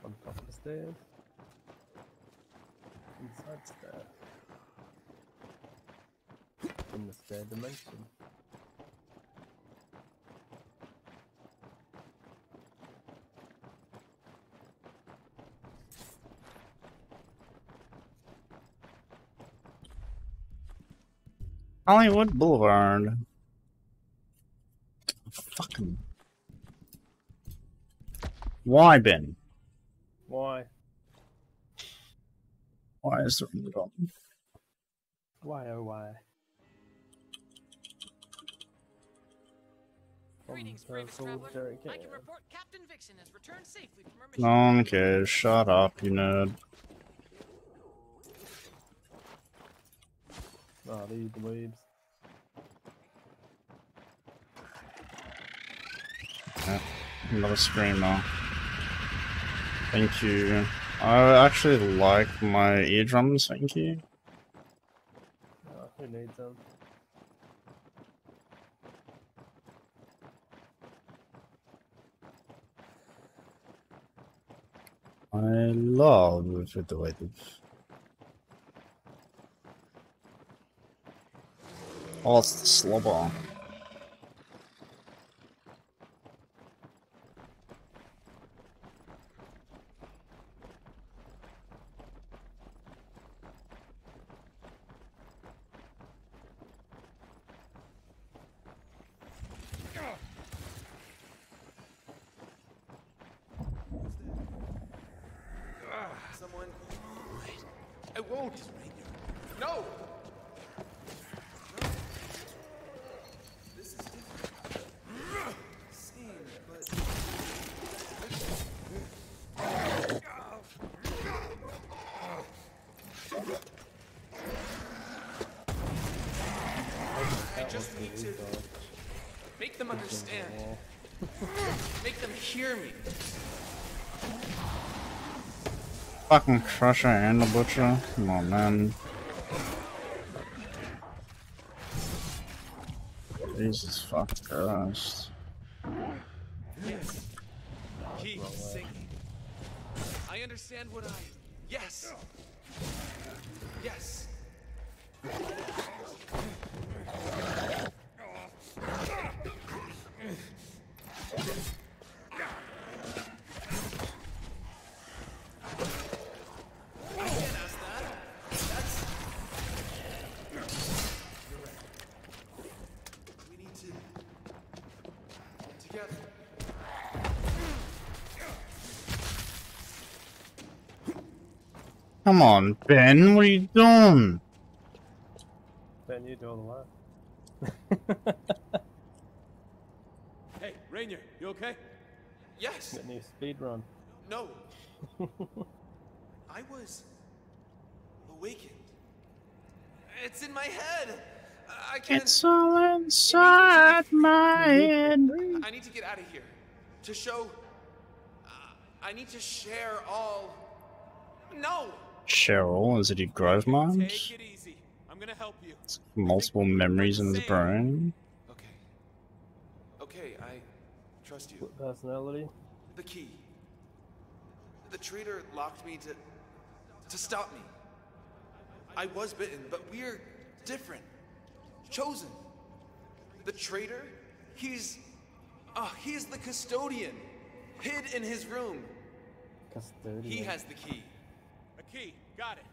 On top of the stairs. In the third dimension. Hollywood Boulevard. Fucking. Why, Ben? Why? Why is there a on? Why oh why? From Greetings, oh, brave traveler. I can report Captain Vixen has returned safely from her mission. Oh, no. Shut up, you nerd. Oh, these dweebs. Yeah, another screamer. Thank you. I actually like my eardrums, thank you. Oh, who needs them? I love refrigerated. Oh, it's the slobber. Someone. Wait. I won't. No. This is different. Same, but. I just need to make them understand. Make them hear me. Fucking Crusher and the Butcher? Come on, man. Jesus fuck Christ. Yes. Keep singing. I understand what I. Yes. I can't ask that. That's. You're right. We need to. Together. Come on, Ben, what are you doing? Ben, you do all the work. Hey, Rainier, you okay? Yes. Get new speed run. No. I was awakened. It's in my head. I can't. It's all inside my head. I need to get out of here. To show. Uh, I need to share all. No. Cheryl, is it your grove mind? Take it easy. I'm gonna help you. Multiple memories in his brain. Okay. Okay, I trust you. Split personality. The key. The traitor locked me to. to stop me. I was bitten, but we're different. Chosen. The traitor? He's. Ah, oh, he's the custodian. Hid in his room. Custodian. He has the key. A key. Got it.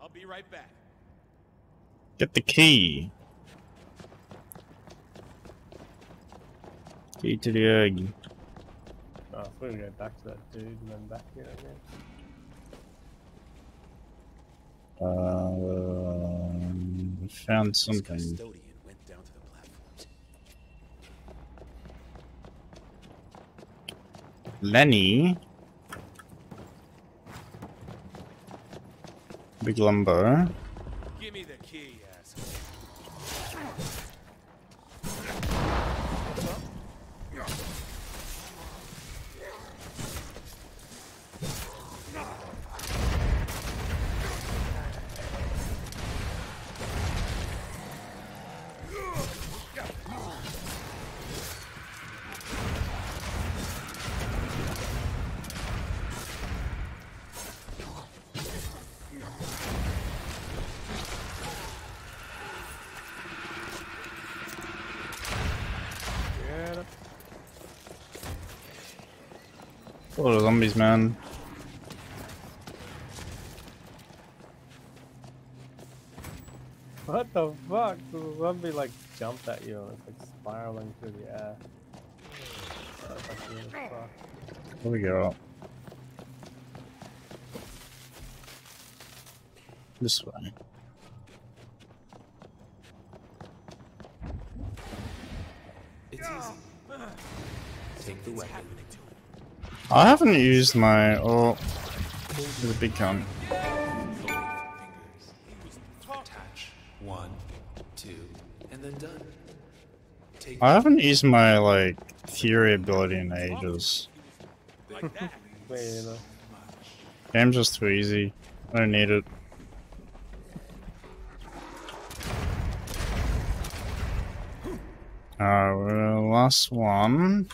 I'll be right back. Get the key. Key to the egg. Oh, so we go back to that dude and then back here again. Um, we found something. Custodian went down to the platforms. Lenny. Big lumbo. Give me the key, asshole. Get it. A lot of zombies, man. What the fuck? The zombie like jumped at you and it's like spiraling through the air. That's like weird as fuck. What we got? This way. It's easy. Take the weapon. I haven't used my. Oh, there's a big gun. I haven't used my like fury ability in ages. Game's just too easy. I don't need it. Alright, well, last one.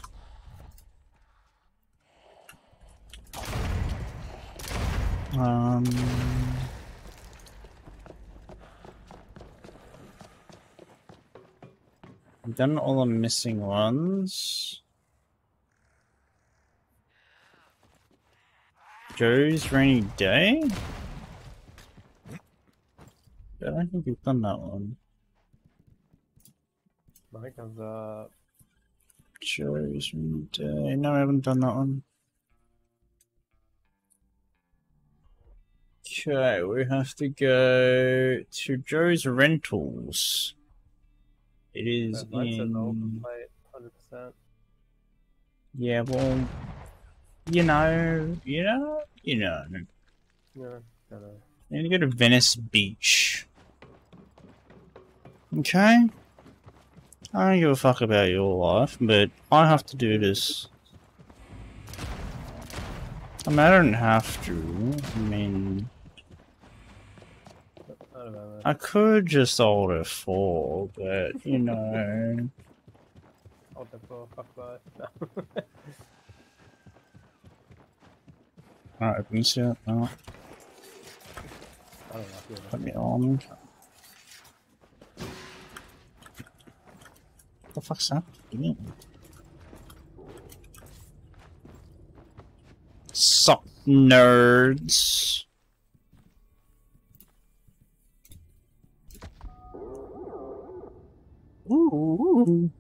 Um. I've done all the missing ones. Joe's rainy day? I don't think we've done that one. Mike has uh Joe's rainy day. No, I haven't done that one. Okay, we have to go to Joe's Rentals. It is that lights an open in. plate. Yeah, well, you know, you know, you know. Yeah, know. I need to go to Venice Beach. Okay? I don't give a fuck about your life, but I have to do this. I mean, I don't have to. I mean, I could just hold a four, but you know. Hold the floor, fuck life. Not opens yet. No. I don't know. Put me on. What the fuck's that? Sup, nerds? Ooh.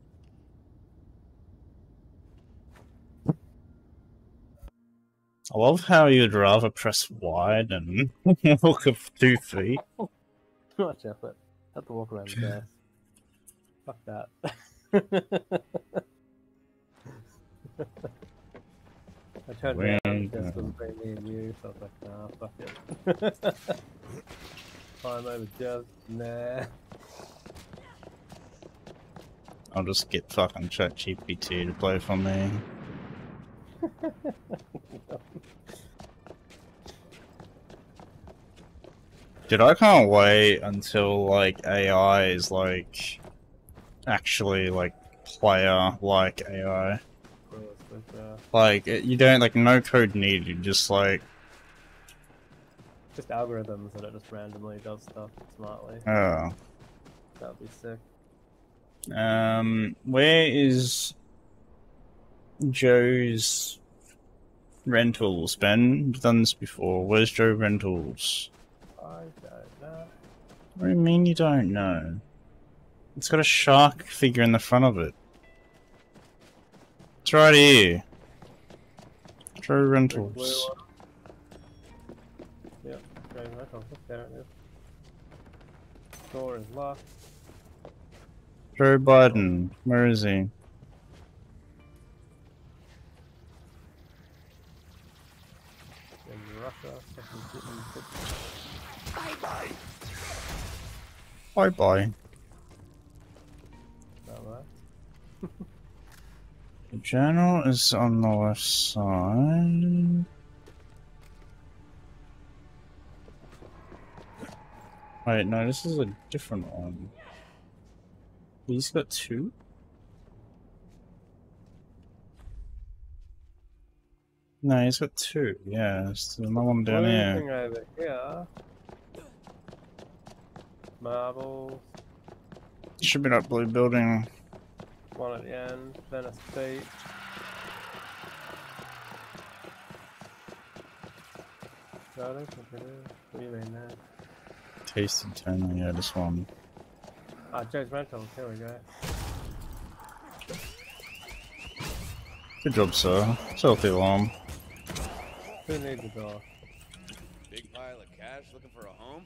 I love how you'd rather press Y than walk up two feet. Oh, too much effort. Have to walk around the desk. Fuck that. I turned Way around, this down. was very me and you, so I was like, nah, fuck it. Climb over just, nah. I'll just get fucking ChatGPT to play for me. Dude, I can't wait until like AI is like actually like player like AI. Of course, with, Like you don't like no code needed, just like just algorithms that it just randomly does stuff smartly. oh. That'd be sick. Um, where is Joe's rentals? Ben, We've done this before. Where's Joe Rentals? I don't know. What do you mean you don't know? It's got a shark figure in the front of it. It's right here. Joe Rentals. Yep, right on. There it is. Door is locked. Joe Biden. Where is he? Bye bye. Bye bye. The journal is on the left side. Wait, no, this is a different one. He's got two? No, he's got two. Yeah, there's another one down Blue here. over here. Marbles. Should be that blue building. One at the end. Venice Beach. Got it? What do you mean there? Tasted Tunnel, yeah, this one. Ah, Joe's Rentals. Here we go. Good job, sir. Sell the alarm. Who needs a door? Big pile of cash looking for a home?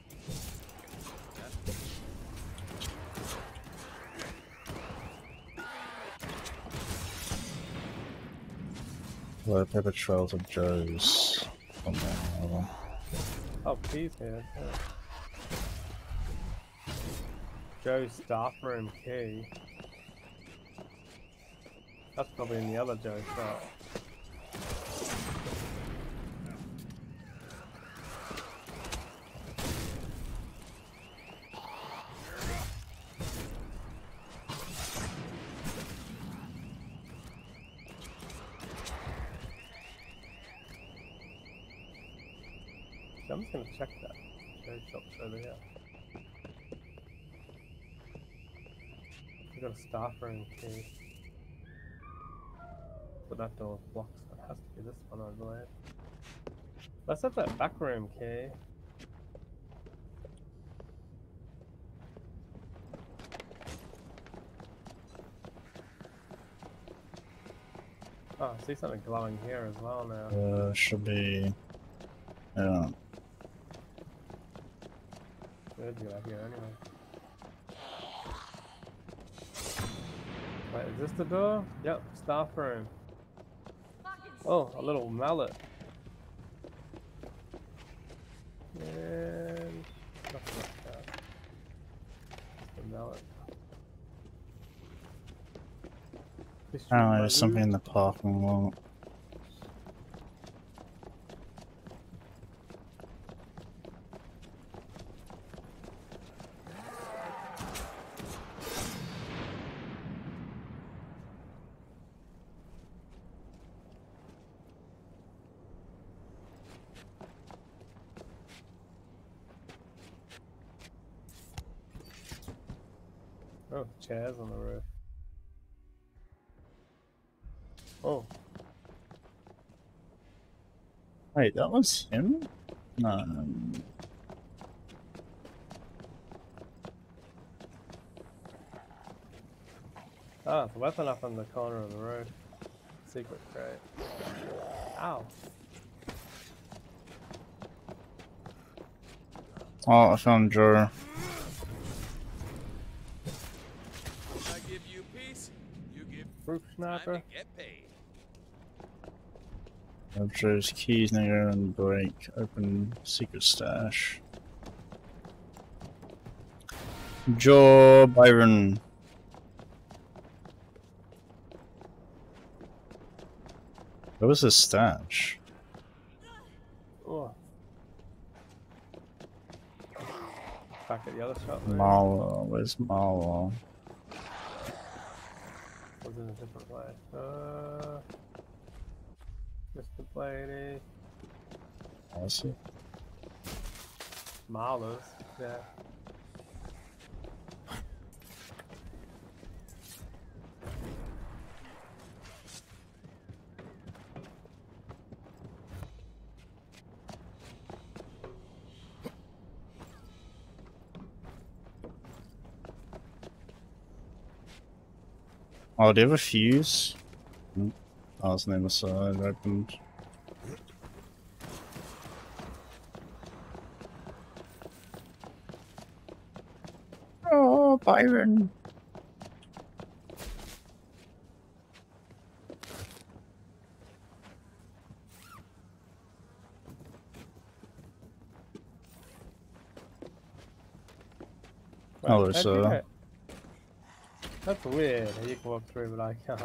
Low paper trails of Joe's. Oh, no. Oh, Joe's staff room key. That's probably in the other Joe's shop. So I'm just gonna check that. Joe's shop's over here. Got a staff. But that door's blocked, so it has to be this one, I believe. Let's have that back room key. Oh, I see something glowing here as well now. Uh, should be. Yeah. Good, you out here anyway. Wait, is this the door? Yep, staff room. Oh, a little mallet. And nothing like that. Just mallet. Oh, there's something in the parking lot. Oh, chairs on the roof. Oh, Wait, that was him? Um, ah, the weapon up on the corner of the road. Secret crate. Ow. Oh, I found Joe. I give you peace, you give Roof time snapper. to get paid. Have Joe's keys, nigger, and break. Open secret stash. Joe Byron. What was his stash? Oh. Back at the other shop. Marlo. Where's Marlo? Was in a different place. Uh, Blaney. I see. Yeah. Oh, do you have a fuse? Oh, it's name side opened. Oh, Byron. Hello, how'd you That's weird. You can walk through, but I can't.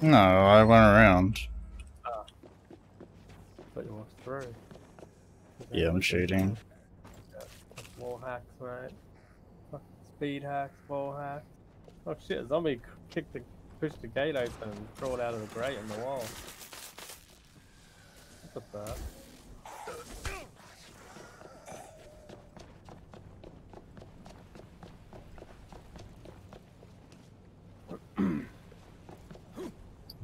No, I went around. Ah. But you walked through. Yeah, I'm shooting. Wall hacks, mate. Speed hacks, wall hacks. Oh shit, a zombie kicked the, pushed the gate open and crawled out of the grate in the wall. At that.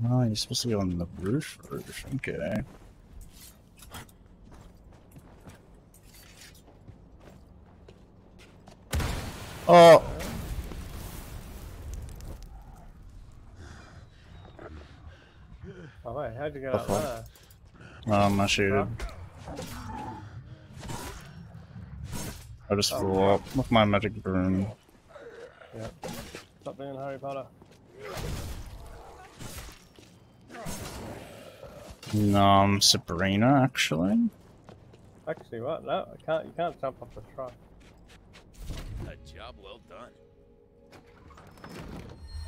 Oh, you're supposed to go on the roof roof. Okay. Oh, Oh wait, how'd you get out there? um, I shooted. I just Oh. flew up with my magic broom. Yep. Stop being Harry Potter. No, I'm Sabrina, actually. Actually, what? No, I can't. You can't jump off the truck. A job well done.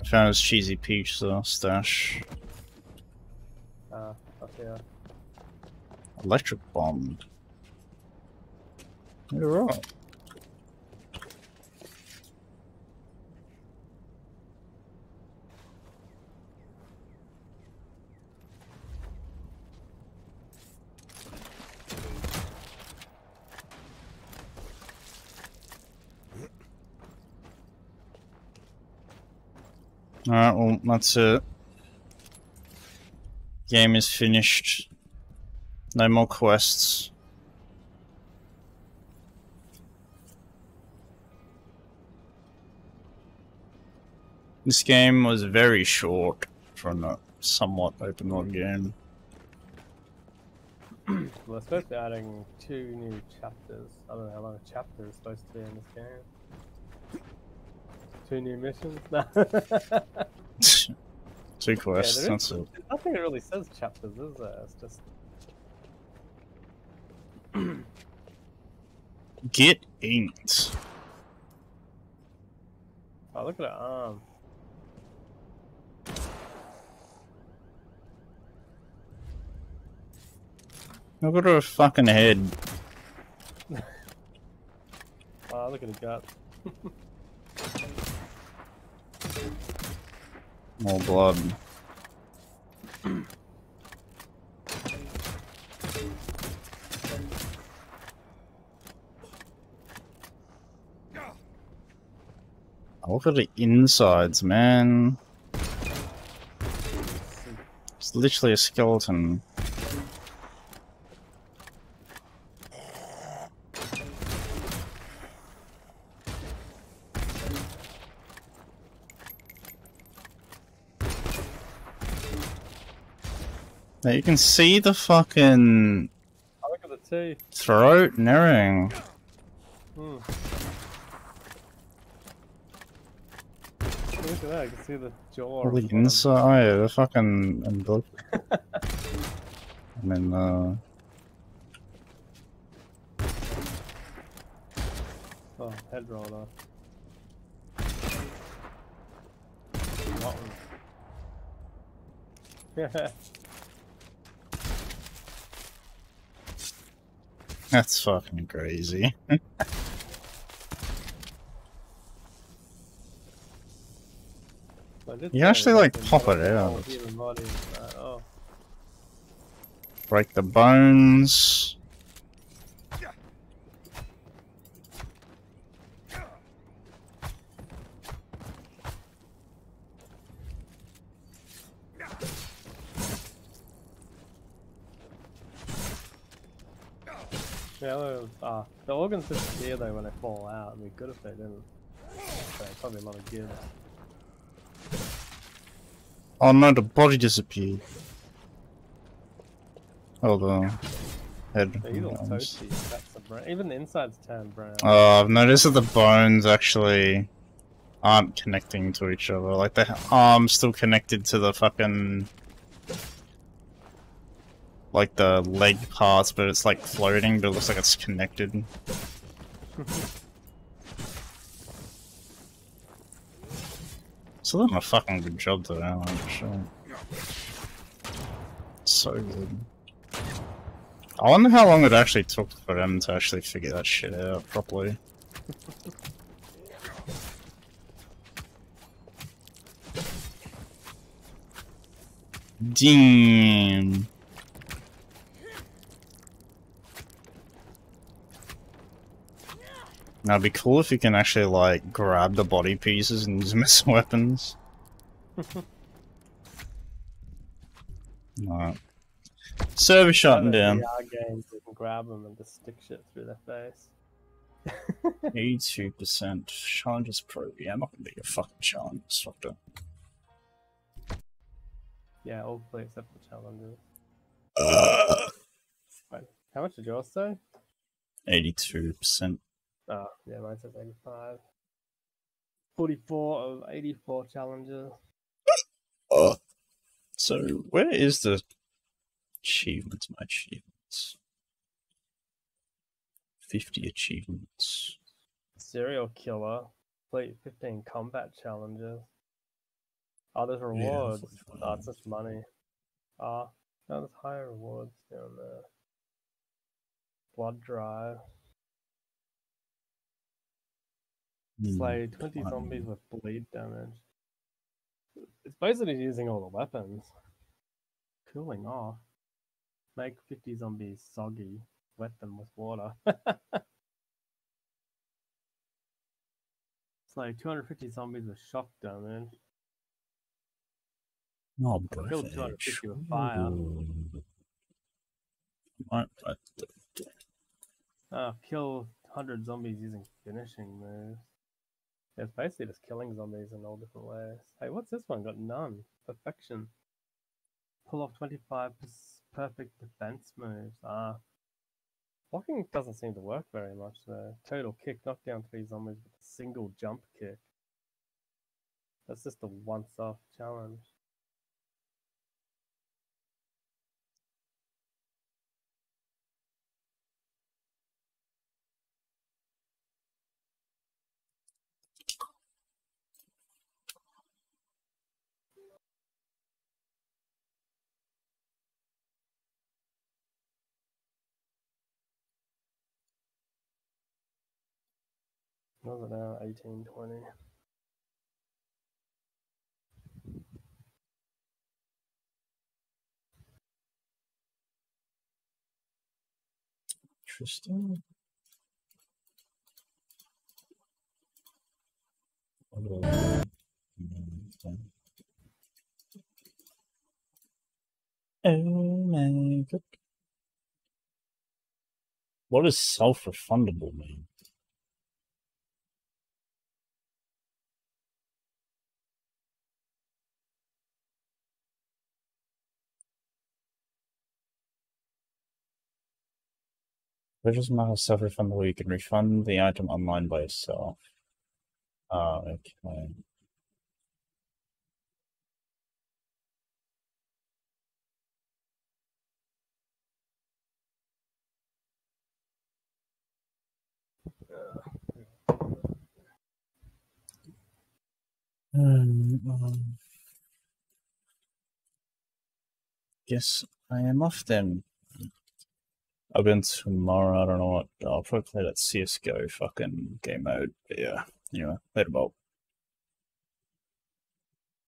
I found his cheesy peach uh, stash. Ah, up here. Electric bomb. You're right. Alright, well, that's it. Game is finished. No more quests. This game was very short for a somewhat open world game. Well, they're supposed to be adding two new chapters. I don't know how long a chapter is supposed to be in this game. Two new missions? No. Two quests, there that's is- it. Nothing that really says chapters, is there? It's just. Get inked. Oh, look at that arm. Look at her fucking head. Oh, look at the gut. More blood. Look at the insides, man. It's literally a skeleton. Now you can see the fucking Oh, look at the teeth. throat and everything. Look at that, I can see the jaw. All the inside, oh yeah, the fucking umbilical. and then, uh, Oh, head rolled off. Yeah. That's fucking crazy. You actually, like, pop it out. human body is that- Oh, Break the bones. yeah, ah, the organs disappear though when they fall out. It'd be good if they didn't. So, probably a lot of gibs. Oh no, the body disappeared. Oh, the head. They eat bones. toasty. That's the. Even the inside's turned brown. Oh, I've noticed that the bones actually aren't connecting to each other. Like the arm's still connected to the fucking like the leg parts, but it's like floating, but it looks like it's connected. So done a fucking good job though, Alan. Sure. So good. I wonder how long it actually took for them to actually figure that shit out properly. Damn. Now it'd be cool if you can actually like grab the body pieces and use them as weapons. Alright. Server shutting down. Games, you can grab them and just stick shit through their face. 82% challenges pro. Yeah, I'm not gonna be a fucking challenge instructor. Yeah, all play except for challenges. Uh. Wait, how much did yours say? 82%. Oh, yeah, mine says 85. 44 of 84 challenges. Oh. So, where is the achievements? My achievements. 50 achievements. Serial killer. Complete 15 combat challenges. Oh, there's rewards. oh, it's just money. Ah, no, there's higher rewards down there. Blood drive. Slay 20 zombies with bleed damage. It's basically using all the weapons. Cooling off. Make 50 zombies soggy. Wet them with water. Slay 250 zombies with shock damage. Oh, Kill 250 with fire. Right, right. Uh, kill 100 zombies using finishing moves. It's basically just killing zombies in all different ways. Hey, what's this one? Got none. Perfection. Pull off 25 perfect defense moves. Ah. Blocking doesn't seem to work very much though. Total kick, knock down three zombies with a single jump kick. That's just a once off challenge. Was it now? 18, 20. Interesting. Oh my god. What does self-refundable mean? Purchase model self-refundable. You can refund the item online by itself. Ah, okay. Um, um, guess I am off then. I've been tomorrow. I don't know what. I'll probably play that CS:GO fucking game mode. But yeah. Anyway, later, Bob.